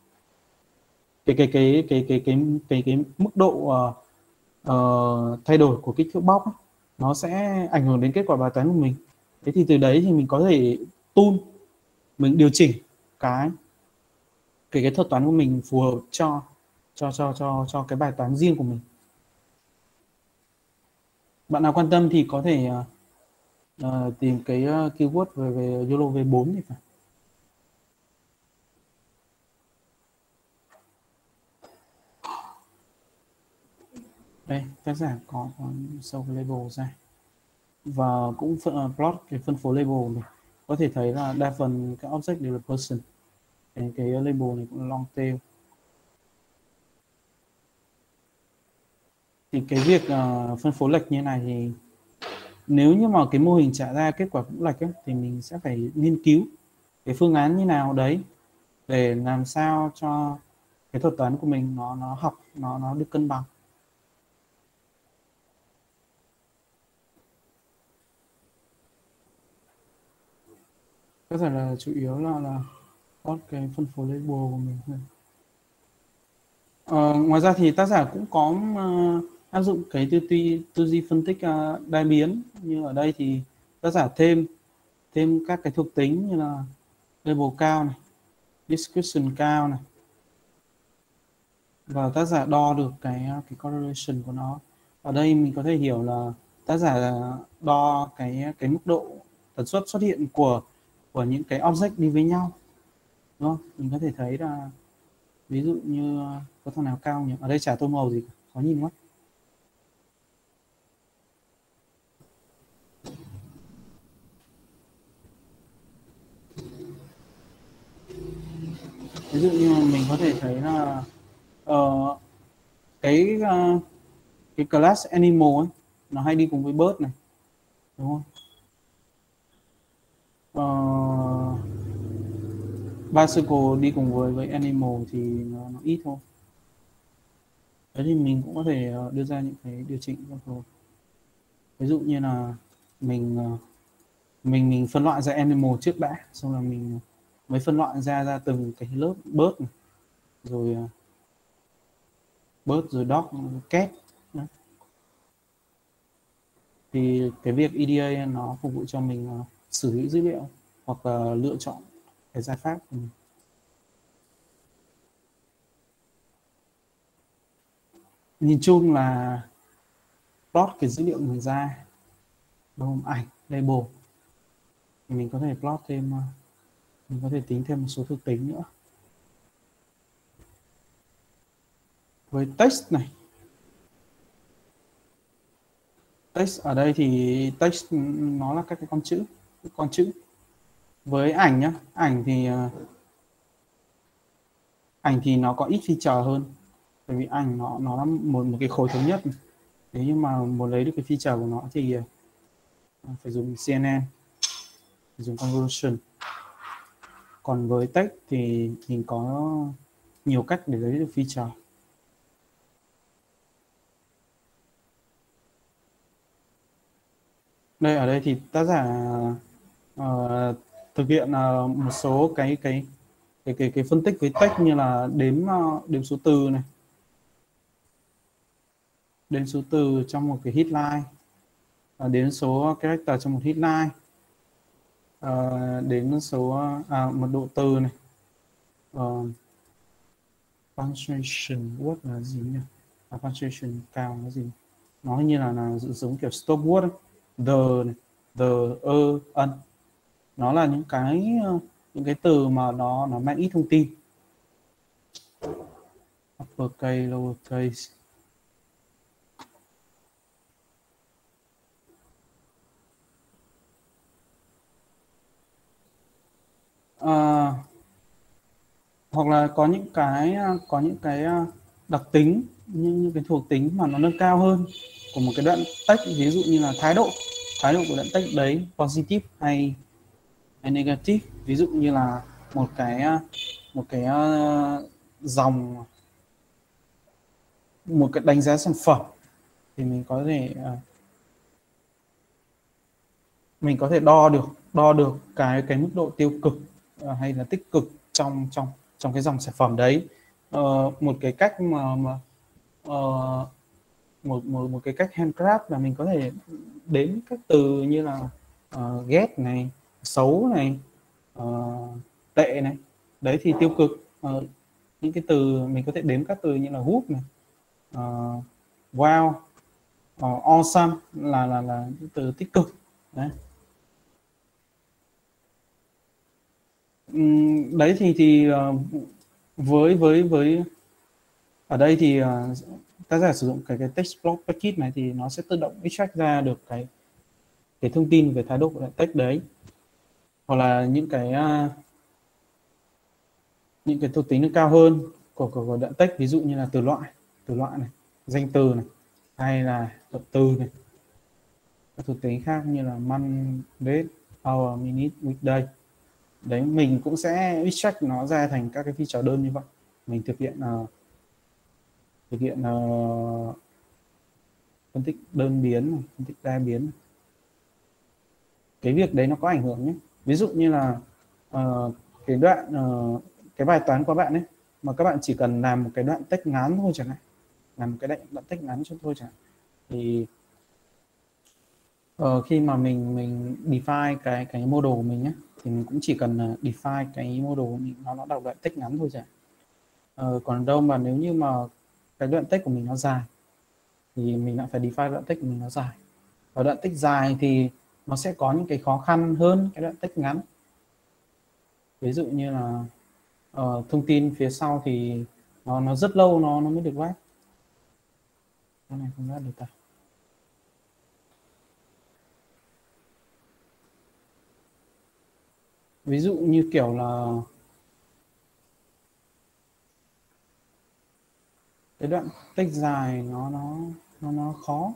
cái cái cái cái cái cái cái cái mức độ uh, uh, thay đổi của kích thước bóc ấy, nó sẽ ảnh hưởng đến kết quả bài toán của mình. Thế thì từ đấy thì mình có thể tool mình điều chỉnh cái cái cái thuật toán của mình phù hợp cho cho cho cho cho cái bài toán riêng của mình. Bạn nào quan tâm thì có thể uh, tìm cái uh, keyword về về YOLO V4 thì phải. Đây tác giả có, có sâu cái label ra. Và cũng phân, uh, plot cái phân phối label này có thể thấy là đa phần các object đều là person. Cái, cái label này cũng là long tail. Thì cái việc uh, phân phối lệch như này thì nếu như mà cái mô hình trả ra kết quả cũng lệch ấy, thì mình sẽ phải nghiên cứu cái phương án như nào đấy để làm sao cho cái thuật toán của mình nó nó học nó nó được cân bằng có thể là chủ yếu là là có cái phân phối label của mình thôi. Ờ, ngoài ra thì tác giả cũng có uh, áp dụng cái tư duy tư duy phân tích à, uh, đa biến. Như ở đây thì tác giả thêm thêm các cái thuộc tính như là level cao này description cao này. Và tác giả đo được cái à, cái correlation của nó. Ở đây mình có thể hiểu là tác giả đo cái à, cái mức độ tần suất xuất hiện của của những cái object đi với nhau. Đúng không? Mình có thể thấy là ví dụ như có thằng nào cao nhỉ? Ở đây chả tô màu gì khó nhìn quá. Ví dụ như mình có thể thấy là uh, cái uh, cái class animal ấy nó hay đi cùng với bird này đúng không? Uh, bicycle đi cùng với với animal thì nó, nó ít thôi. Đấy thì mình cũng có thể đưa ra những cái điều chỉnh cho phù ví dụ như là mình mình mình phân loại ra animal trước đã xong là mình mới phân loại ra ra từng cái lớp bớt này. rồi à, bớt rồi doc két thì cái việc EDA nó phục vụ cho mình à, xử lý dữ liệu hoặc là lựa chọn cái giải pháp của mình. nhìn chung là plot cái dữ liệu mình ra gồm ảnh label thì mình có thể plot thêm uh, mình có thể tính thêm một số thực tính nữa. Với text này. Text ở đây thì text nó là các cái con chữ con chữ. Với ảnh nhá, ảnh thì ờ, ảnh thì nó có ít feature hơn. Bởi vì ảnh nó nó là một một cái khối thống nhất. Nếu như mà muốn lấy được cái feature của nó thì ờ, phải dùng CNN phải dùng convolution còn với text thì mình có nhiều cách để lấy được feature. Đây ở đây thì tác giả uh, thực hiện uh, một số cái cái cái cái cái phân tích với text như là đếm uh, đếm số từ này. Đếm số từ trong một cái headline uh, đếm số character trong một headline uh, đến số à, mật độ từ này. Uh, punctuation word là gì nhỉ? À, punctuation cao là gì? Nó như là là giống kiểu stop word the này, the ơ ân. Nó là những cái ờ, những cái từ mà nó nó mang ít thông tin. Uppercase lowercase à, hoặc là có những cái à, có những cái à, đặc tính những, những cái thuộc tính mà nó nâng cao hơn của một cái đoạn text ví dụ như là thái độ thái độ của đoạn text đấy positive hay hay negative. Ví dụ như là một cái à, một cái uh, dòng một cái đánh giá sản phẩm thì mình có thể uh, mình có thể đo được đo được cái cái mức độ tiêu cực uh, hay là tích cực trong trong trong cái dòng sản phẩm đấy. Uh, một cái cách mà, mà uh, một một một cái cách handcraft là mình có thể đến các từ như là ờ, uh, ghét này xấu này uh, tệ này. Đấy thì tiêu cực. Uh, những cái từ mình có thể đếm các từ như là hút này uh, wow uh, awesome là là là những từ tích cực. Đấy. Đấy thì thì ờ, với với với ở đây thì ờ, tác giả sử dụng cái cái text block package này thì nó sẽ tự động extract ra được cái cái thông tin về thái độ của text đấy. Hoặc là những cái ờ, những cái thuộc tính nó cao hơn của, của, của đoạn text ví dụ như là từ loại từ loại này danh từ này hay là động từ này. Các thuộc tính khác như là month date hour minute weekday đấy mình cũng sẽ extract nó ra thành các cái feature đơn như vậy. Mình thực hiện uh, thực hiện uh, phân tích đơn biến phân tích đa biến cái việc đấy nó có ảnh hưởng nhé. Ví dụ như là uh, cái đoạn uh, cái bài toán của bạn ấy mà các bạn chỉ cần làm một cái đoạn text ngắn thôi chẳng hạn làm một cái đoạn, đoạn text ngắn cho thôi chẳng hạn thì uh, khi mà mình mình define cái cái model của mình nhé thì mình cũng chỉ cần à, define cái model của mình nó nó đọc đoạn tích ngắn thôi chẳng uh, ờ, còn đâu mà nếu như mà cái đoạn tích của mình nó dài thì mình lại phải define đoạn tích của mình nó dài. Và đoạn tích dài thì nó sẽ có những cái khó khăn hơn cái đoạn tích ngắn. Ví dụ như là uh, thông tin phía sau thì nó nó rất lâu nó nó mới được write. Cái này không ra được ta. Ví dụ như kiểu là cái đoạn tách dài nó nó nó nó khó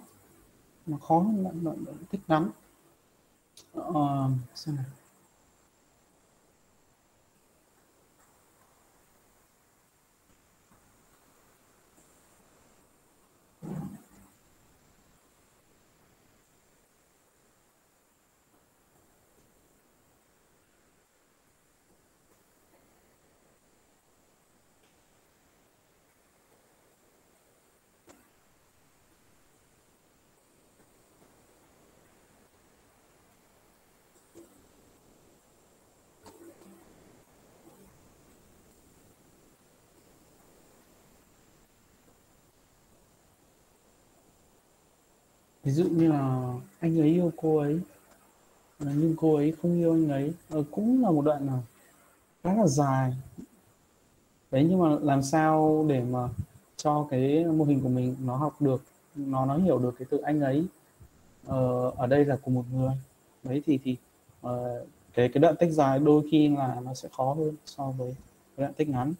nó khó hơn đoạn, đoạn, đoạn tích ngắn. Uh, xem nào. Ví dụ như là anh ấy yêu cô ấy nhưng cô ấy không yêu anh ấy. Ờ, cũng là một đoạn nào khá là dài. Đấy nhưng mà làm sao để mà cho cái mô hình của mình nó học được nó nó hiểu được cái từ anh ấy ờ, ở đây là của một người. Đấy thì thì uh, cái cái đoạn tích dài đôi khi là nó sẽ khó hơn so với cái đoạn tích ngắn.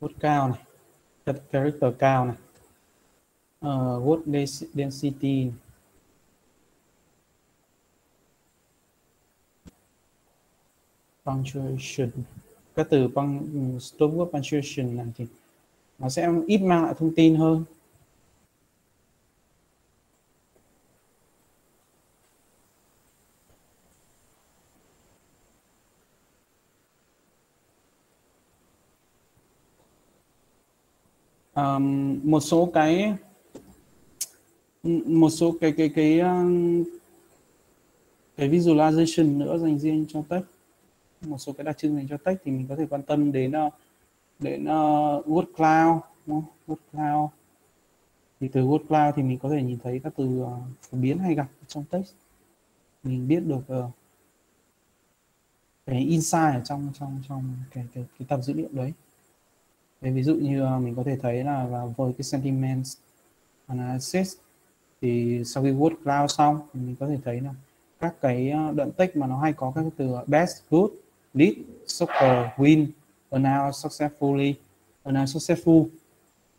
Bút cao này character cao này. Ờ, uh, word density. Punctuation. Các từ punk, stop word punctuation này thì nó sẽ ít mang lại thông tin hơn. Um, một số cái một số cái cái cái ờ, cái visualization nữa dành riêng cho text một số cái đặc trưng dành cho text thì mình có thể quan tâm đến ờ, đến ờ, uh, word cloud đúng không? word cloud thì từ word cloud thì mình có thể nhìn thấy các từ uh, phổ biến hay gặp trong text mình biết được uh, cái insight ở trong trong trong cái cái, cái tập dữ liệu đấy. Đấy, ví dụ như uh, mình có thể thấy là, vào với cái sentiment analysis thì sau khi word cloud xong thì mình có thể thấy là các cái ờ, đoạn text mà nó hay có các từ best, good, lead, super, win, announce successfully now successful.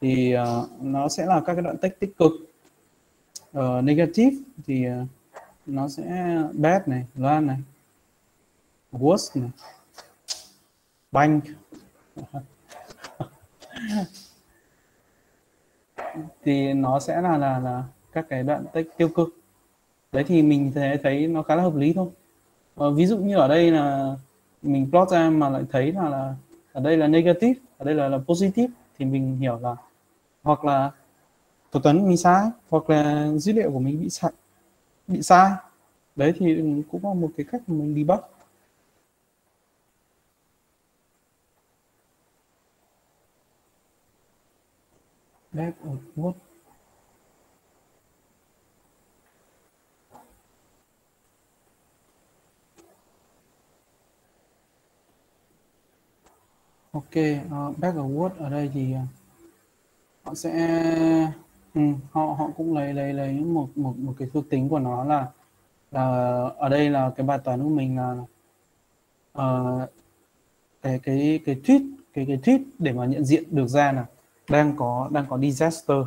Thì uh, nó sẽ là các cái đoạn text tích cực. Uh, negative thì uh, nó sẽ bad này loan này worst này bank thì nó sẽ là là là các cái đoạn text tiêu cực. Đấy thì mình thấy thấy nó khá là hợp lý thôi. Ờ, ví dụ như ở đây là mình plot ra mà lại thấy là, là ở đây là negative ở đây là là positive thì mình hiểu là hoặc là thuật toán mình sai hoặc là dữ liệu của mình bị sai bị sai. Đấy thì cũng là một cái cách mà mình debug. Back of what Ok, uh, back of ở đây thì ờ, họ sẽ ừ, họ họ cũng lấy lấy lấy một một một cái thuộc tính của nó là là ở đây là cái bài toán của mình là uh, cái cái cái tweet cái cái tweet để mà nhận diện được ra là đang có đang có disaster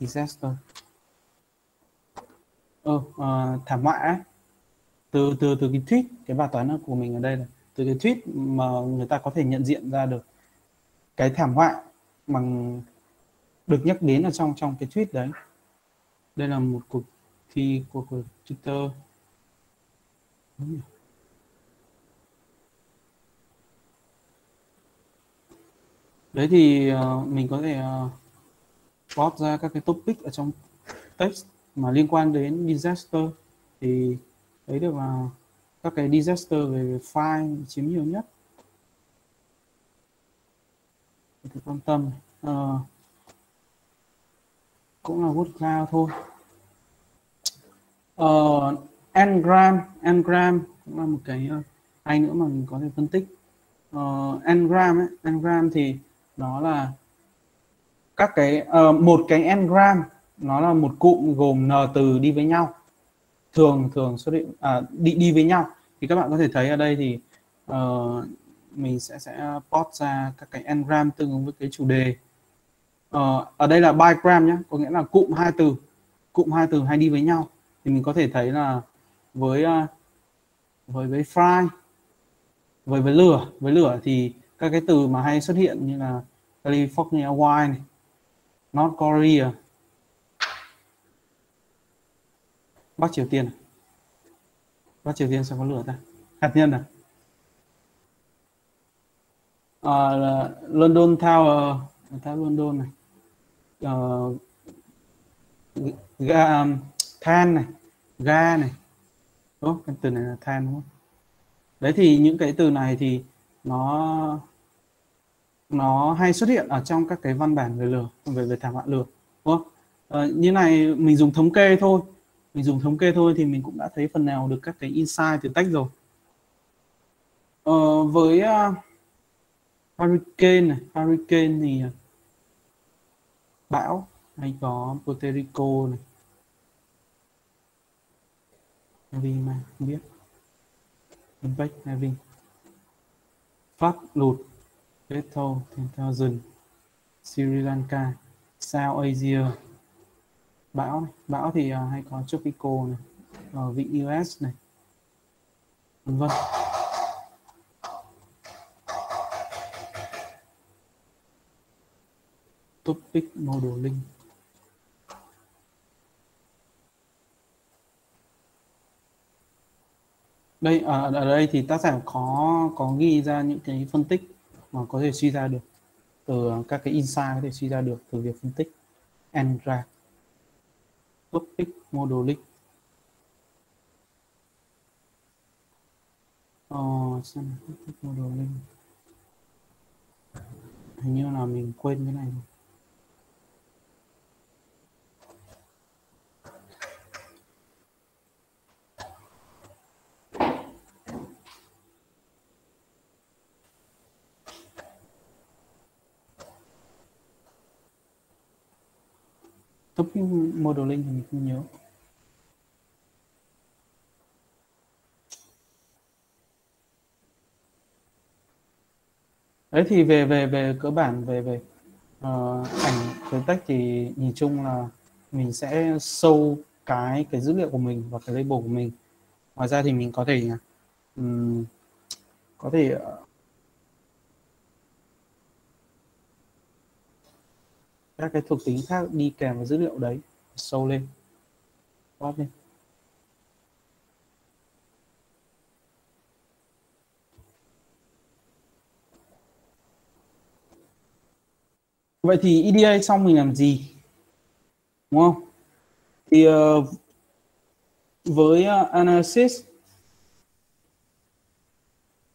disaster. Ờ, uh, thảm họa từ từ từ cái tweet cái bài toán của mình ở đây này từ cái tweet mà người ta có thể nhận diện ra được cái thảm họa bằng được nhắc đến ở trong trong cái tweet đấy. Đây là một cuộc thi của, của Twitter. Đấy thì uh, mình có thể uh, plot ra các cái topic ở trong text mà liên quan đến disaster. Thì đấy được là các cái disaster về file chiếm nhiều nhất. Thì quan tâm à, cũng là word cloud thôi. Ờ, uh, ngram ngram cũng là một cái ờ, hay nữa mà mình có thể phân tích. Uh, ngram ấy, ngram thì nó là các cái uh, một cái ngram nó là một cụm gồm n từ đi với nhau. Thường thường xuất hiện à, đi đi với nhau thì các bạn có thể thấy ở đây thì uh, mình sẽ sẽ post ra các cái engram tương ứng với cái chủ đề. Uh, ở đây là bigram nhé có nghĩa là cụm hai từ cụm hai từ hay đi với nhau. Thì mình có thể thấy là với uh, với với fry với với lửa với lửa thì các cái từ mà hay xuất hiện như là California wine này, North Korea Bắc Triều Tiên. Bắc Triều Tiên sẽ có lửa ta. Hạt nhân à, à London Tower Tower London này. Uh, ga, um, than này ga này. Ồ, cái từ này là than đúng không? Đấy thì những cái từ này thì nó nó hay xuất hiện ở trong các cái văn bản về lừa về về thảm họa lừa đúng không? À, như này mình dùng thống kê thôi mình dùng thống kê thôi thì mình cũng đã thấy phần nào được các cái insight từ tách rồi. Ờ, với uh, hurricane này. Hurricane thì à, bão hay có Puerto Rico này. Vì mà không biết. Impact having phát lụt. Bethel 10,000 Sri Lanka. South Asia? Bão này. bão thì uh, hay có tropical này ở vịnh US này vân vân. Topic modeling đây ở, ở đây thì tác giả có có ghi ra những cái phân tích mà có thể suy ra được từ à, các cái insight có thể suy ra được từ việc phân tích. And drag topic modulic. Ờ, xem topic modulic. Hình như là mình quên cái này rồi. Cái modeling thì mình không nhớ. Đấy thì về về về cơ bản về về uh, ảnh với text thì nhìn chung là mình sẽ sâu cái cái dữ liệu của mình và cái label của mình. Ngoài ra thì mình có thể um, có thể ờ, các cái thuộc tính khác đi kèm với dữ liệu đấy sâu lên. Bóp lên vậy thì EDA xong mình làm gì? Đúng không? Thì uh, với uh, analysis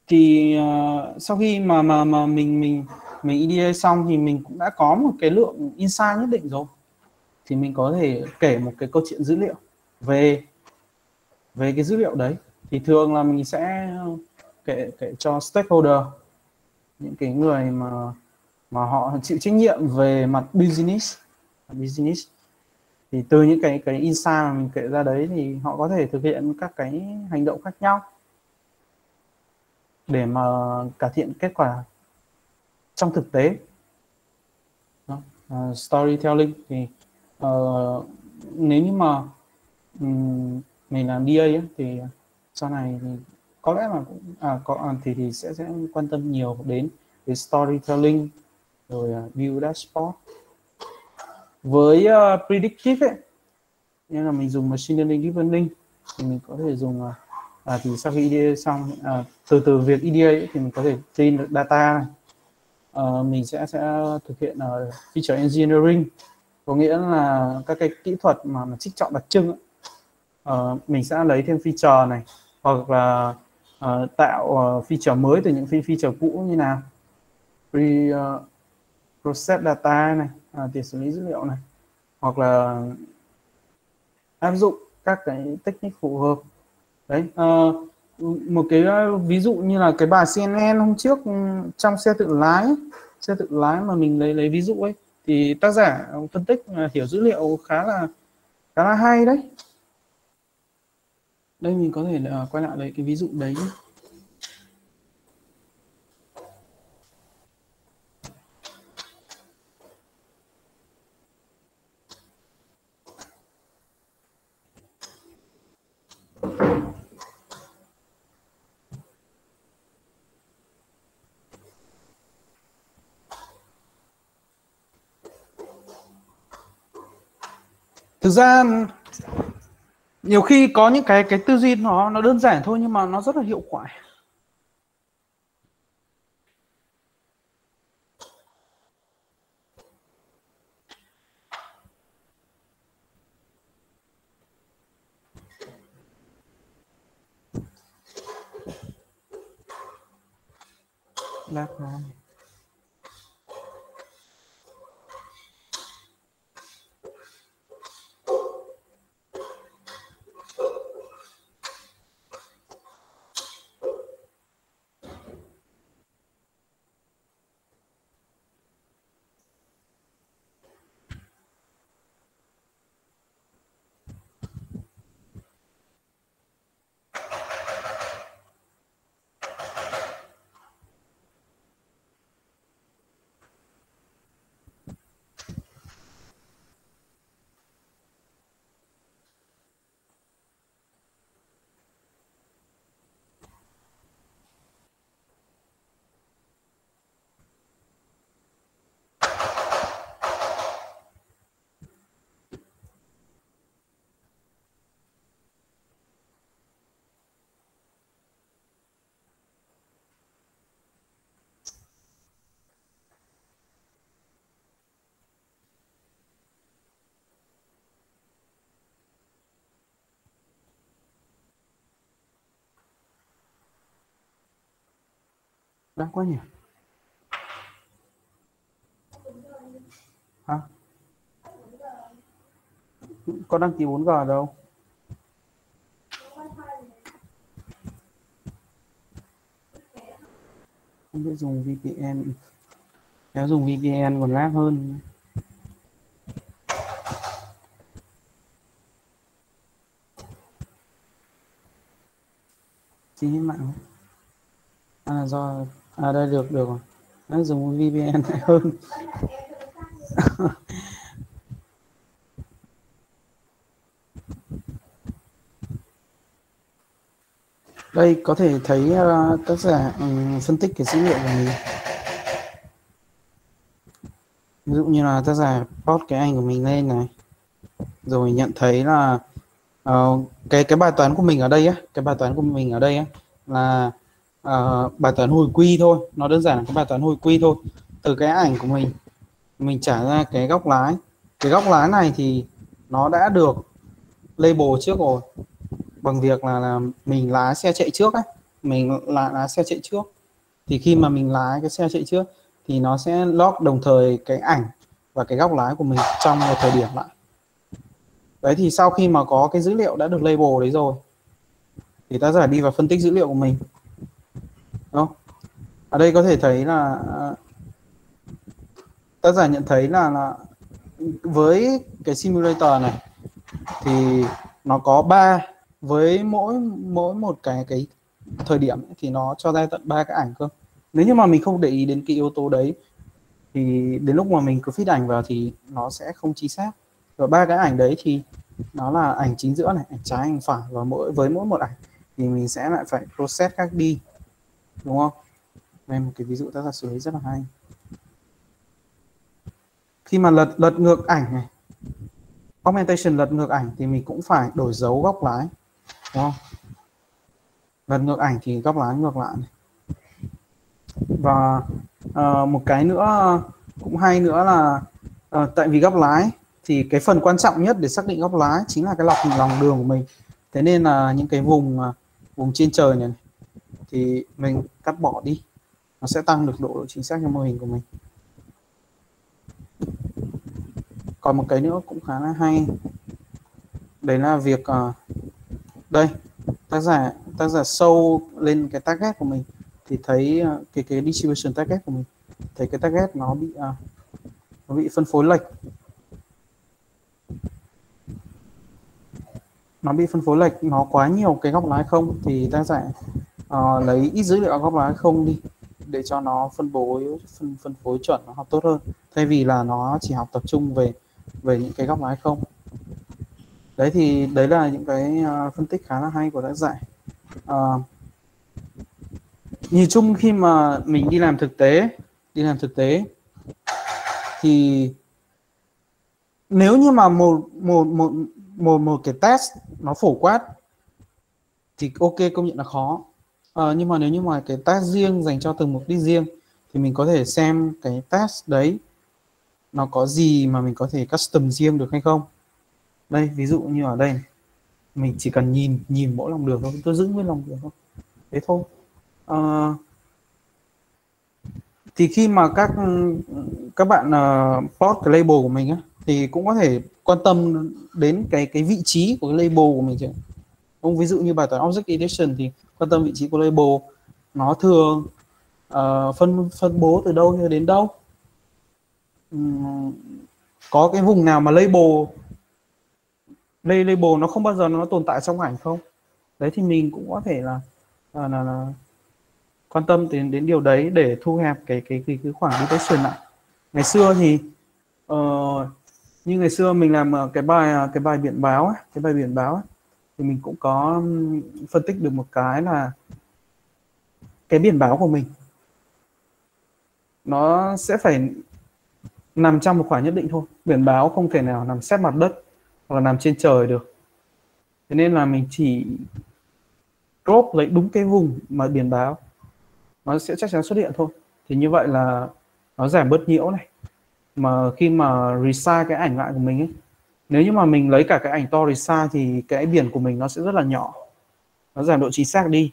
thì uh, sau khi mà mà mà mình mình mình EDA xong thì mình cũng đã có một cái lượng insight nhất định rồi. Thì mình có thể kể một cái câu chuyện dữ liệu về về cái dữ liệu đấy. Thì thường là mình sẽ kể kể cho stakeholder, những cái người mà mà họ chịu trách nhiệm về mặt business business. Thì từ những cái cái insight mà mình kể ra đấy thì họ có thể thực hiện các cái hành động khác nhau để mà cải thiện kết quả trong thực tế uh, storytelling thì uh, nếu như mà um, mình làm DA ấy, thì sau này thì có lẽ là cũng à, có à, thì thì sẽ sẽ quan tâm nhiều đến cái storytelling rồi uh, view dashboard. Với uh, predictive ấy nên là mình dùng machine learning deep learning thì mình có thể dùng uh, à, thì sau khi EDA xong à, từ từ việc EDA ấy, thì mình có thể train được data này uh, mình sẽ sẽ thực hiện uh, feature engineering. Có nghĩa là các cái kỹ thuật mà, mà trích chọn đặc trưng uh, mình sẽ lấy thêm feature này hoặc là uh, tạo uh, feature mới từ những feature cũ như nào. Pre uh, process data này uh, tiền xử lý dữ liệu này hoặc là áp dụng các cái technique phù hợp. Đấy uh, một cái ờ, ví dụ như là cái bài CNN hôm trước ừ, trong xe tự lái, xe tự lái mà mình lấy lấy ví dụ ấy, thì tác giả phân tích ờ, hiểu dữ liệu khá là khá là hay đấy. Đây mình có thể ờ, quay lại lấy cái ví dụ đấy thực ra, nhiều khi có những cái cái tư duy nó nó đơn giản thôi nhưng mà nó rất là hiệu quả Lạc nó đáng quá nhỉ. Hả? Có đăng ký 4G đâu? Không biết dùng VPN nếu dùng VPN còn lag hơn. Xin hết mạng à, do à đây được được rồi. Nó dùng VPN hơn. Đây có thể thấy uh, tác giả um, phân tích cái dữ liệu của mình. Ví dụ như là tác giả post cái ảnh của mình lên này. Rồi nhận thấy là uh, cái cái bài toán của mình ở đây á cái bài toán của mình ở đây á là uh, bài toán hồi quy thôi. Nó đơn giản là cái bài toán hồi quy thôi. Từ cái ảnh của mình mình trả ra cái góc lái cái góc lái này thì nó đã được label trước rồi. Bằng việc là, là mình lái xe chạy trước ấy. Mình lái, lái xe chạy trước. Thì khi mà mình lái cái xe chạy trước thì nó sẽ log đồng thời cái ảnh và cái góc lái của mình trong một thời điểm lại. Đấy thì sau khi mà có cái dữ liệu đã được label đấy rồi thì ta giải đi vào phân tích dữ liệu của mình ở đây có thể thấy là à, tác giả nhận thấy là, là với cái simulator này thì nó có ba với mỗi mỗi một cái cái thời điểm thì nó cho ra tận ba cái ảnh cơ. Nếu như mà mình không để ý đến cái yếu tố đấy thì đến lúc mà mình cứ feed ảnh vào thì nó sẽ không chính xác. Và ba cái ảnh đấy thì nó là ảnh chính giữa này ảnh trái ảnh phải và mỗi với mỗi một ảnh thì mình sẽ lại phải process các đi. Đúng không? Đây một cái ví dụ tác giả xử lý rất là hay. Khi mà lật lật ngược ảnh này augmentation lật ngược ảnh thì mình cũng phải đổi dấu góc lái đúng không? Lật ngược ảnh thì góc lái ngược lại này. và uh, một cái nữa cũng hay nữa là uh, tại vì góc lái thì cái phần quan trọng nhất để xác định góc lái chính là cái lọc lòng đường của mình. Thế nên là những cái vùng uh, vùng trên trời này thì mình cắt bỏ đi nó sẽ tăng được độ chính xác cho mô hình của mình. Còn một cái nữa cũng khá là hay. Đấy là việc uh, đây tác giả tác giả sâu lên cái target của mình thì thấy uh, cái cái distribution target của mình thấy cái target nó bị uh, nó bị phân phối lệch. Nó bị phân phối lệch nó quá nhiều cái góc lái không thì tác giả uh, lấy ít dữ liệu góc lái không đi để cho nó phân bố phân phân phối chuẩn nó học tốt hơn. Thay vì là nó chỉ học tập trung về về những cái góc lái không. Đấy thì đấy là những cái uh, phân tích khá là hay của tác giả. Uh, nhìn chung khi mà mình đi làm thực tế đi làm thực tế thì nếu như mà một một một một một cái test nó phổ quát thì ok công nhận là khó à, nhưng mà nếu như mà cái task riêng dành cho từng mục đích riêng thì mình có thể xem cái task đấy nó có gì mà mình có thể custom riêng được hay không. Đây ví dụ như ở đây mình chỉ cần nhìn nhìn mỗi lòng đường thôi tôi giữ nguyên lòng đường thôi. Thế thôi. À, thì khi mà các các bạn ờ, uh, plot cái label của mình á thì cũng có thể quan tâm đến cái cái vị trí của cái label của mình chứ. Không ví dụ như bài toán object edition thì quan tâm vị trí của label nó thường uh, phân phân bố từ đâu đến đâu. Um, có cái vùng nào mà label label nó không bao giờ nó tồn tại trong ảnh không? Đấy thì mình cũng có thể là là, là, là quan tâm đến đến điều đấy để thu hẹp cái cái cái, cái khoảng detection lại. Ngày xưa thì uh, như ngày xưa mình làm cái bài cái bài biển báo cái bài biển báo thì mình cũng có phân tích được một cái là cái biển báo của mình nó sẽ phải nằm trong một khoảng nhất định thôi. Biển báo không thể nào nằm sát mặt đất hoặc là nằm trên trời được. Thế nên là mình chỉ crop lấy đúng cái vùng mà biển báo nó sẽ chắc chắn xuất hiện thôi. Thì như vậy là nó giảm bớt nhiễu này. Mà khi mà resize cái ảnh lại của mình ấy nếu như mà mình lấy cả cái ảnh to resize thì cái biển của mình nó sẽ rất là nhỏ. Nó giảm độ chính xác đi.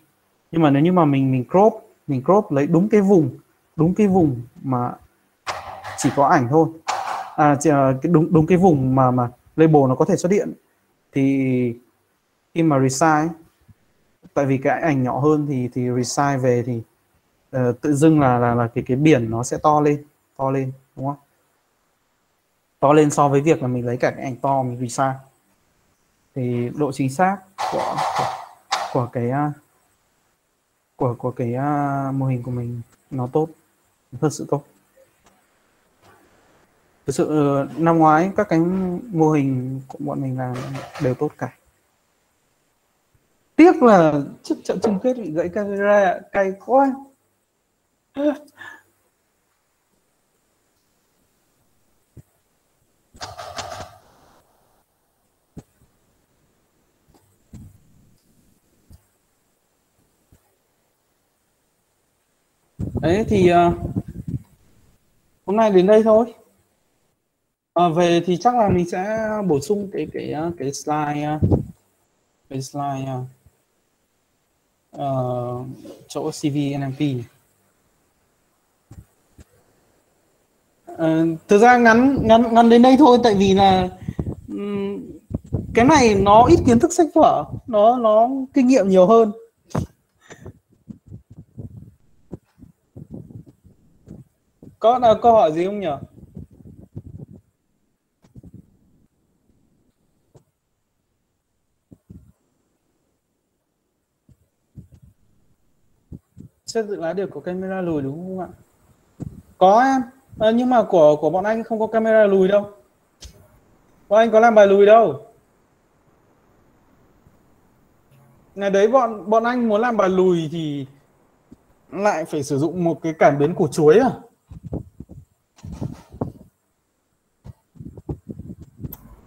Nhưng mà nếu như mà mình mình crop mình crop lấy đúng cái vùng đúng cái vùng mà chỉ có ảnh thôi. À, à đúng đúng cái vùng mà mà label nó có thể xuất hiện thì khi mà resize tại vì cái ảnh nhỏ hơn thì thì resize về thì uh, tự dưng là là là cái cái biển nó sẽ to lên to lên đúng không? To lên so với việc là mình lấy cả cái ảnh to mình resize thì độ chính xác của của, của cái à, của của cái uh, mô hình của mình nó tốt thật sự tốt. Thực sự ờ, năm ngoái các cái mô hình của bọn mình là đều tốt cả. Tiếc là trước trận chung kết bị gãy camera cay quá. Đấy thì uh, hôm nay đến đây thôi à, về thì chắc là mình sẽ bổ sung cái cái ờ, cái slide cái slide uh, chỗ CV NMP này. Ờ, thực ra ngắn ngắn ngắn đến đây thôi tại vì là um, cái này nó ít kiến thức sách vở nó nó kinh nghiệm nhiều hơn. Có nào câu hỏi gì không nhỉ? Xây dựng lá đều có camera lùi đúng không ạ? Có em à, nhưng mà của của bọn anh không có camera lùi đâu. Bọn anh có làm bài lùi đâu. Ngày đấy bọn bọn anh muốn làm bài lùi thì lại phải sử dụng một cái cảm biến của chuối à?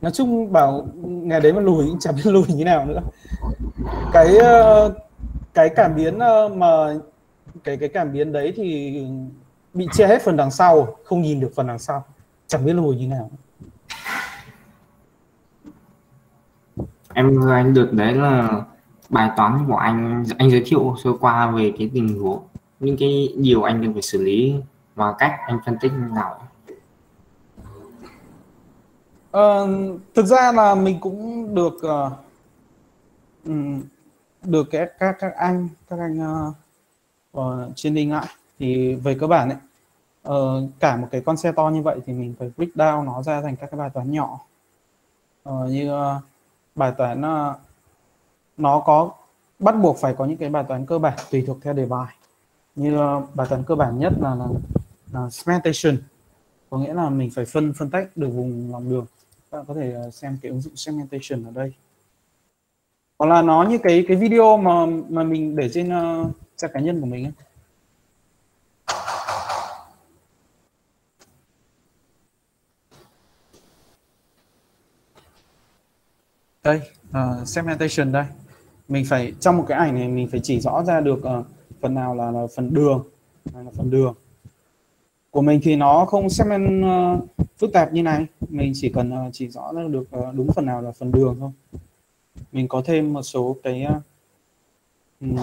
Nói chung bảo ngày đấy mà lùi cũng chẳng biết lùi như nào nữa. Cái ờ, cái cảm biến ờ, mà cái cái cảm biến đấy thì bị che hết phần đằng sau không nhìn được phần đằng sau. Chẳng biết lùi như nào. Em anh được đấy là bài toán của anh anh giới thiệu sơ qua về cái tình huống những cái điều anh cần phải xử lý và cách anh phân tích như nào. Ờ, thực ra là mình cũng được uh, được các các các anh các anh uh, uh, trên đinh lại thì về cơ bản ấy uh, cả một cái con xe to như vậy thì mình phải break down nó ra thành các cái bài toán nhỏ. Uh, như uh, bài toán uh, nó có bắt buộc phải có những cái bài toán cơ bản tùy thuộc theo đề bài. Như uh, bài toán cơ bản nhất là là, là segmentation có nghĩa là mình phải phân phân tách được vùng lòng đường. Các bạn có thể xem cái ứng dụng segmentation ở đây. Hoặc là nó như cái cái video mà mà mình để trên uh, trang cá nhân của mình ấy. Đây uh, segmentation đây. Mình phải trong một cái ảnh này mình phải chỉ rõ ra được uh, phần nào là, là phần đường hay là phần đường. Của mình thì nó không segment uh, phức tạp như này. Mình chỉ cần uh, chỉ rõ ra được uh, đúng phần nào là phần đường thôi. Mình có thêm một số cái uh,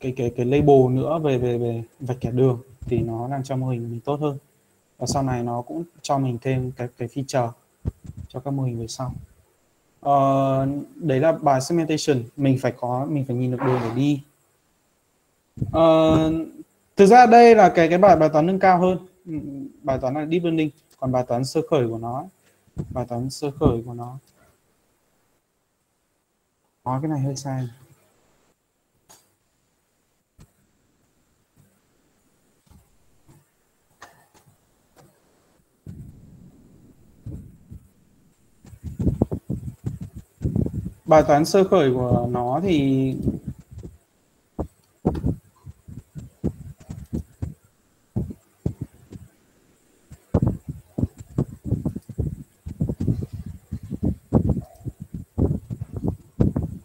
cái cái cái label nữa về về về vạch kẻ đường thì nó làm cho mô hình mình tốt hơn. Và sau này nó cũng cho mình thêm cái cái feature cho các mô hình về sau uh, đấy là bài segmentation mình phải có mình phải nhìn được đường để đi. Uh, thực ra đây là cái cái bài bài toán nâng cao hơn. Ừ, bài toán là deep learning còn bài toán sơ khởi của nó bài toán sơ khởi của nó. Nói cái này hơi sai. Bài toán sơ khởi của nó thì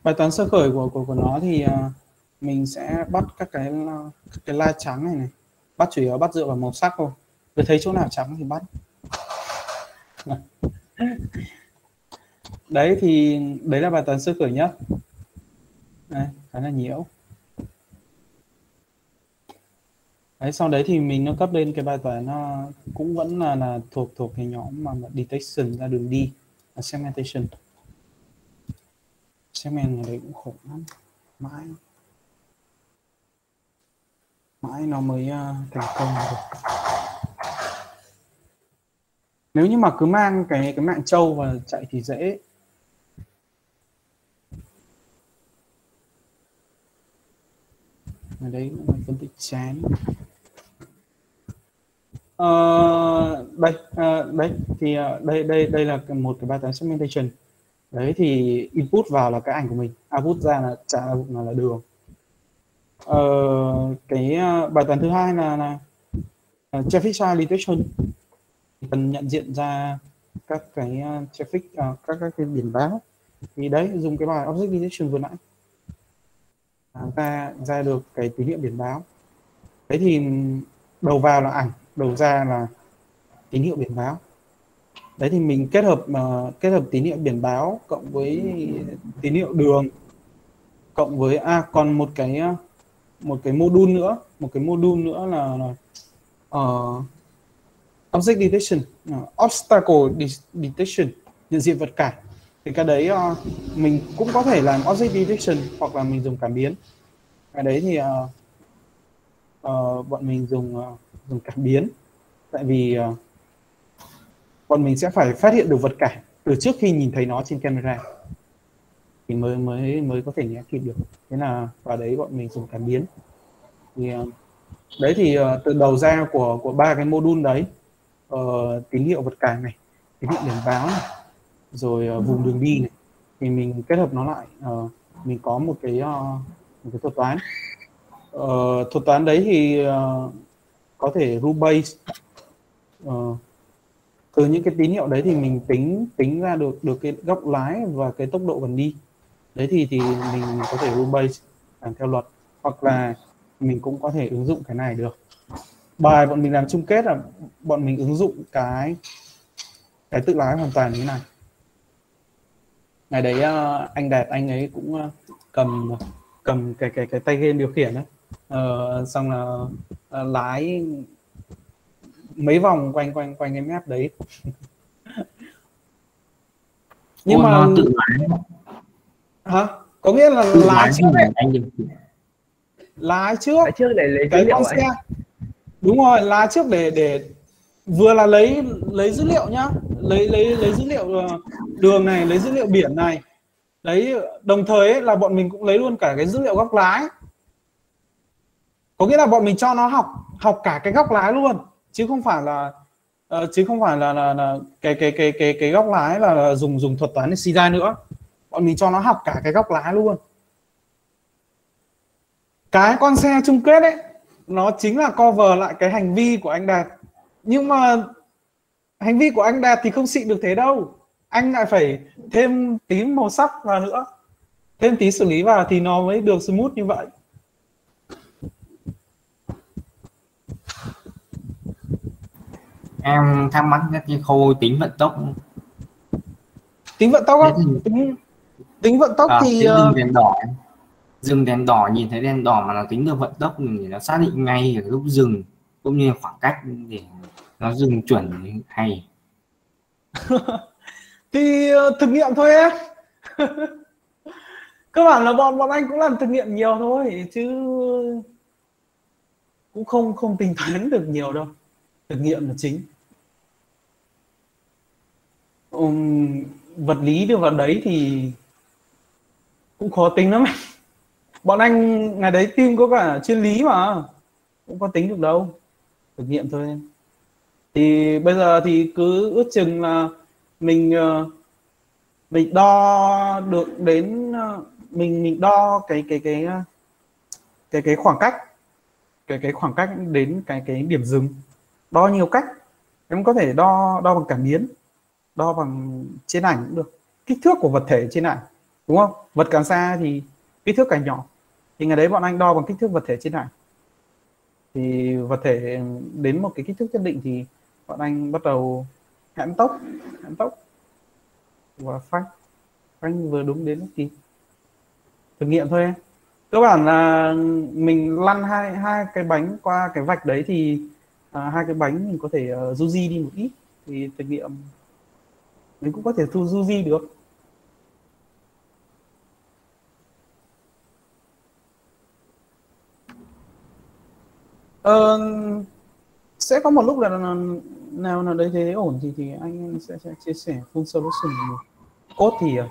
bài toán sơ khởi của của của nó thì uh, mình sẽ bắt các cái các cái lai trắng này này. Bắt chủ yếu bắt dựa vào màu sắc thôi. Cứ thấy chỗ nào trắng thì bắt đấy thì đấy là bài toán sơ khởi nhất đấy, khá là nhiều đấy sau đấy thì mình nó cấp lên cái bài toán nó cũng vẫn là là thuộc thuộc cái nhóm mà detection ra đường đi là segmentation. Segment ở đấy cũng khổ lắm. Mãi. Mãi nó mới uh, thành công được. Nếu như mà cứ mang cái cái mạng trâu và chạy thì dễ. Ở đấy cũng là phân tích chán. À, đây à, đây thì ờ, đây đây đây là một cái bài toán segmentation. Đấy thì input vào là cái ảnh của mình output ra là trả là, là đường ờ, cái bài toán thứ hai là, là traffic size detection cần nhận diện ra các cái traffic các các cái biển báo. Thì đấy dùng cái bài object detection vừa nãy ra ra được cái tín hiệu biển báo. Đấy thì đầu vào là ảnh đầu ra là tín hiệu biển báo. Đấy thì mình kết hợp uh, kết hợp tín hiệu biển báo cộng với tín hiệu đường cộng với à còn một cái ờ, một cái module nữa một cái module nữa là, là uh, object detection uh, obstacle detection nhận diện vật cản thì cái đấy uh, mình cũng có thể làm object detection hoặc là mình dùng cảm biến. Cái đấy thì uh, uh, bọn mình dùng uh, dùng cảm biến. Tại vì uh, bọn mình sẽ phải phát hiện được vật cản từ trước khi nhìn thấy nó trên camera. Thì mới mới mới có thể nghe kịp được. Thế là vào đấy bọn mình dùng cảm biến. Thì uh, đấy thì uh, từ đầu ra của của ba cái module đấy uh, tín hiệu vật cản này tín hiệu điểm báo này rồi uh, vùng đường đi này thì mình kết hợp nó lại uh, mình có một cái uh, một cái thuật toán. Uh, thuật toán đấy thì uh, có thể rule base uh, từ những cái tín hiệu đấy thì mình tính tính ra được được cái góc lái và cái tốc độ gần đi. Đấy thì thì mình có thể rule base làm theo luật hoặc là mình cũng có thể ứng dụng cái này được. Bài bọn mình làm chung kết là bọn mình ứng dụng cái cái tự lái hoàn toàn như thế này ngày đấy uh, anh đạt anh ấy cũng uh, cầm cầm cái cái cái tay game điều khiển đấy uh, xong là uh, lái mấy vòng quanh quanh quanh cái map đấy. Nhưng Ôi, mà nó tự lái hả? Có nghĩa là tự lái trước đấy anh điều khiển. lái trước. Phải trước để lấy cái con anh. xe. Đúng rồi lái trước để để vừa là lấy lấy dữ liệu nhá. Lấy lấy lấy dữ liệu ờ, đường này lấy dữ liệu biển này. Đấy đồng thời ấy, là bọn mình cũng lấy luôn cả cái dữ liệu góc lái. Có nghĩa là bọn mình cho nó học học cả cái góc lái luôn. Chứ không phải là uh, chứ không phải là là, là cái cái cái cái cái góc lái là, là dùng dùng thuật toán để suy ra nữa. Bọn mình cho nó học cả cái góc lái luôn. Cái con xe chung kết ấy nó chính là cover lại cái hành vi của anh đạt nhưng mà hành vi của anh đạt thì không xịn được thế đâu. Anh lại phải thêm tí màu sắc vào nữa. Thêm tí xử lý vào thì nó mới được smooth như vậy. Em thắc mắc cái khâu tính vận tốc. Tính vận tốc thì- tính tính vận tốc à, thì cái ờ, dừng đèn đỏ dừng đèn đỏ nhìn thấy đèn đỏ mà nó tính được vận tốc thì nó xác định ngay ở lúc dừng cũng như khoảng cách để nó dừng chuẩn hay. Thì ờ, thực nghiệm thôi em. Cơ bản là bọn bọn anh cũng làm thực nghiệm nhiều thôi chứ cũng không không tính toán được nhiều đâu. Thực nghiệm là chính. Um, vật lý đưa vào đấy thì cũng khó tính lắm bọn anh ngày đấy team có cả chuyên lý mà cũng có tính được đâu. Thực nghiệm thôi em thì bây giờ thì cứ ước chừng là mình ờ, mình đo được đến ờ, mình mình đo cái cái cái ờ, cái cái khoảng cách, cái cái khoảng cách đến cái cái điểm dừng. Đo nhiều cách, em có thể đo đo bằng cảm biến, đo bằng trên ảnh cũng được. Kích thước của vật thể trên ảnh, đúng không? Vật càng xa thì kích thước càng nhỏ. Thì ngày đấy bọn anh đo bằng kích thước vật thể trên ảnh. Thì vật thể đến một cái kích thước nhất định thì bọn anh bắt đầu hãm tốc hãm tốc. Và phanh phanh vừa đúng đến thì thực nghiệm thôi em. Cơ bản là mình lăn hai hai cái bánh qua cái vạch đấy thì à, hai cái bánh mình có thể ờ, uh, du di đi một ít. Thì thực nghiệm. Mình cũng có thể thu du di được. Ờ, sẽ có một lúc là- nào nào đấy thế ổn thì thì anh sẽ, sẽ chia sẻ full solution một. Cốt thì ờ,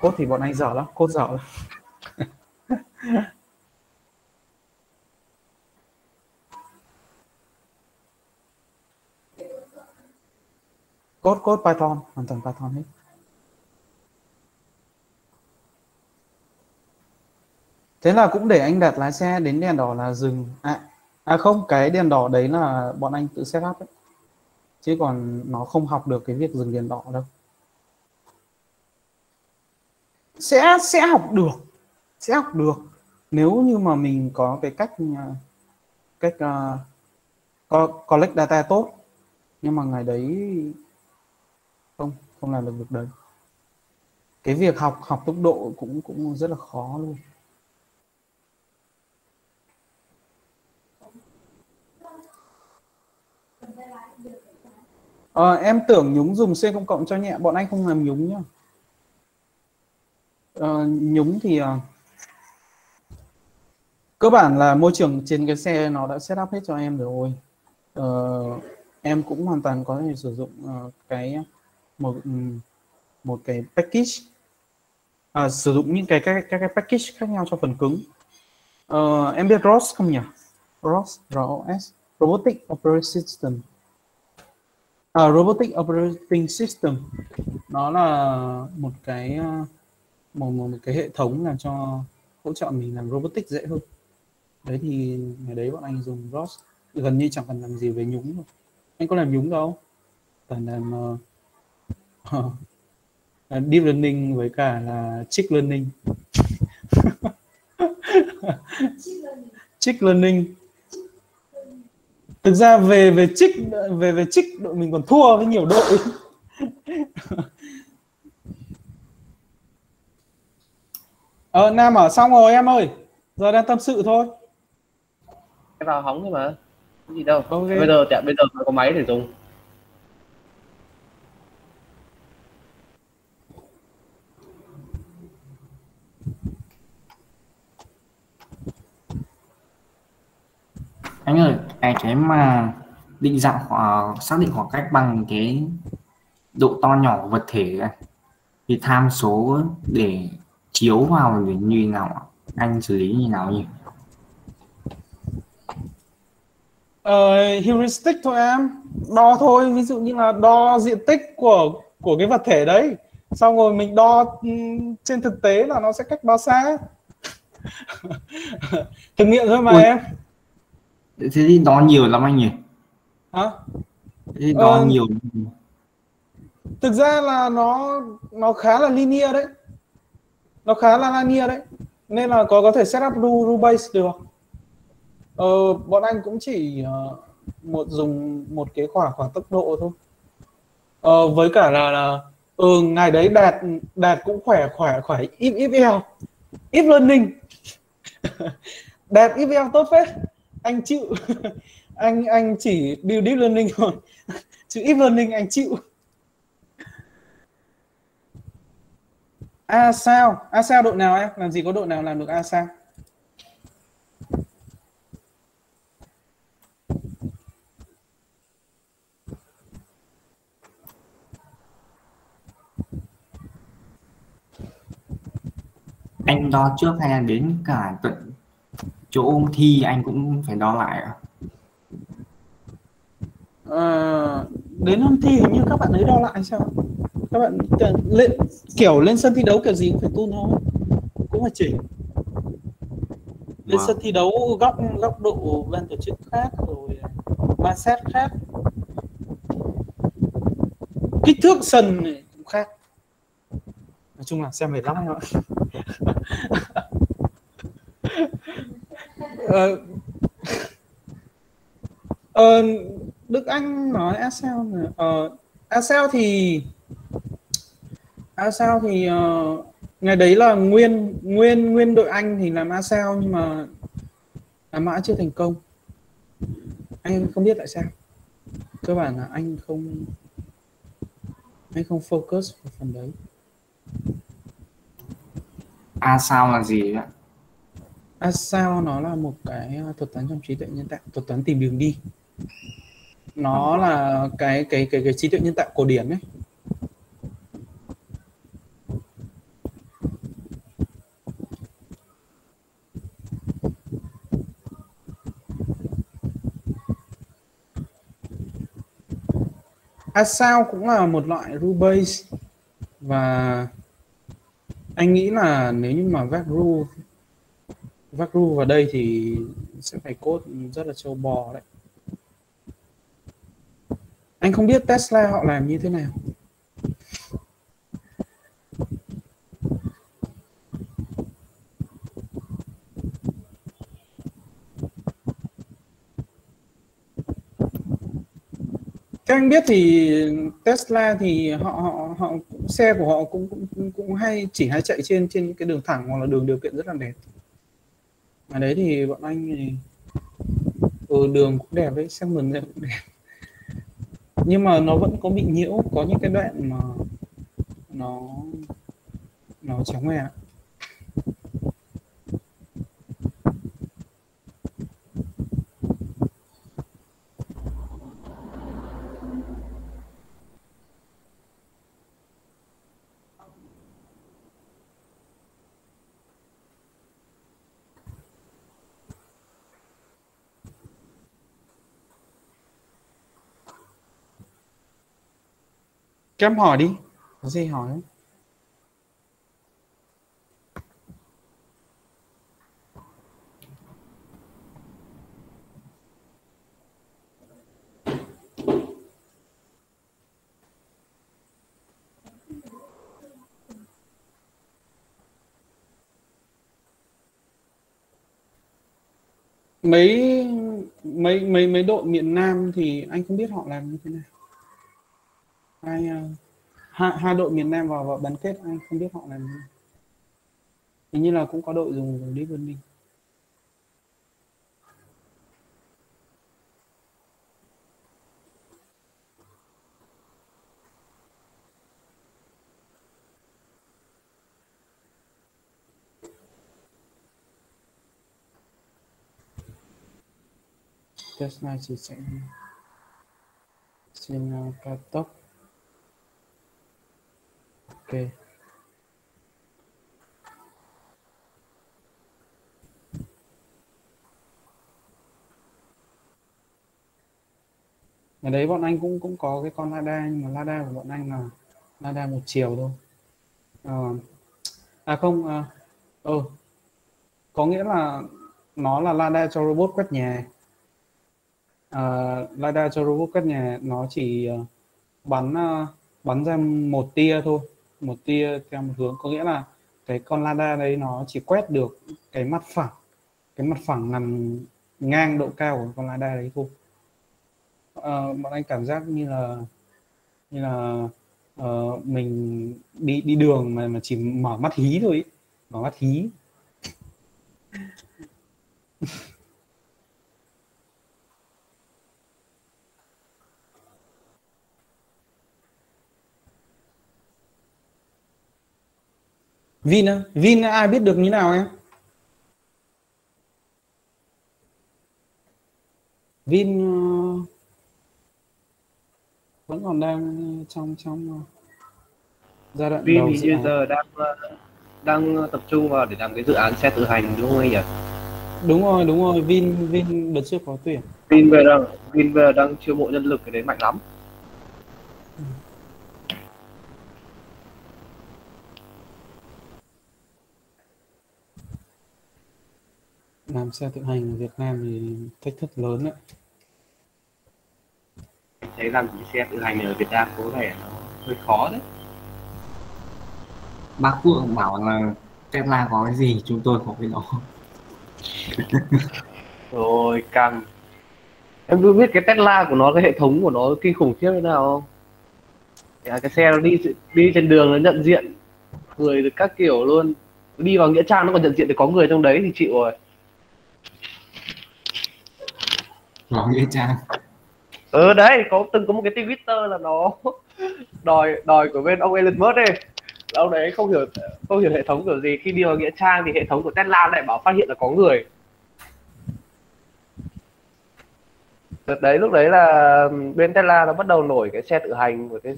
cốt thì bọn anh dở lắm cốt dở lắm. Cốt cốt python hoàn toàn python hết. Thế là cũng để anh đặt lái xe đến đèn đỏ là dừng. Ạ à, à không cái đèn đỏ đấy là bọn anh tự set up ấy. chứ còn nó không học được cái việc dừng đèn đỏ đâu. Sẽ sẽ học được sẽ học được. Nếu như mà mình có cái cách à, cách uh, collect data tốt nhưng mà ngày đấy không không làm được việc đấy. Cái việc học học tốc độ cũng cũng rất là khó luôn. À, em tưởng nhúng dùng C công cộng cho nhẹ bọn anh không làm nhúng nhá. À, nhúng thì à, cơ bản là môi trường trên cái xe nó đã set up hết cho em rồi. À, em cũng hoàn toàn có thể sử dụng uh, cái một ừ, một cái package. À, sử dụng những cái các, các cái package khác nhau cho phần cứng. Uh, em biết ROS không nhỉ? ROS ROS Robotic Operating System à, Robotic Operating System. Nó là một cái ờ, một, một, một cái hệ thống làm cho hỗ trợ mình làm robotic dễ hơn. Đấy thì ngày đấy bọn anh dùng ROS gần như chẳng cần làm gì về nhúng rồi anh có làm nhúng đâu. Toàn làm uh, uh, deep learning với cả là chick learning. Chick learning thực ra về về trích về về trích đội mình còn thua với nhiều đội. Ờ nam ở xong rồi em ơi. Giờ đang tâm sự thôi. Cái vào hóng thôi mà. Cái gì đâu. Okay. bây giờ tại bây giờ có máy để dùng anh ơi cái cái mà định dạng khoảng xác định khoảng cách bằng cái độ to nhỏ vật thể thì tham số để chiếu vào để như nào anh xử lý như nào nhỉ? Ờ, heuristic thôi em. Đo thôi ví dụ như là đo diện tích của của cái vật thể đấy. Xong rồi mình đo trên thực tế là nó sẽ cách bao xa. Thực nghiệm thôi mà Ui. em thế thì đo nhiều lắm anh nhỉ? Hả? Thế thì đo ờ, nhiều. thực ra là nó nó khá là linear đấy. Nó khá là linear đấy. Nên là có có thể setup rule, rule base được. Ờ, bọn anh cũng chỉ uh, một dùng một cái khoảng khoảng tốc độ thôi. Ờ, với cả là, là ừ ngày đấy đạt đạt cũng khỏe khỏe khỏe ít ít eo. Ít learning. Đạt ít eo tốt phết anh chịu. Anh anh chỉ build deep learning thôi. Chứ ít learning anh chịu. A sao? A sao đội nào em? Làm gì có đội nào làm được a sao? Anh đo trước hay là đến cả tận chỗ ôn thi anh cũng phải đo lại à? À, đến hôm thi hình như các bạn ấy đo lại sao? Các bạn lên kiểu lên sân thi đấu kiểu gì cũng phải tuôn thôi cũng phải chỉnh. Lên wow. sân thi đấu góc góc độ ban tổ chức khác rồi ba xét khác. Kích thước sân này cũng khác. Nói chung là xem mệt lắm anh ạ ờ, ờ, Đức Anh nói Excel này. Ờ, Excel thì À thì uh, ngày đấy là nguyên nguyên nguyên đội Anh thì làm Asao nhưng mà làm mã chưa thành công. Anh không biết tại sao. Cơ bản là anh không anh không focus vào phần đấy. À, Asao là gì ạ? Asao nó là một cái thuật toán trong trí tuệ nhân tạo, thuật toán tìm đường đi. Nó là cái cái cái cái trí tuệ nhân tạo cổ điển ấy. À, sao cũng là một loại rule base và anh nghĩ là nếu như mà vác rule Vacru vào đây thì sẽ phải cốt rất là châu bò đấy anh không biết Tesla họ làm như thế nào Các anh biết thì Tesla thì họ họ họ, xe của họ cũng cũng cũng hay chỉ hay chạy trên trên cái đường thẳng hoặc là đường điều kiện rất là đẹp. Mà đấy thì bọn anh thì ừ, đường cũng đẹp đấy, xem mình cũng đẹp. Nhưng mà nó vẫn có bị nhiễu, có những cái đoạn mà nó nó chéo ngoe. Các em hỏi đi, có gì hỏi không? mấy mấy mấy mấy đội miền Nam thì anh không biết họ làm như thế nào hai ờ, hai, hai đội miền Nam vào vào bán kết anh không biết họ làm gì hình như là cũng có đội dùng đi vươn mình test này chỉ sẽ xin uh, cao tốc ok. Ở đấy bọn anh cũng cũng có cái con lada nhưng mà lada của bọn anh là lada một chiều thôi. À, à không à, ừ, có nghĩa là nó là lada cho robot quét nhà. À, lada cho robot quét nhà nó chỉ à, bắn à, bắn ra một tia thôi một tia theo một hướng. Có nghĩa là cái con lada đấy nó chỉ quét được cái mặt phẳng cái mặt phẳng nằm ngang độ cao của con lada đấy thôi. À, bọn anh cảm giác như là như là uh, mình đi đi đường mà mà chỉ mở mắt hí thôi ý. mở mắt hí. Vin á, Vin ai biết được như nào em? Vin uh, vẫn còn đang trong trong uh, giai đoạn Vin đầu thì bây giờ đang ờ, đang tập trung vào để làm cái dự án xe tự hành đúng không anh nhỉ? Đúng rồi, đúng rồi, Vin Vin đợt trước có tuyển. Vin về đang Vin về đang chiêu mộ nhân lực cái đấy mạnh lắm. Làm xe tự hành ở Việt Nam thì thách thức lớn đấy. Thấy làm cái xe tự hành ở Việt Nam có vẻ nó hơi khó đấy. bác Phượng bảo là Tesla có cái gì chúng tôi có cái đó Rồi căng. Em cứ biết cái Tesla của nó cái hệ thống của nó kinh khủng khiếp thế nào không? Cái xe nó đi đi trên đường nó nhận diện người được các kiểu luôn. Đi vào nghĩa trang nó còn nhận diện được có người trong đấy thì chịu rồi. Có nghĩa trang. Ừ đấy có từng có một cái twitter là nó đòi đòi của bên ông Elon Musk ấy. Là ông đấy không hiểu không hiểu hệ thống kiểu gì. Khi đi vào nghĩa trang thì hệ thống của Tesla lại bảo phát hiện là có người. Đợt đấy lúc đấy là bên Tesla nó bắt đầu nổi cái xe tự hành của cái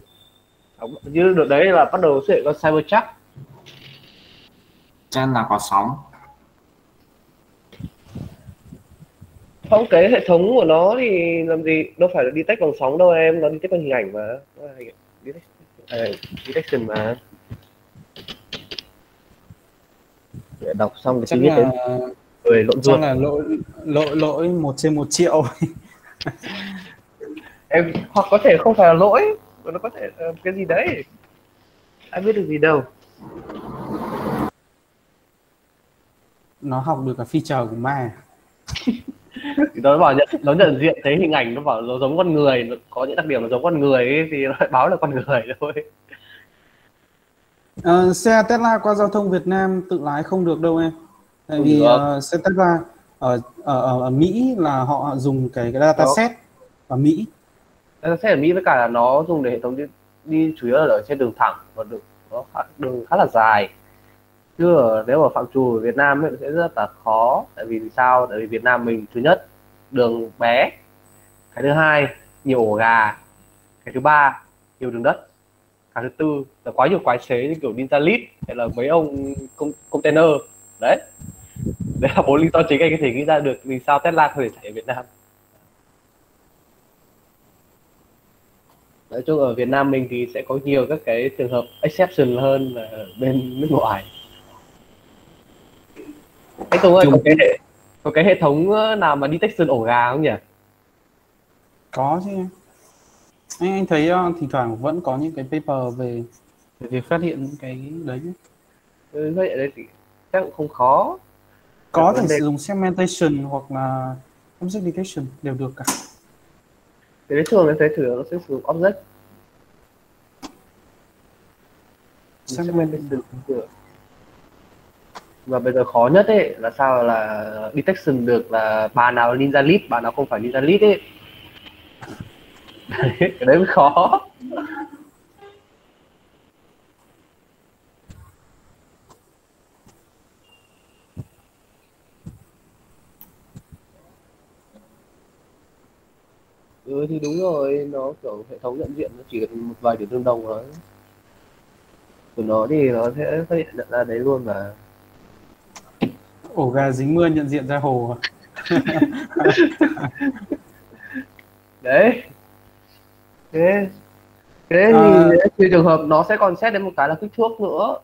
như đợt đấy là bắt đầu xuất hiện con Cybertruck. Chân là có sóng không cái hệ thống của nó thì làm gì đâu phải là đi tách bằng sóng đâu em nó đi tách bằng hình ảnh mà. Nó là hình- detect- à, detection mà. Để đọc xong cái chi tiết là đến người lộn ruột. là lỗi lỗi lỗi một trên một triệu. Em hoặc có thể không phải là lỗi mà nó có thể là cái gì đấy. Ai biết được gì đâu. Nó học được cả feature của ma Thì nó bảo nhận nó nhận diện thấy hình ảnh nó bảo nó giống con người nó có những đặc điểm nó giống con người ấy, thì nó lại báo là con người thôi. Ờ, xe Tesla qua giao thông Việt Nam tự lái không được đâu em. Tại vì ờ, xe Tesla ở, ở ở ở Mỹ là họ dùng cái cái dataset ở Mỹ. Sẽ ở Mỹ với cả là nó dùng để hệ thống đi, đi chủ yếu là ở trên đường thẳng và đường nó khá, đường khá là dài chứ ở, nếu mà phạm trù ở Việt Nam ấy, sẽ rất là khó. Tại vì sao? Tại vì Việt Nam mình thứ nhất đường bé. Cái thứ hai nhiều ổ gà. Cái thứ ba nhiều đường đất. Cái thứ tư là quá nhiều quái xế như kiểu Ninja Lead hay là mấy ông công, container. Đấy. Đấy là bốn lý do chính anh có thể nghĩ ra được vì sao Tesla không thể chạy ở Việt Nam. Nói chung ở Việt Nam mình thì sẽ có nhiều các cái trường hợp exception hơn là ở bên nước ngoài anh Tùng ơi có Chung- cái hệ có cái hệ thống ờ, nào mà detection ổ gà không nhỉ? Có chứ. Anh anh thấy ờ, thỉnh thoảng vẫn có những cái paper về về việc phát hiện những cái đấy Ừ, vậy ở đây thì chắc cũng không khó. Có thể sử dụng segmentation hoặc là object detection đều được cả. Thì đến thường thấy thường nó sẽ sử dụng object. Segmentation. Được và bây giờ khó nhất ấy là sao là detection được là bà nào ninja lead bà nào không phải ninja lead ấy. Đấy, cái đấy mới khó. Ừ thì đúng rồi nó kiểu hệ thống nhận diện nó chỉ cần một vài điểm tương đồng thôi. Của nó thì nó sẽ phát hiện nhận ra đấy luôn mà ổ gà dính mưa nhận diện ra hồ à? đấy. Thế thế À. thì trừ trường hợp nó sẽ còn xét đến một cái là kích thước nữa.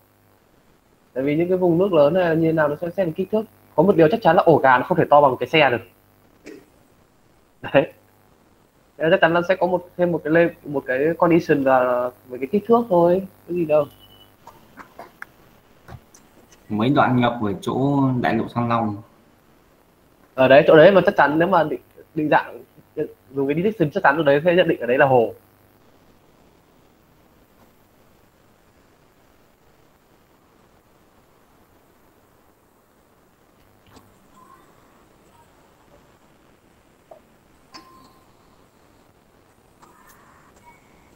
Tại vì những cái vùng nước lớn này như nào nó sẽ xét đến kích thước. Có một điều chắc chắn là ổ gà nó không thể to bằng cái xe được. Đấy. Thế chắc chắn là sẽ có một thêm một cái lên một cái condition là về cái kích thước thôi. Cái gì đâu mấy đoạn ngập ở chỗ đại lộ thăng long. Ở đấy chỗ đấy mà chắc chắn nếu mà định, định dạng dùng cái detection chắc chắn ở đấy sẽ nhận định ở đấy là hồ.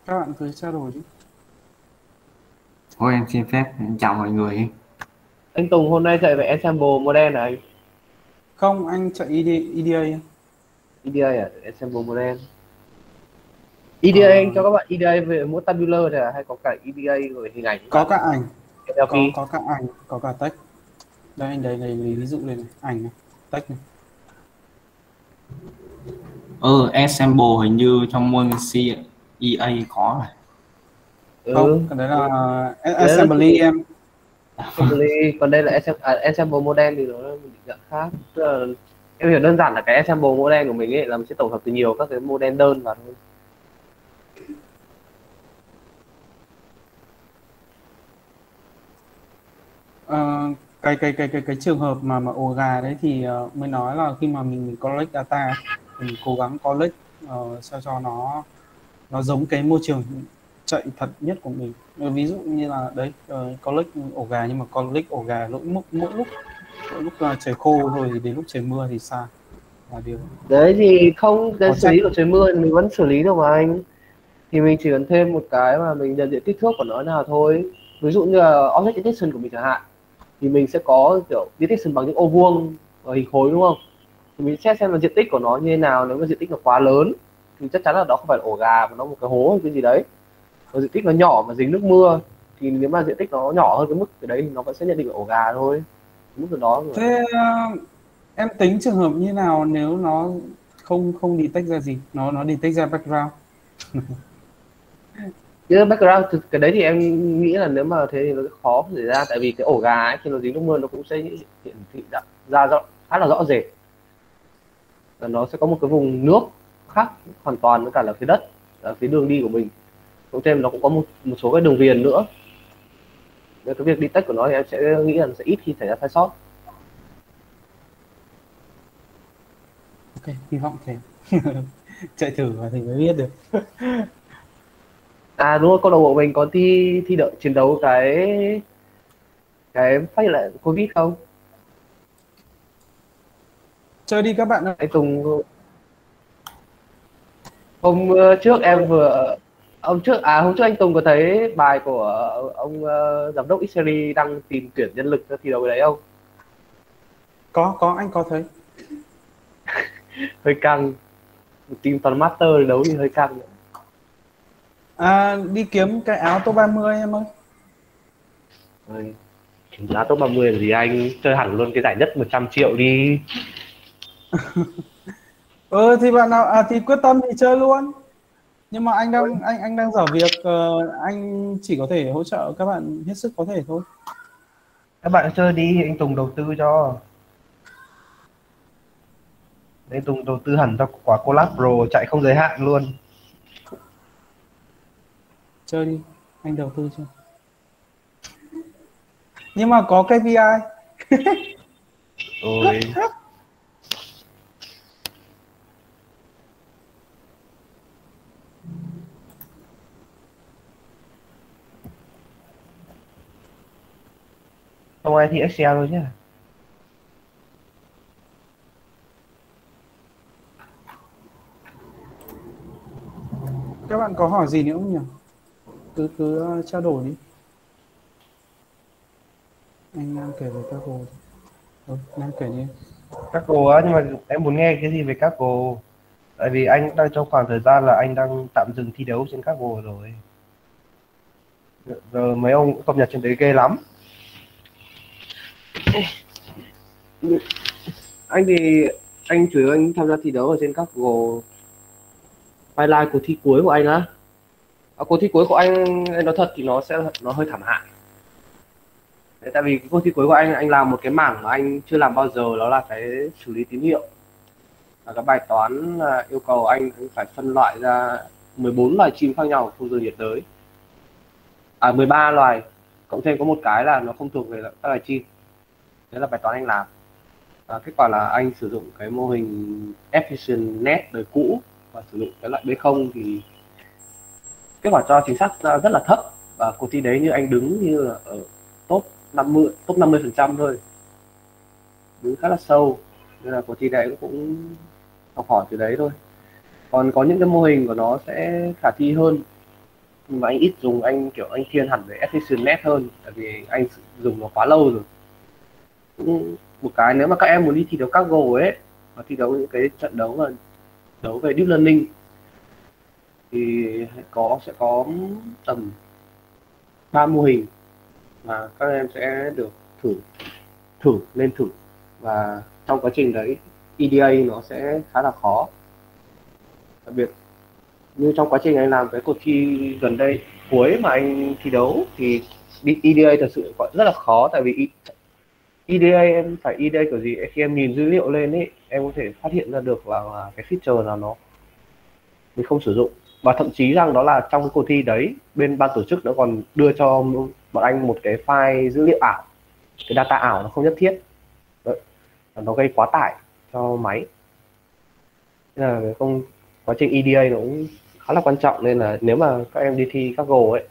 Các bạn cứ trao đổi đi. Thôi em xin phép em chào mọi người anh Tùng hôm nay chạy về ensemble model này không anh chạy EDA, EDA. EDA à? Ensemble model EDA Ờ. anh cho các bạn EDA về mỗi tabular thì hay có cả EDA về hình ảnh? Có cả ảnh. Có, selfie có cả ảnh có cả text đây anh đây này ví dụ đây này. Ảnh này text này. Ờ assemble hình như trong môn CEA có này. Ừ. không cái đấy là assembly em Assembly. còn đây là ensemble, à, model thì nó là một dạng khác Tức là, em hiểu đơn giản là cái ensemble model của mình ấy là mình sẽ tổng hợp từ nhiều các cái model đơn vào thôi Ờ, cái cái cái cái cái trường hợp mà mà ổ gà đấy thì uh, mới nói là khi mà mình, mình collect data mình cố gắng collect uh, ờ, sao cho nó nó giống cái môi trường chạy thật nhất của mình. Ờ, ví dụ như là đấy ờ, collect ổ gà nhưng mà collect ổ gà mỗi lúc mỗi lúc mỗi lúc là trời khô thôi thì đến lúc trời mưa thì sao là điều. Đấy thì không Có xử lý của trời mưa thì mình vẫn xử lý được mà anh. Thì mình chỉ cần thêm một cái mà mình nhận diện kích thước của nó nào thôi. Ví dụ như là object detection của mình chẳng hạn thì mình sẽ có kiểu detection bằng những ô vuông và hình khối đúng không? Thì mình xét xem là diện tích của nó như thế nào nếu mà diện tích nó quá lớn thì chắc chắn là đó không phải là ổ gà mà nó một cái hố hay cái gì đấy còn diện tích nó nhỏ mà dính nước mưa thì nếu mà diện tích nó nhỏ hơn cái mức cái đấy thì nó vẫn sẽ nhận định là ổ gà thôi. Mức từ đó rồi. thế ờ, em tính trường hợp như nào nếu nó không không detect ra gì? Nó nó detect ra background. Chứ background thì cái đấy thì em nghĩ là nếu mà thế thì nó khó xảy ra tại vì cái ổ gà ấy, khi nó dính nước mưa nó cũng sẽ hiển thị ra, ra rõ khá là rõ rệt. Và nó sẽ có một cái vùng nước khác hoàn toàn với cả là phía đất là phía đường đi của mình cộng thêm nó cũng có một một số cái đường viền nữa. Nên cái việc detect của nó thì em sẽ nghĩ là sẽ ít khi xảy ra sai sót. Ok hy vọng thế. Chạy thử và thì mới biết được. À đúng rồi câu lạc bộ mình có thi thi đợi chiến đấu cái cái phát hiện lại covid không? Chơi đi các bạn ơi Tùng hôm ờ, trước em vừa hôm trước à hôm trước anh Tùng có thấy bài của ông ờ, giám đốc Israeli đăng tìm tuyển nhân lực cho thi đấu đấy không? Có có anh có thấy. Hơi căng. Team toàn master đấu thì hơi căng à, đi kiếm cái áo top 30 em ơi. Ôi, giá top 30 là gì anh chơi hẳn luôn cái giải nhất 100 triệu đi. Ừ thì bạn nào à, thì quyết tâm thì chơi luôn nhưng mà anh đang anh anh đang dở việc ờ, anh chỉ có thể hỗ trợ các bạn hết sức có thể thôi. Các bạn chơi đi anh Tùng đầu tư cho. Anh Tùng đầu tư hẳn cho quả collab pro chạy không giới hạn luôn. Chơi đi anh đầu tư cho. Nhưng mà có KPI Ôi. Không ai thi Excel thôi nhá. các bạn có hỏi gì nữa không nhỉ cứ cứ ờ, trao đổi đi anh đang kể về các hồ ừ, đang kể đi Các cô á, nhưng mà em muốn nghe cái gì về các cô? Tại vì anh đang trong khoảng thời gian là anh đang tạm dừng thi đấu trên các cô rồi. Giờ mấy ông cập nhật trên đấy ghê lắm. Anh thì anh chủ yếu anh tham gia thi đấu ở trên các gồ highlight cuộc thi cuối của anh á. À, cuộc thi cuối của anh nói thật thì nó sẽ nó hơi thảm hại. Đấy, tại vì cuộc thi cuối của anh anh làm một cái mảng mà anh chưa làm bao giờ đó là cái xử lý tín hiệu và cái bài toán là yêu cầu anh phải phân loại ra 14 loài chim khác nhau trong rừng nhiệt đới à 13 loài cộng thêm có một cái là nó không thuộc về các loài chim đấy là bài toán anh làm. À, kết quả là anh sử dụng cái mô hình efficient net đời cũ và sử dụng cái loại B0 thì kết quả cho chính xác ra rất là thấp. Và cuộc thi đấy như anh đứng như là ở top 50 top 50 phần trăm thôi. Đứng khá là sâu. Nên là cuộc thi đấy cũng học hỏi từ đấy thôi. Còn có những cái mô hình của nó sẽ khả thi hơn. Nhưng mà anh ít dùng anh kiểu anh thiên hẳn về efficient net hơn. Tại vì anh dùng nó quá lâu rồi một cái, nếu mà các em muốn đi thi đấu các gồ ấy và thi đấu những cái trận đấu mà đấu về deep learning, thì có, sẽ có tầm ba mô hình mà các em sẽ được thử thử lên thử. Và trong quá trình đấy EDA nó sẽ khá là khó. Đặc biệt, như trong quá trình anh làm cái cuộc thi gần đây, cuối mà anh thi đấu, thì đi EDA thật sự gọi rất là khó, tại vì e- EDA em phải EDA kiểu gì? Khi em nhìn dữ liệu lên ấy em có thể phát hiện ra được là, là cái feature nào nó mình không sử dụng. Và thậm chí rằng đó là trong cái cuộc thi đấy bên ban tổ chức nó còn đưa cho bọn anh một cái file dữ liệu ảo. Cái data ảo nó không nhất thiết. Đấy. nó gây quá tải cho máy. Nên là không quá trình EDA nó cũng khá là quan trọng. Nên là nếu mà các em đi thi các Go ấy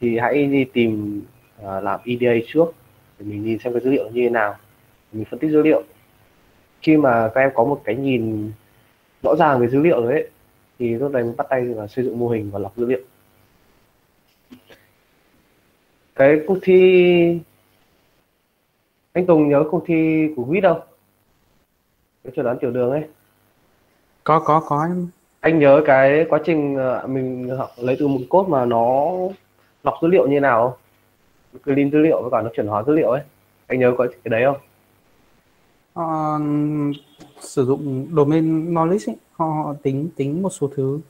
thì hãy đi tìm uh, làm EDA trước để mình nhìn xem cái dữ liệu như thế nào. Mình phân tích dữ liệu. Khi mà các em có một cái nhìn rõ ràng về dữ liệu rồi ấy thì lúc này mình bắt tay vào xây dựng mô hình và lọc dữ liệu. Cái cuộc thi anh Tùng nhớ cuộc thi của Quýt đâu cái chuẩn đoán tiểu đường ấy. Có có có. Anh nhớ cái quá trình ờ, mình học lấy từ một cốt mà nó lọc dữ liệu như nào không clean dữ liệu với cả nó chuẩn hóa dữ liệu ấy. Anh nhớ có cái đấy không? Họ sử dụng domain knowledge ấy, họ, họ tính tính một số thứ.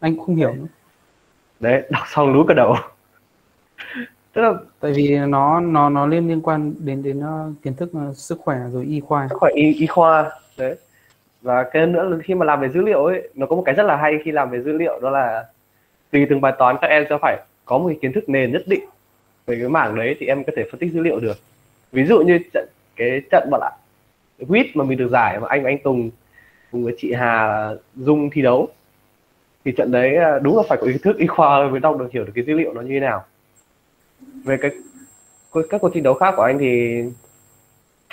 Anh không hiểu nữa. đấy đọc xong lú cả đầu. Tức là tại vì nó nó nó liên liên quan đến đến uh, kiến thức uh, sức khỏe rồi y khoa. Sức khỏe y, y khoa đấy. Và cái nữa là khi mà làm về dữ liệu ấy nó có một cái rất là hay khi làm về dữ liệu đó là tùy từng bài toán các em sẽ phải có một cái kiến thức nền nhất định về cái mảng đấy thì em có thể phân tích dữ liệu được. Ví dụ như trận, cái trận bọn ạ, quýt mà mình được giải mà anh và anh Tùng cùng với chị Hà Dung thi đấu, thì trận đấy à, đúng là phải có ý thức y khoa mới đọc được hiểu được cái dữ liệu nó như thế nào. Về cái các cuộc thi đấu khác của anh thì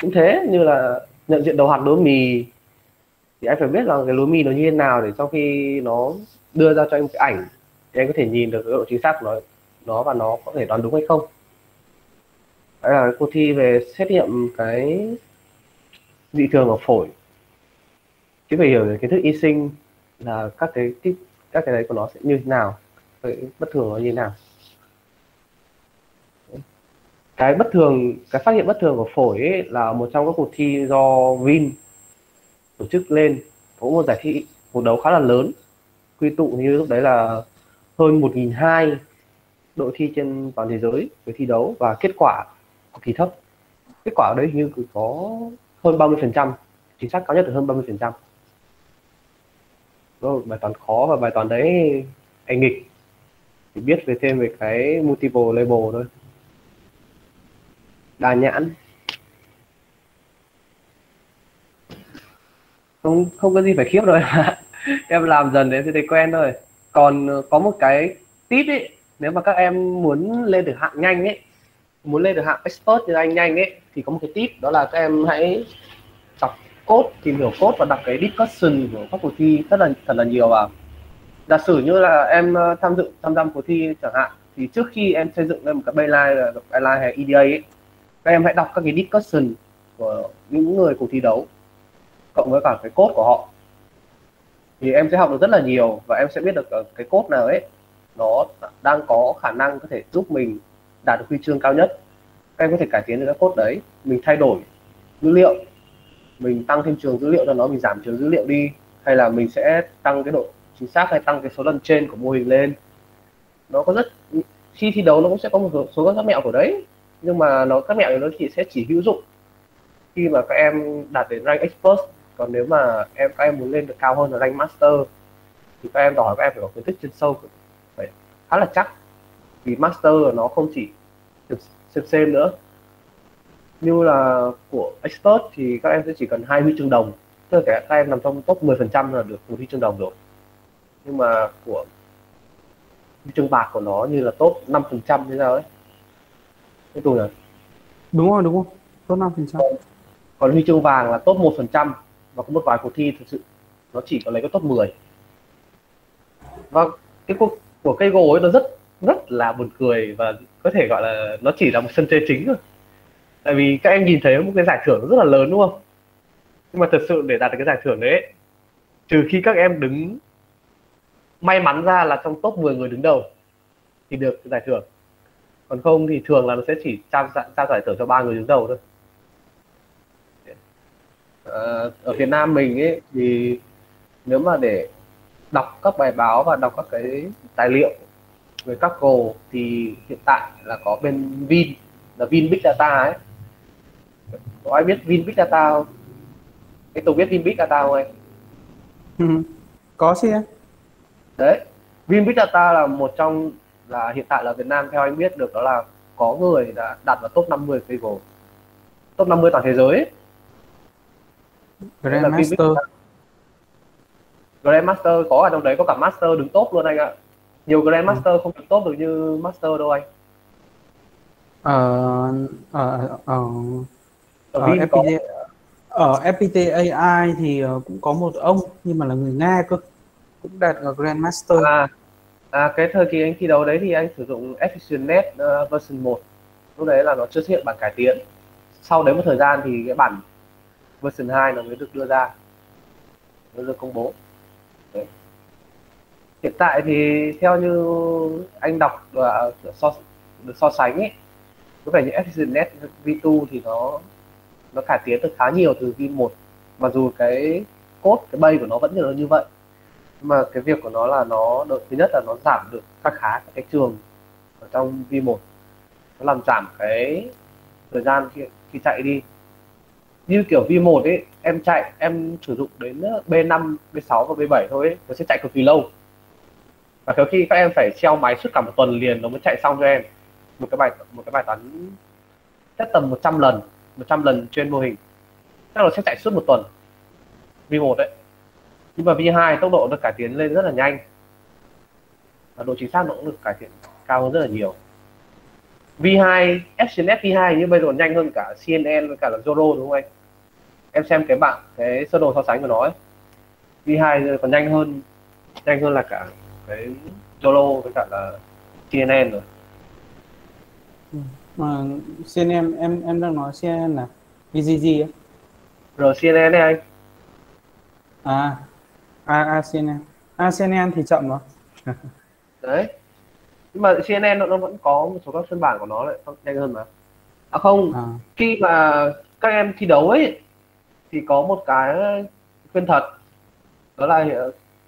cũng thế, như là nhận diện đầu hạt lúa mì, thì anh phải biết là cái lúa mì nó như thế nào để sau khi nó đưa ra cho em cái ảnh, thì anh có thể nhìn được cái độ chính xác của nó nó và nó có thể đoán đúng hay không. Đấy là cuộc thi về xét nghiệm cái dị thường ở phổi. Chứ phải hiểu về kiến thức y sinh là các cái các cái đấy của nó sẽ như thế nào, cái bất thường nó như thế nào. Cái bất thường, cái phát hiện bất thường của phổi ấy là một trong các cuộc thi do Vin tổ chức lên có một giải thi, một đấu khá là lớn. Quy tụ như lúc đấy là hơn 1.200 đội thi trên toàn thế giới về thi đấu và kết quả cực kỳ thấp. Kết quả ở đấy như có hơn 30 phần trăm, chính xác cao nhất là hơn 30 phần trăm. Vâng, bài toán khó và bài toán đấy anh nghịch. Chỉ biết về thêm về cái multiple label thôi. Đa nhãn. Không không có gì phải khiếp rồi em làm dần đến thì thấy quen thôi. Còn ờ, có một cái tip ấy nếu mà các em muốn lên được hạng nhanh ấy muốn lên được hạng expert như anh nhanh ấy thì có một cái tip đó là các em hãy đọc code tìm hiểu code và đọc cái discussion của các cuộc thi rất là thật là nhiều vào giả sử như là em ờ, tham dự tham gia cuộc thi chẳng hạn thì trước khi em xây dựng lên một cái baseline là ờ, baseline hay EDA ấy, các em hãy đọc các cái discussion của những người cuộc thi đấu cộng với cả cái code của họ. Thì em sẽ học được rất là nhiều và em sẽ biết được ờ, cái code nào ấy nó đang có khả năng có thể giúp mình đạt được huy chương cao nhất. Các em có thể cải tiến được các cốt đấy mình thay đổi dữ liệu mình tăng thêm trường dữ liệu cho nó mình giảm trường dữ liệu đi hay là mình sẽ tăng cái độ chính xác hay tăng cái số lần trên của mô hình lên. Nó có rất khi thi đấu nó cũng sẽ có một số, các mẹo của đấy nhưng mà nó các mẹo này nó chỉ sẽ chỉ hữu dụng khi mà các em đạt đến rank expert. Còn nếu mà em các em muốn lên được cao hơn là rank master thì các em đòi các em phải có kiến thức chuyên sâu khá là chắc. Vì master nó không chỉ được xem xem nữa. Như là của expert thì các em sẽ chỉ cần hai huy chương đồng. Tức là các em nằm trong top 10 phần trăm là được một huy chương đồng rồi. Nhưng mà của huy chương bạc của nó như là top 5 phần trăm thế sao ấy. Cái tù này đúng rồi đúng không? Top 5 phần trăm. Còn huy chương vàng là top 1 phần trăm. Và có một vài cuộc thi thực sự nó chỉ có lấy cái top 10 và cái cuộc của cây gỗ ấy nó rất rất là buồn cười và có thể gọi là nó chỉ là một sân chơi chính thôi. Tại vì các em nhìn thấy một cái giải thưởng rất là lớn, đúng không? Nhưng mà thật sự để đạt được cái giải thưởng đấy, trừ khi các em đứng, may mắn ra là trong top 10 người đứng đầu thì được giải thưởng. Còn không thì thường là nó sẽ chỉ trao trao giải thưởng cho ba người đứng đầu thôi. Ờ, ở Việt Nam mình ấy thì nếu mà để đọc các bài báo và đọc các cái tài liệu về các cổ thì hiện tại là có bên Vin là Vin Big Data ấy có ai biết Vin Big Data không? Cái tôi biết Vin Big Data không anh? Ừ, có chứ Đấy, Vin Big Data là một trong là hiện tại là Việt Nam theo anh biết được đó là có người đã đặt vào top 50 Google top 50 toàn thế giới ấy. Grandmaster Grandmaster có ở trong đấy có cả Master đứng top luôn anh ạ. Nhiều Grandmaster ừ. không đứng top được như Master đâu anh. Ở ở ở ở FPT ở FPT AI thì ờ, cũng có một ông nhưng mà là người Nga cơ. Cũng đạt ở Grandmaster à, à cái thời kỳ anh thi đấu đấy thì anh sử dụng EfficientNet uh, version 1 lúc đấy là nó chưa xuất hiện bản cải tiến. Sau đấy một thời gian thì cái bản version 2 nó mới được đưa ra. Mới được công bố hiện tại thì theo như anh đọc và so, được so sánh ấy có vẻ như Exynet V2 thì nó nó cải tiến được khá nhiều từ V1 mặc dù cái cốt cái bay của nó vẫn là như vậy nhưng mà cái việc của nó là nó được thứ nhất là nó giảm được khá khá các cái trường ở trong V1 nó làm giảm cái thời gian khi, khi chạy đi. Như kiểu V1 ấy em chạy em sử dụng đến B5 B6 và B7 thôi ấy, nó sẽ chạy cực kỳ lâu và có khi các em phải treo máy suốt cả một tuần liền, nó mới chạy xong cho em. Một cái bài, một cái bài toán chắc tầm 100 lần 100 lần trên mô hình. Chắc nó sẽ chạy suốt một tuần. V1 đấy. Nhưng mà V2 tốc độ được cải tiến lên rất là nhanh. Và độ chính xác nó cũng được cải thiện cao hơn rất là nhiều. V2 SNS V2 như bây giờ còn nhanh hơn cả CNN với cả là Zoro đúng không anh? Em xem cái bạn cái sơ đồ so sánh của nó ấy. V2 còn nhanh hơn nhanh hơn là cả cái Zoro với cả là CNN rồi. Mà CNN em em đang nói CNN là VGG á? RCNN đấy anh. À à, à CNN à CNN thì chậm rồi đấy. Nhưng mà CNN nó, nó vẫn có một số các phiên bản của nó lại nhanh hơn mà. À không à, khi mà các em thi đấu ấy thì có một cái khuyên thật. Đó là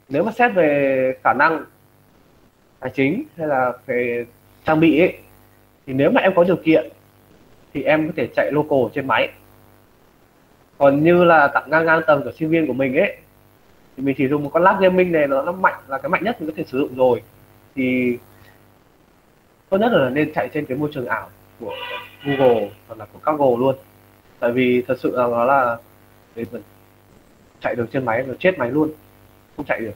nếu mà xét về khả năng tài chính hay là về trang bị ấy thì nếu mà em có điều kiện thì em có thể chạy local trên máy. Còn như là tặng ngang ngang tầm của sinh viên của mình ấy thì mình chỉ dùng một con lab gaming này nó, nó mạnh là cái mạnh nhất mình có thể sử dụng rồi. Thì tốt nhất là nên chạy trên cái môi trường ảo của Google hoặc là của Google luôn. Tại vì thật sự là nó là để mình chạy được trên máy nó chết máy luôn không chạy được.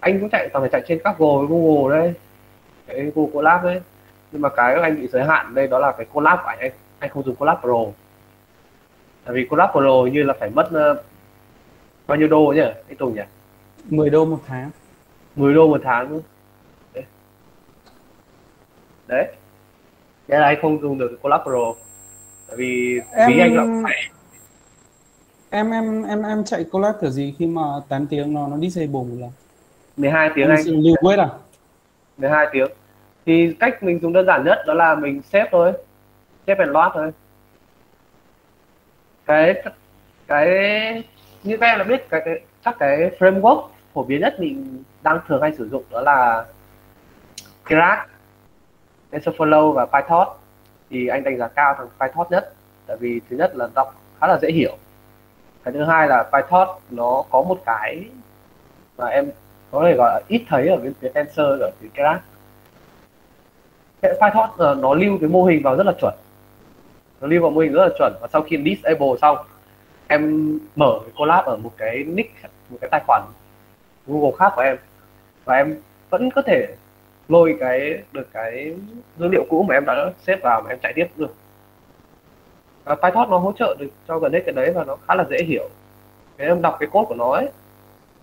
Anh cũng chạy toàn phải chạy trên các với Google đấy. Cái Google Colab đấy. Nhưng mà cái anh bị giới hạn đây đó là cái Colab của anh. Anh, anh không dùng Colab Pro. Tại vì Colab Pro như là phải mất ờ, bao nhiêu đô nhỉ anh Tùng nhỉ? 10 đô một tháng. 10 đô một tháng nữa. đấy. Đấy. Thế là anh không dùng được cái Collab Pro. Tại vì Em- ví anh là phải em em em em chạy collab kiểu gì khi mà 8 tiếng nó nó disable là 12 tiếng em anh. lưu quét à? 12 tiếng. Thì cách mình dùng đơn giản nhất đó là mình xếp thôi. Xếp and load thôi. Cái cái như các em đã biết cái, cái chắc cái framework phổ biến nhất mình đang thường hay sử dụng đó là Keras, TensorFlow và PyTorch thì anh đánh giá cao thằng PyTorch nhất tại vì thứ nhất là đọc khá là dễ hiểu cái thứ hai là PyTorch nó có một cái mà em có thể gọi là ít thấy ở bên phía Tensor ở phía Keras. Cái PyTorch ờ, nó lưu cái mô hình vào rất là chuẩn. Nó lưu vào mô hình rất là chuẩn và sau khi disable xong, em mở cái collab ở một cái nick, một cái tài khoản Google khác của em. Và em vẫn có thể lôi cái, được cái dữ liệu cũ mà em đã xếp vào mà em chạy tiếp được và Python nó hỗ trợ được cho gần hết cái đấy và nó khá là dễ hiểu. Nếu em đọc cái code của nó ấy,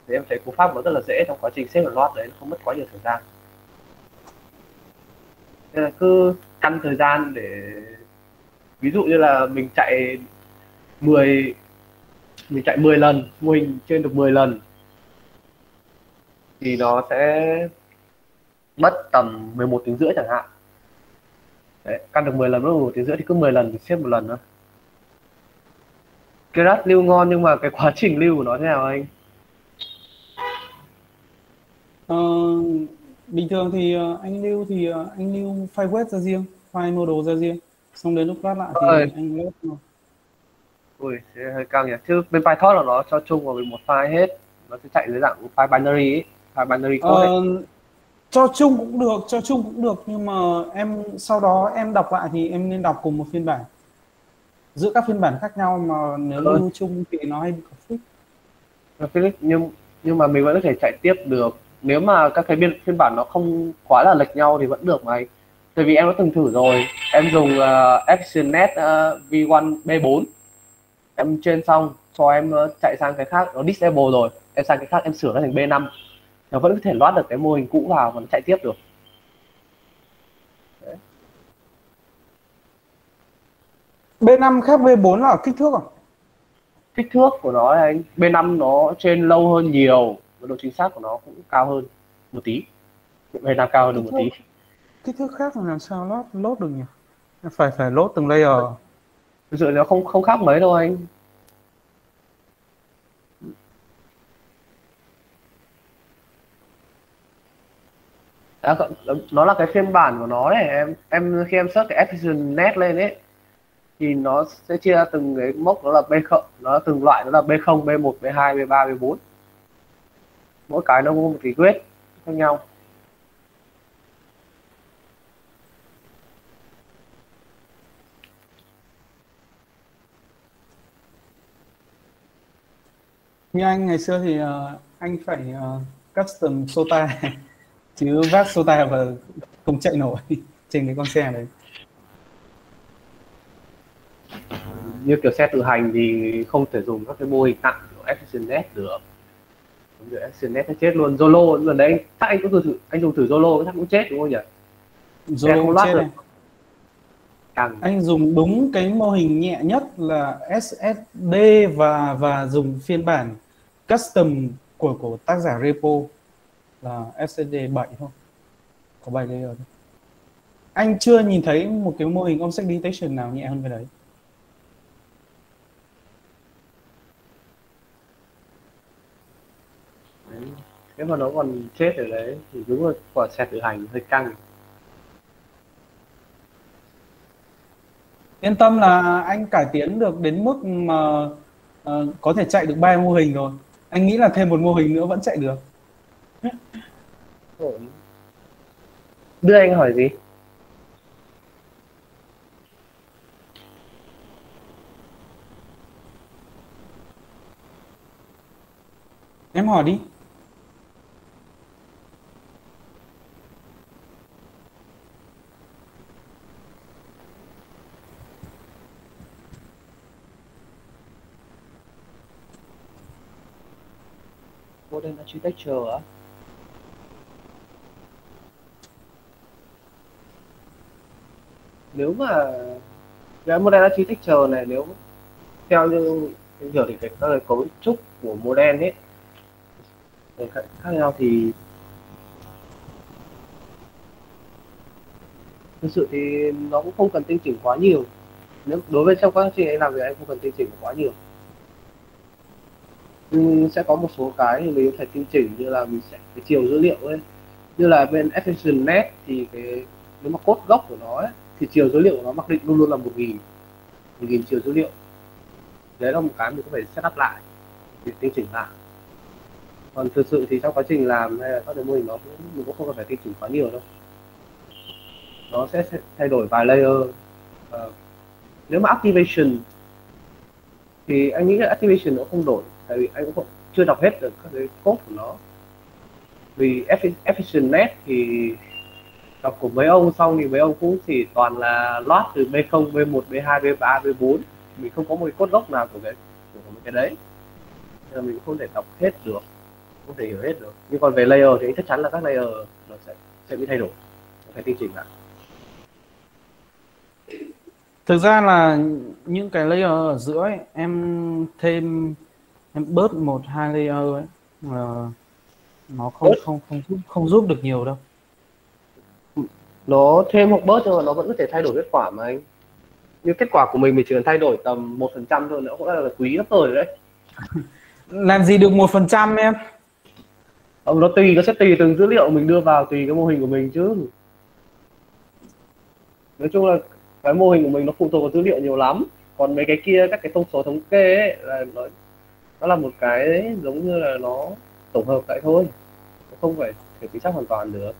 thì em thấy cú pháp nó rất là dễ trong quá trình xếp và loạt đấy, nó không mất quá nhiều thời gian. Nên là cứ căn thời gian để, ví dụ như là mình chạy 10 mình chạy 10 lần, mô hình trên được 10 lần, thì nó sẽ mất tầm 11 tiếng rưỡi chẳng hạn. Đấy, căn được 10 lần mất 11 tiếng rưỡi thì cứ 10 lần thì xếp một lần nữa Keras lưu ngon nhưng mà cái quá trình lưu của nó thế nào anh Ờ, bình thường thì ờ, anh lưu thì ờ, anh lưu file web ra riêng file model ra riêng xong đến lúc load lại thì Ơi. anh load nó. ui thế hơi căng nhỉ chứ bên PyTorch là nó cho chung vào một file hết nó sẽ chạy dưới dạng file binary ấy. file binary code ấy. Cho chung cũng được cho chung cũng được nhưng mà em sau đó em đọc lại thì em nên đọc cùng một phiên bản. Giữa các phiên bản khác nhau mà nếu lưu chung thì nó hay bị conflict Philip nhưng nhưng mà mình vẫn có thể chạy tiếp được. Nếu mà các cái biên phiên bản nó không quá là lệch nhau thì vẫn được mà anh. Tại vì em đã từng thử rồi. Em dùng uh, ActionNet uh, V1 B4 em trên xong cho em ờ, chạy sang cái khác. Nó disable rồi. Em sang cái khác em sửa nó thành B5 nó vẫn có thể loát được cái mô hình cũ vào và nó chạy tiếp được. B5 khác V4 là kích thước à? kích thước của nó anh B5 nó trên lâu hơn nhiều và độ chính xác của nó cũng cao hơn một tí. B5 cao hơn được một tí. Kích thước khác là làm sao load load được nhỉ? Phải phải load từng layer. Thực sự nó không không khác mấy đâu anh à, nó là cái phiên bản của nó đấy. Em em khi em search cái Epson Net lên ấy thì nó sẽ chia ra từng cái mốc đó là B không nó là từng loại đó là B0 B1 B2 B3 B4 mỗi cái nó có một cái quyết khác nhau. Như anh ngày xưa thì uh, anh phải uh, custom SOTA chứ vác SOTA và không chạy nổi trên cái con xe đấy. Như kiểu xe tự hành thì không thể dùng các cái mô hình nặng của ActionNet được. Giống như ActionNet nó chết luôn. Zolo lần đấy. Chắc anh cũng thử anh dùng thử Zolo chắc cũng chết đúng không nhỉ? Zolo không chết được. càng anh dùng đúng cái mô hình nhẹ nhất là SSD và và dùng phiên bản custom của của tác giả repo là SSD 7 thôi. Có 7 layer thôi. Anh chưa nhìn thấy một cái mô hình object detection nào nhẹ hơn cái đấy. Nếu mà nó còn chết ở đấy thì đúng là quả xe tự hành hơi căng. Yên tâm là anh cải tiến được đến mức mà ờ, có thể chạy được ba mô hình rồi. Anh nghĩ là thêm một mô hình nữa vẫn chạy được. Đưa anh hỏi gì? Em hỏi đi. Modern Architecture á nếu mà cái model architecture này nếu theo như em hiểu thì cái các cái cấu trúc của model ấy. Khác nhau thì thực sự thì nó cũng không cần tinh chỉnh quá nhiều. Nếu đối với trong quá trình anh làm việc anh không cần tinh chỉnh quá nhiều. Nhưng sẽ có một số cái thì mình phải tinh chỉnh như là mình sẽ cái chiều dữ liệu ấy. Như là bên Efficient Net thì cái nếu mà cốt gốc của nó ấy, thì chiều dữ liệu của nó mặc định luôn luôn là một nghìn một nghìn chiều dữ liệu. Đấy là một cái mình có phải setup lại để tinh chỉnh lại. Còn thực sự thì trong quá trình làm hay là các cái mô hình nó cũng mình cũng không cần phải tinh chỉnh quá nhiều đâu. Nó sẽ thay đổi vài layer. À, nếu mà activation thì anh nghĩ là activation nó không đổi tại vì anh cũng không, chưa đọc hết được các cái code của nó. Vì efficient net thì đọc của mấy ông xong thì mấy ông cũng chỉ toàn là loát từ B0, B1, B2, B3, B4 mình không có một cái code gốc nào của cái của một cái đấy. Nên là mình không thể đọc hết được không thể hiểu hết được. Nhưng còn về layer thì chắc chắn là các layer nó sẽ sẽ bị thay đổi. Phải tinh chỉnh lại. Thực ra là những cái layer ở giữa ấy, em thêm em bớt một hai layer ấy mà nó không Bớt? không không giúp không giúp được nhiều đâu nó thêm hoặc bớt nhưng mà nó vẫn có thể thay đổi kết quả mà anh. Như kết quả của mình mình chỉ cần thay đổi tầm một phần trăm thôi nữa cũng là quý lắm rồi đấy. Làm gì được một phần trăm em? Ông nó tùy nó sẽ tùy từng dữ liệu mình đưa vào tùy cái mô hình của mình chứ. Nói chung là cái mô hình của mình nó phụ thuộc vào dữ liệu nhiều lắm. Còn mấy cái kia các cái thông số thống kê ấy là nó nó là một cái giống như là nó tổng hợp lại thôi. Không phải thể chính xác hoàn toàn được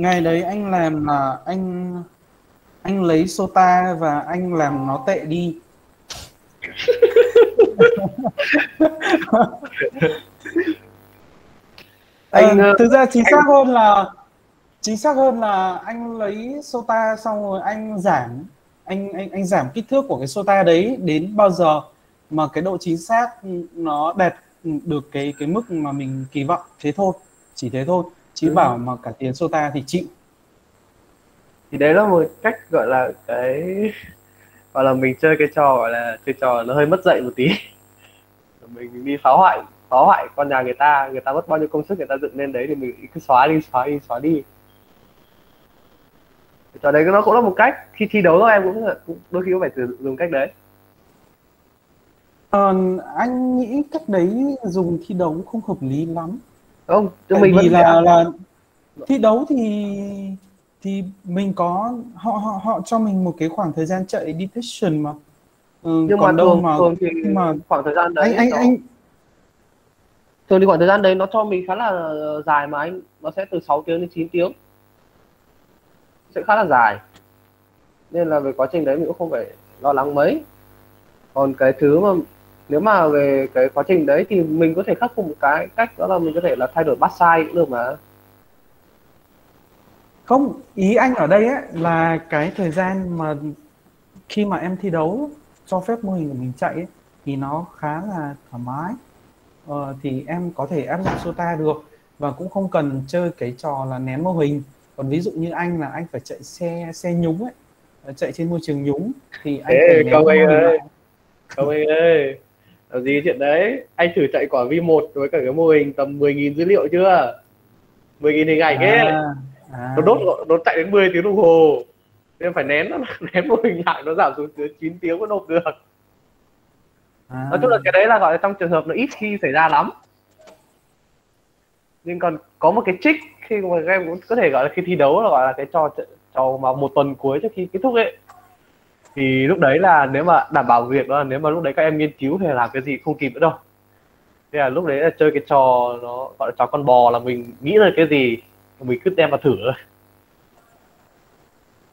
ngày đấy anh làm là anh anh lấy sota và anh làm nó tệ đi. Anh, ờ, thực ra chính xác hơn là chính xác hơn là anh lấy sota xong rồi anh giảm anh anh anh giảm kích thước của cái sota đấy đến bao giờ mà cái độ chính xác nó đạt được cái cái mức mà mình kỳ vọng. Thế thôi chỉ thế thôi chứ Ừ. bảo mà cả tiền sota thì chịu thì đấy là một cách gọi là cái gọi là mình chơi cái trò gọi là chơi trò nó hơi mất dạy một tí mình đi phá hoại phá hoại con nhà người ta người ta mất bao nhiêu công sức người ta dựng lên đấy thì mình cứ xóa đi xóa đi xóa đi trò đấy nó cũng là một cách khi thi đấu em cũng, cũng đôi khi cũng phải sử dụng cách đấy Ờ, anh nghĩ cách đấy dùng thi đấu không hợp lý lắm. Không Tại mình vì vẫn là là là thi đấu thì thì mình có họ họ họ cho mình một cái khoảng thời gian chạy detection mà. Ừ, nhưng mà còn đâu thường mà thường thì nhưng mà khoảng thời gian đấy anh anh nó- anh thường thì khoảng thời gian đấy nó cho mình khá là dài mà anh. Nó sẽ từ 6 tiếng đến 9 tiếng. Sẽ khá là dài. Nên là về quá trình đấy mình cũng không phải lo lắng mấy. Còn cái thứ mà nếu mà về cái quá trình đấy thì mình có thể khắc phục một cái cách đó là mình có thể là thay đổi bắt sai cũng được mà không ý anh ở đây ấy là cái thời gian mà khi mà em thi đấu cho phép mô hình của mình chạy ấy, thì nó khá là thoải mái. Ờ, thì em có thể áp dụng SOTA được và cũng không cần chơi cái trò là nén mô hình. Còn ví dụ như anh là anh phải chạy xe xe nhúng ấy, chạy trên môi trường nhúng thì anh Ê, phải nén mô anh hình ơi. lại. Không anh ơi làm gì chuyện đấy? Anh thử chạy quả V1 với cả cái mô hình tầm 10.000 dữ liệu chưa? 10.000 hình ảnh ấy. À, à. nó đốt nó chạy đến 10 tiếng đồng hồ. Nên phải nén nó nén mô hình lại nó giảm xuống dưới 9 tiếng mới nộp được. À. nói chung là cái đấy là gọi là trong trường hợp nó ít khi xảy ra lắm. Nhưng còn có một cái trick khi mà các em cũng có thể gọi là khi thi đấu là gọi là cái trò trò mà một tuần cuối trước khi kết thúc ấy thì lúc đấy là nếu mà đảm bảo việc đó là nếu mà lúc đấy các em nghiên cứu thì làm cái gì không kịp nữa đâu. Thế là lúc đấy là chơi cái trò nó gọi là trò con bò là mình nghĩ ra cái gì mình cứ đem vào thử. Thôi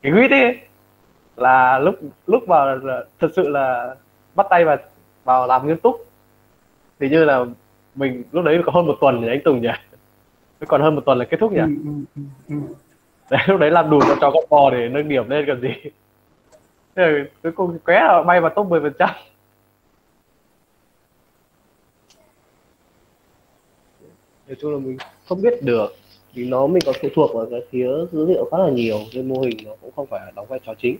cái quýt ấy là lúc lúc mà thật sự là bắt tay vào vào làm nghiêm túc thì như là mình lúc đấy có hơn một tuần nhỉ anh Tùng nhỉ? Còn hơn một tuần là kết thúc nhỉ? Ừ, ừ, ừ, đấy, lúc đấy làm đủ cho trò con bò để nâng điểm lên còn gì thế là cuối cùng qué là bay vào top 10 phần trăm. Nói chung là mình không biết được. Vì nó mình còn phụ thuộc vào cái phía dữ liệu khá là nhiều, nên mô hình nó cũng không phải là đóng vai trò chính.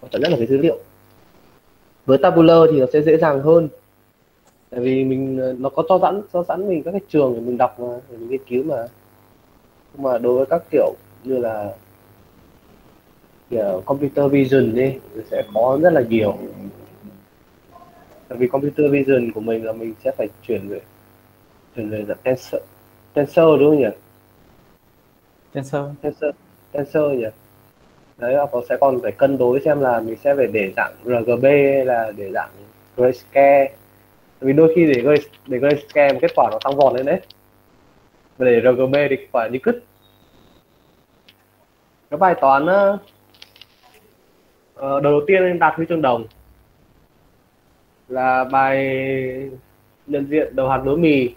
Quan trọng nhất là cái dữ liệu. Với tabular thì nó sẽ dễ dàng hơn. Tại vì mình, nó có cho sẵn cho sẵn mình các cái trường để mình đọc mà, để mình nghiên cứu mà. Nhưng mà đối với các kiểu như là kiểu computer vision đi thì sẽ khó rất là nhiều. Tại vì computer vision của mình là mình sẽ phải chuyển về chuyển về dạng tensor tensor đúng không nhỉ? Tensor. tensor tensor nhỉ? Đấy nó sẽ còn phải cân đối xem là mình sẽ phải để dạng RGB hay là để dạng grayscale. Vì đôi khi để gray để grayscale một kết quả nó tăng vọt lên đấy. Và để RGB thì quả như cứt. Cái bài toán ờ, đầu tiên em đạt huy chương đồng là bài nhận diện đầu hạt lúa mì.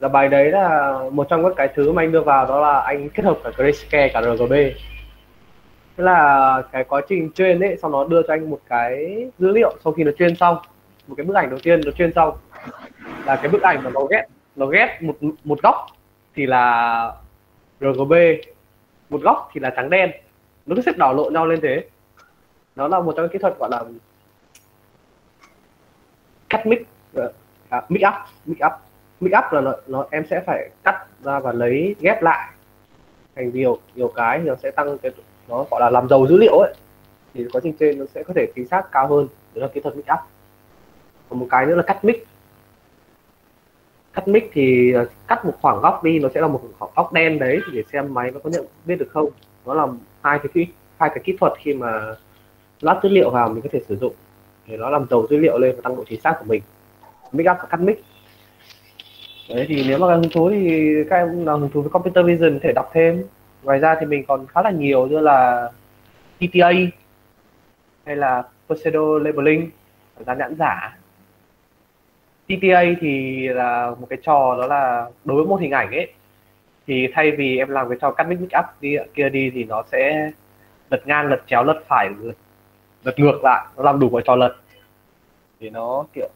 Là bài đấy là một trong các cái thứ mà anh đưa vào đó là anh kết hợp cả grayscale cả RGB tức là cái quá trình train ấy sau nó đưa cho anh một cái dữ liệu sau khi nó train xong. Một cái bức ảnh đầu tiên nó train xong. Là cái bức ảnh mà nó ghép nó ghép một một góc thì là RGB một góc thì là trắng đen. Nó cứ xếp đảo lộn nhau lên thế nó là một trong những kỹ thuật gọi là cắt mic ờ, à, mic up mic up. Mic up là nó, nó em sẽ phải cắt ra và lấy ghép lại thành nhiều nhiều cái thì nó sẽ tăng cái nó gọi là làm giàu dữ liệu ấy. Thì quá trình trên nó sẽ có thể chính xác cao hơn. Đó là kỹ thuật mic up. Còn một cái nữa là cắt mic. Cắt mic thì ờ, cắt một khoảng góc đi nó sẽ là một khoảng góc đen đấy để xem máy nó có nhận biết được không. Đó là hai cái kỹ hai cái kỹ thuật khi mà lắp dữ liệu vào mình có thể sử dụng. Để nó làm giàu dữ liệu lên và tăng độ chính xác của mình. Mic up và cắt mic. Đấy thì nếu mà hứng thú thì các em nào hứng thú với computer vision có thể đọc thêm. Ngoài ra thì mình còn khá là nhiều như là TTA hay là pseudo labeling dán nhãn giả. TTA thì là một cái trò đó là đối với một hình ảnh ấy thì thay vì em làm cái trò cắt mic mic up đi kia đi thì nó sẽ lật ngang lật chéo lật phải lật, lật ngược lại nó làm đủ mọi trò lật. Thì nó kiểu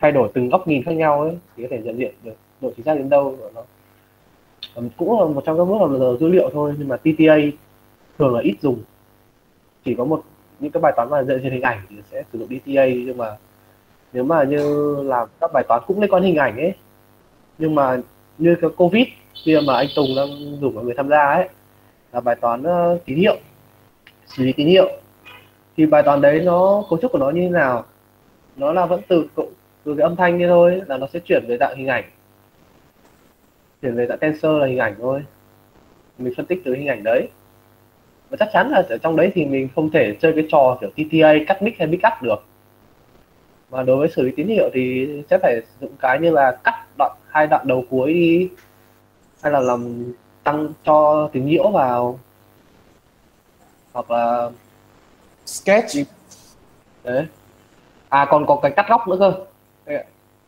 thay đổi từng góc nhìn khác nhau ấy thì có thể nhận diện được độ chính xác đến đâu của nó cũng là một trong các bước làm dữ liệu thôi nhưng mà TTA thường là ít dùng. Chỉ có một những cái bài toán mà dựa trên hình ảnh thì sẽ sử dụng DTA nhưng mà nếu mà như làm các bài toán cũng liên quan hình ảnh ấy nhưng mà như cái covid khi mà anh Tùng đang dùng mọi người tham gia ấy là bài toán uh, tín hiệu xử lý tín hiệu thì bài toán đấy nó, cấu trúc của nó như thế nào? Nó là vẫn từ từ cái âm thanh như thôi, là nó sẽ chuyển về dạng hình ảnh. Chuyển về dạng tensor là hình ảnh thôi. Mình phân tích từ hình ảnh đấy. Và chắc chắn là ở trong đấy thì mình không thể chơi cái trò kiểu TTA cắt mic hay mic cắt được. Mà đối với xử lý tín hiệu thì sẽ phải sử dụng cái như là cắt đoạn, hai đoạn đầu cuối đi, hay là làm tăng cho tín nhiễu vào. Hoặc là sketch. Đấy. À còn có cái cắt góc nữa cơ.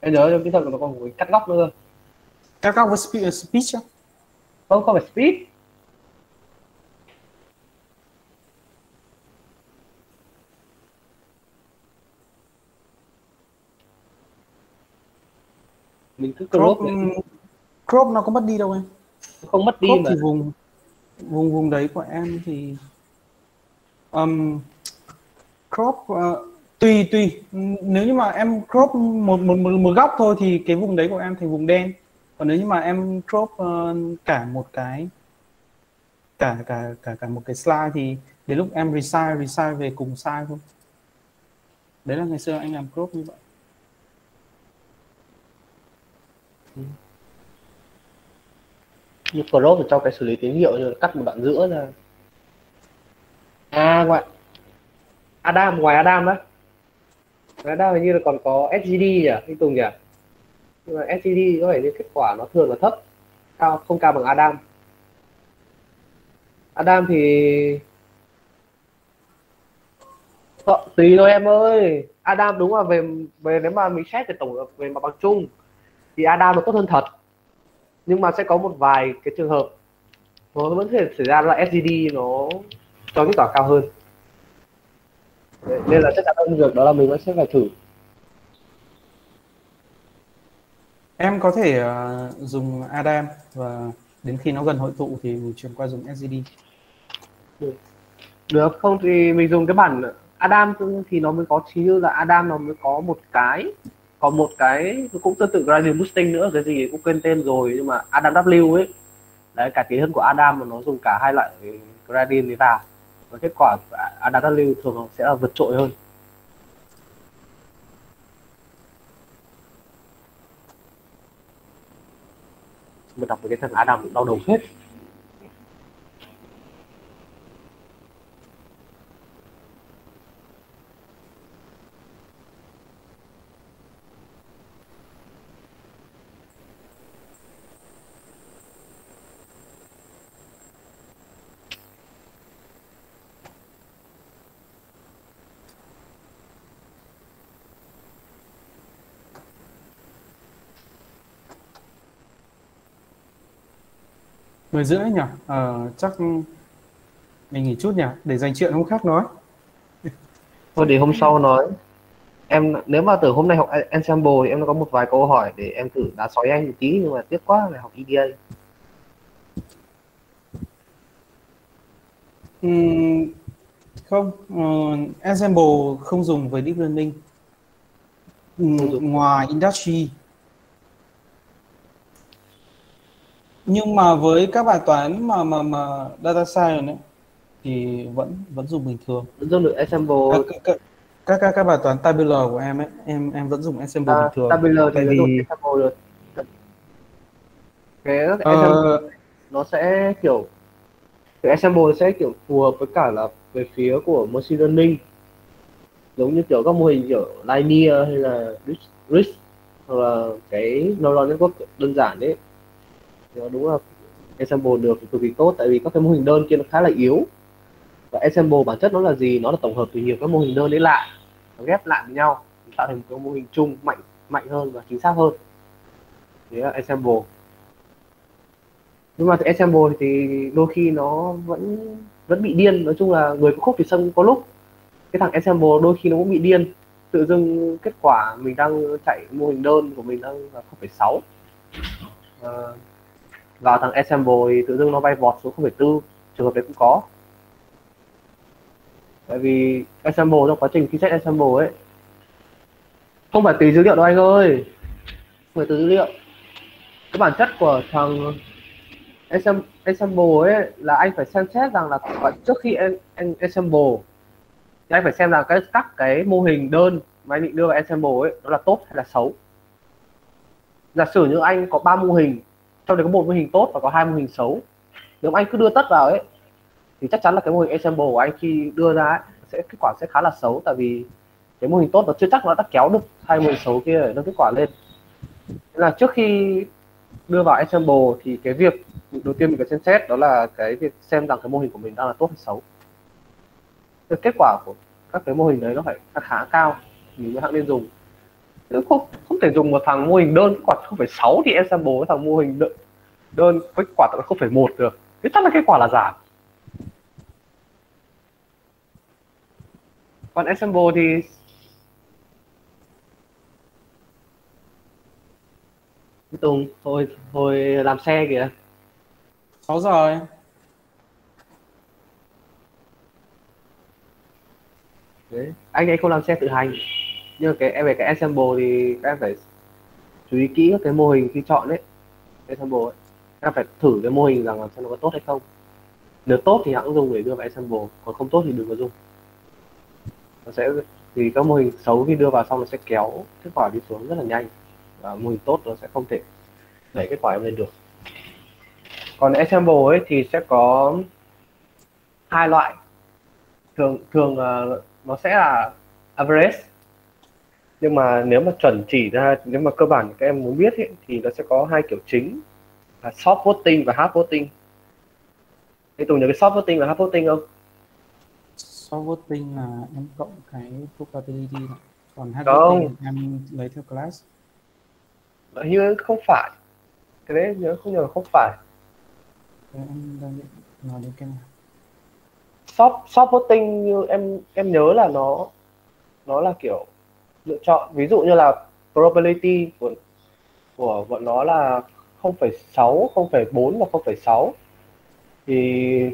Em nhớ trong kỹ thuật nó còn có cái cắt góc nữa cơ. Cắt góc với speech, speech không không không phải speed. Mình cứ crop, crop, crop nó có mất đi đâu em? Không mất đi crop mà. thì vùng vùng vùng đấy của em thì um, crop uh, tùy tùy. Nếu như mà em crop một, một một một góc thôi thì cái vùng đấy của em thành vùng đen. Còn nếu như mà em crop uh, cả một cái cả cả cả cả một cái slide thì đến lúc em resize resize về cùng size thôi. Đấy là ngày xưa anh làm crop như vậy. Như crop cho cái xử lý tín hiệu như cắt một đoạn giữa ra. À ngoại Adam ngoài Adam đó. Ngoài Adam hình như là còn có SGD nhỉ anh Tùng nhỉ? Nhưng mà SGD có vẻ như kết quả nó thường là thấp cao không cao bằng Adam. Adam thì Ờ, tùy thôi em ơi. Adam đúng là về về nếu mà mình xét về tổng hợp về mặt bằng chung thì Adam nó tốt hơn thật. Nhưng mà sẽ có một vài cái trường hợp nó vẫn thể xảy ra là SGD nó cho kết quả cao hơn nên là chắc chắn hơn việc đó là mình vẫn sẽ phải thử. Em có thể uh, dùng Adam và đến khi nó gần hội tụ thì mình chuyển qua dùng SGD được. được không thì mình dùng cái bản Adam thì nó mới có chỉ như là Adam nó mới có một cái có một cái cũng tương tự gradient boosting nữa cái gì cũng quên tên rồi nhưng mà Adam W ấy. Đấy cả kỹ hơn của Adam mà nó dùng cả hai loại gradient đấy vào và kết quả của Adam thường sẽ là vượt trội hơn. Mình đọc về cái thằng Adam đau đầu hết mười rưỡi nhỉ? Ờ, chắc mình nghỉ chút nhỉ? Để dành chuyện hôm khác nói. Thôi để hôm sau nói. Em nếu mà từ hôm nay học ensemble thì em có một vài câu hỏi để em thử đá sói anh một tí nhưng mà tiếc quá là học EDA Uhm, không. Uh, ensemble không dùng với deep learning. Uhm, ngoài industry nhưng mà với các bài toán mà mà mà data science ấy, thì vẫn vẫn dùng bình thường. Vẫn dùng được ensemble các các, các các các bài toán tabular của em ấy em em vẫn dùng ensemble à, bình thường. tabular thì vì dùng ensemble được. Cái ờ, ensemble nó sẽ kiểu cái ensemble sẽ kiểu phù hợp với cả là về phía của machine learning. Giống như kiểu các mô hình kiểu linear hay là rich hoặc là cái neural network đơn giản đấy đúng là ensemble được cực kỳ tốt tại vì các cái mô hình đơn kia nó khá là yếu. Và ensemble bản chất nó là gì? Nó là tổng hợp từ nhiều các mô hình đơn đấy lại nó ghép lại với nhau tạo thành một mô hình chung mạnh mạnh hơn và chính xác hơn. Đấy là ensemble. Nhưng mà ensemble thì đôi khi nó vẫn vẫn bị điên. Nói chung là người có khúc thì sân có lúc. Cái thằng ensemble đôi khi nó cũng bị điên. Tự dưng kết quả mình đang chạy mô hình đơn của mình đang là 0,6 à, vào thằng assemble thì tự dưng nó bay vọt xuống 0,4 trường hợp đấy cũng có. Tại vì assemble trong quá trình khi set ensemble ấy không phải tùy dữ liệu đâu anh ơi. Không phải từ dữ liệu. Cái bản chất của thằng assemble ấy là anh phải xem xét rằng là trước khi anh en, thì anh phải xem là cái các cái mô hình đơn mà anh định đưa vào assemble ấy nó là tốt hay là xấu. Giả sử như anh có ba mô hình trong đấy có một mô hình tốt và có hai mô hình xấu. Nếu mà anh cứ đưa tất vào ấy thì chắc chắn là cái mô hình ensemble của anh khi đưa ra ấy, sẽ kết quả sẽ khá là xấu. Tại vì cái mô hình tốt nó chưa chắc nó đã kéo được hai mô hình xấu kia để nâng kết quả lên. Thế là trước khi đưa vào ensemble thì cái việc đầu tiên mình phải xem xét đó là cái việc xem rằng cái mô hình của mình đang là tốt hay xấu. Cái kết quả của các cái mô hình đấy nó phải khá, cao thì mới hãng nên dùng không không thể dùng một thằng mô hình đơn kết quả không phải sáu thì ensemble với thằng mô hình đơn, đơn kết quả tận không phải một được. Thế chắc là kết quả là giảm. Còn ensemble thì Tùng thôi thôi làm xe kìa. 6 giờ em. đấy anh ấy không làm xe tự hành nhưng mà cái em về cái ensemble thì các em phải chú ý kỹ các cái mô hình khi chọn đấy ensemble ấy. các em phải thử cái mô hình rằng là xem nó có tốt hay không. Nếu tốt thì hãng dùng để đưa vào ensemble còn không tốt thì đừng có dùng. Nó sẽ thì các mô hình xấu khi đưa vào xong nó sẽ kéo kết quả đi xuống rất là nhanh. Và mô hình tốt nó sẽ không thể đẩy kết quả em lên được. Còn ensemble ấy thì sẽ có hai loại. Thường thường uh, nó sẽ là average nhưng mà nếu mà chuẩn chỉ ra nếu mà cơ bản các em muốn biết ấy, thì nó sẽ có hai kiểu chính là soft voting và hard voting thế Tùng nhớ cái soft voting và hard voting không Soft voting là em cộng cái probability này. Còn hard Không. voting em lấy theo class. Như không phải cái đấy nhớ không nhớ là không phải em đang nói đến cái này. soft soft voting như em em nhớ là nó nó là kiểu lựa chọn. Ví dụ như là probability của của bọn nó là 0,6, 0,4 và 0,6 thì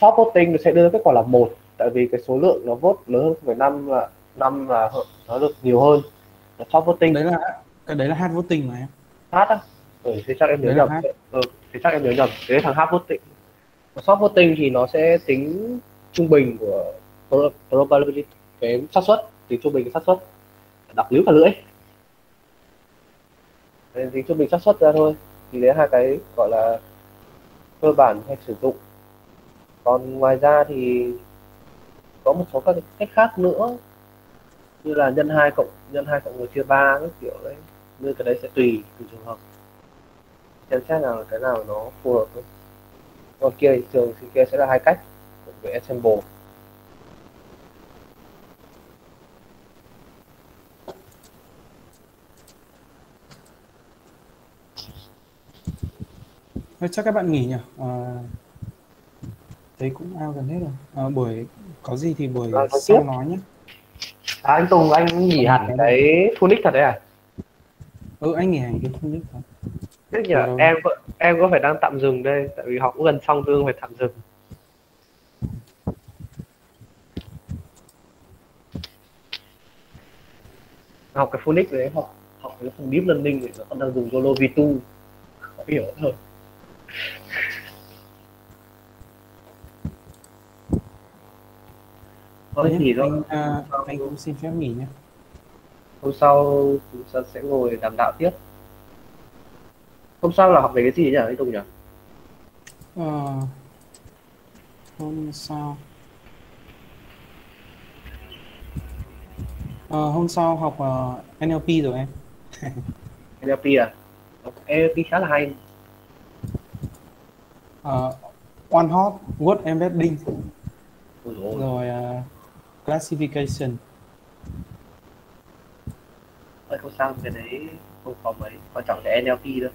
soft voting nó sẽ đưa kết quả là một tại vì cái số lượng nó vote lớn hơn 0,5 là 5 là nó được nhiều hơn. Là soft voting. Đấy là cái đấy là hard voting mà em. hát á? Ừ, thì chắc em nhớ Đấy nhầm. hát. ừ, thì chắc em nhớ nhầm. Đấy thằng hát voting. Soft voting thì nó sẽ tính trung bình của pro- probability cái xác suất tính trung bình xác suất đọc líu cả lưỡi. Đấy, tính trung bình xác suất ra thôi. Thì đấy hai cái gọi là cơ bản hay sử dụng. Còn ngoài ra thì có một số các cách khác nữa. Như là nhân 2 cộng nhân 2 cộng 1 chia 3 cái kiểu đấy. Nhưng cái đấy sẽ tùy tùy trường hợp. Xem xét nào là cái nào nó phù hợp hơn còn kia thì thường thì kia sẽ là hai cách về ensemble Thôi chắc các bạn nghỉ nhỉ? À, thấy cũng ao gần hết rồi. À, buổi có gì thì buổi À, sau tiếp. nói nhé. à, anh Tùng anh nghỉ hẳn cái Phoenix thật đấy à Ừ anh nghỉ hành cái biết thôi. Thế nhỉ, Ừ. em có- em có phải đang tạm dừng đây tại vì họ cũng gần xong tương phải tạm dừng học cái Phoenix đấy họ học cái phần deep learning thì nó còn đang dùng Zolo V2 khó hiểu hơn Thôi Thế thì anh, à, anh cũng xin phép nghỉ nhé. hôm sau chúng ta sẽ ngồi đàm đạo tiếp. Hôm sau là học về cái gì nhỉ anh Tùng nhỉ? Ờ, hôm sau. Ờ, hôm sau học ờ, NLP rồi em. NLP à? NLP khá là hay Ờ, one hot word embedding. Rồi ờ, classification. Ôi, không sao cái đấy không có mấy. Quan trọng là NLP thôi.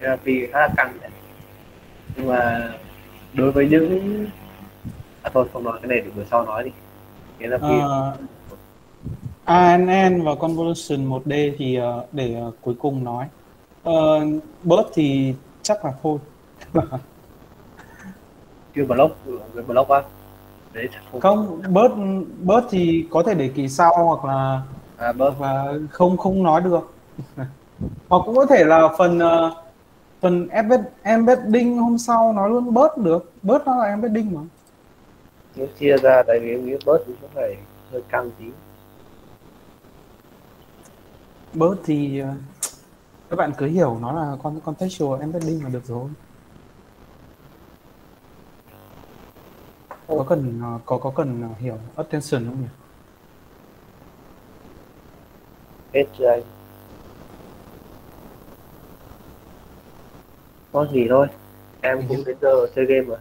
NLP khá là căng đấy. Nhưng mà đối với những à thôi không nói cái này để bữa sau nói đi. NLP Ờ, ANN và convolution 1D thì ờ, để cuối cùng nói. Ờ, bớt thì chắc là thôi. chưa block cái block á. Đấy không Không, bớt bớt thì có thể để kỳ sau hoặc là à bớt. hoặc là không không nói được. hoặc cũng có thể là phần tuần embed embedding hôm sau nó luôn bớt được. Bớt nó là embedding mà. Nếu chia ra tại vì em nghĩ bớt thì nó phải hơi căng tí. Bớt thì ờ, các bạn cứ hiểu nó là con contextual embedding là được rồi. Có cần ờ, có có cần ờ, hiểu attention không nhỉ? Anh? Có gì thôi. Em cũng đến giờ chơi game rồi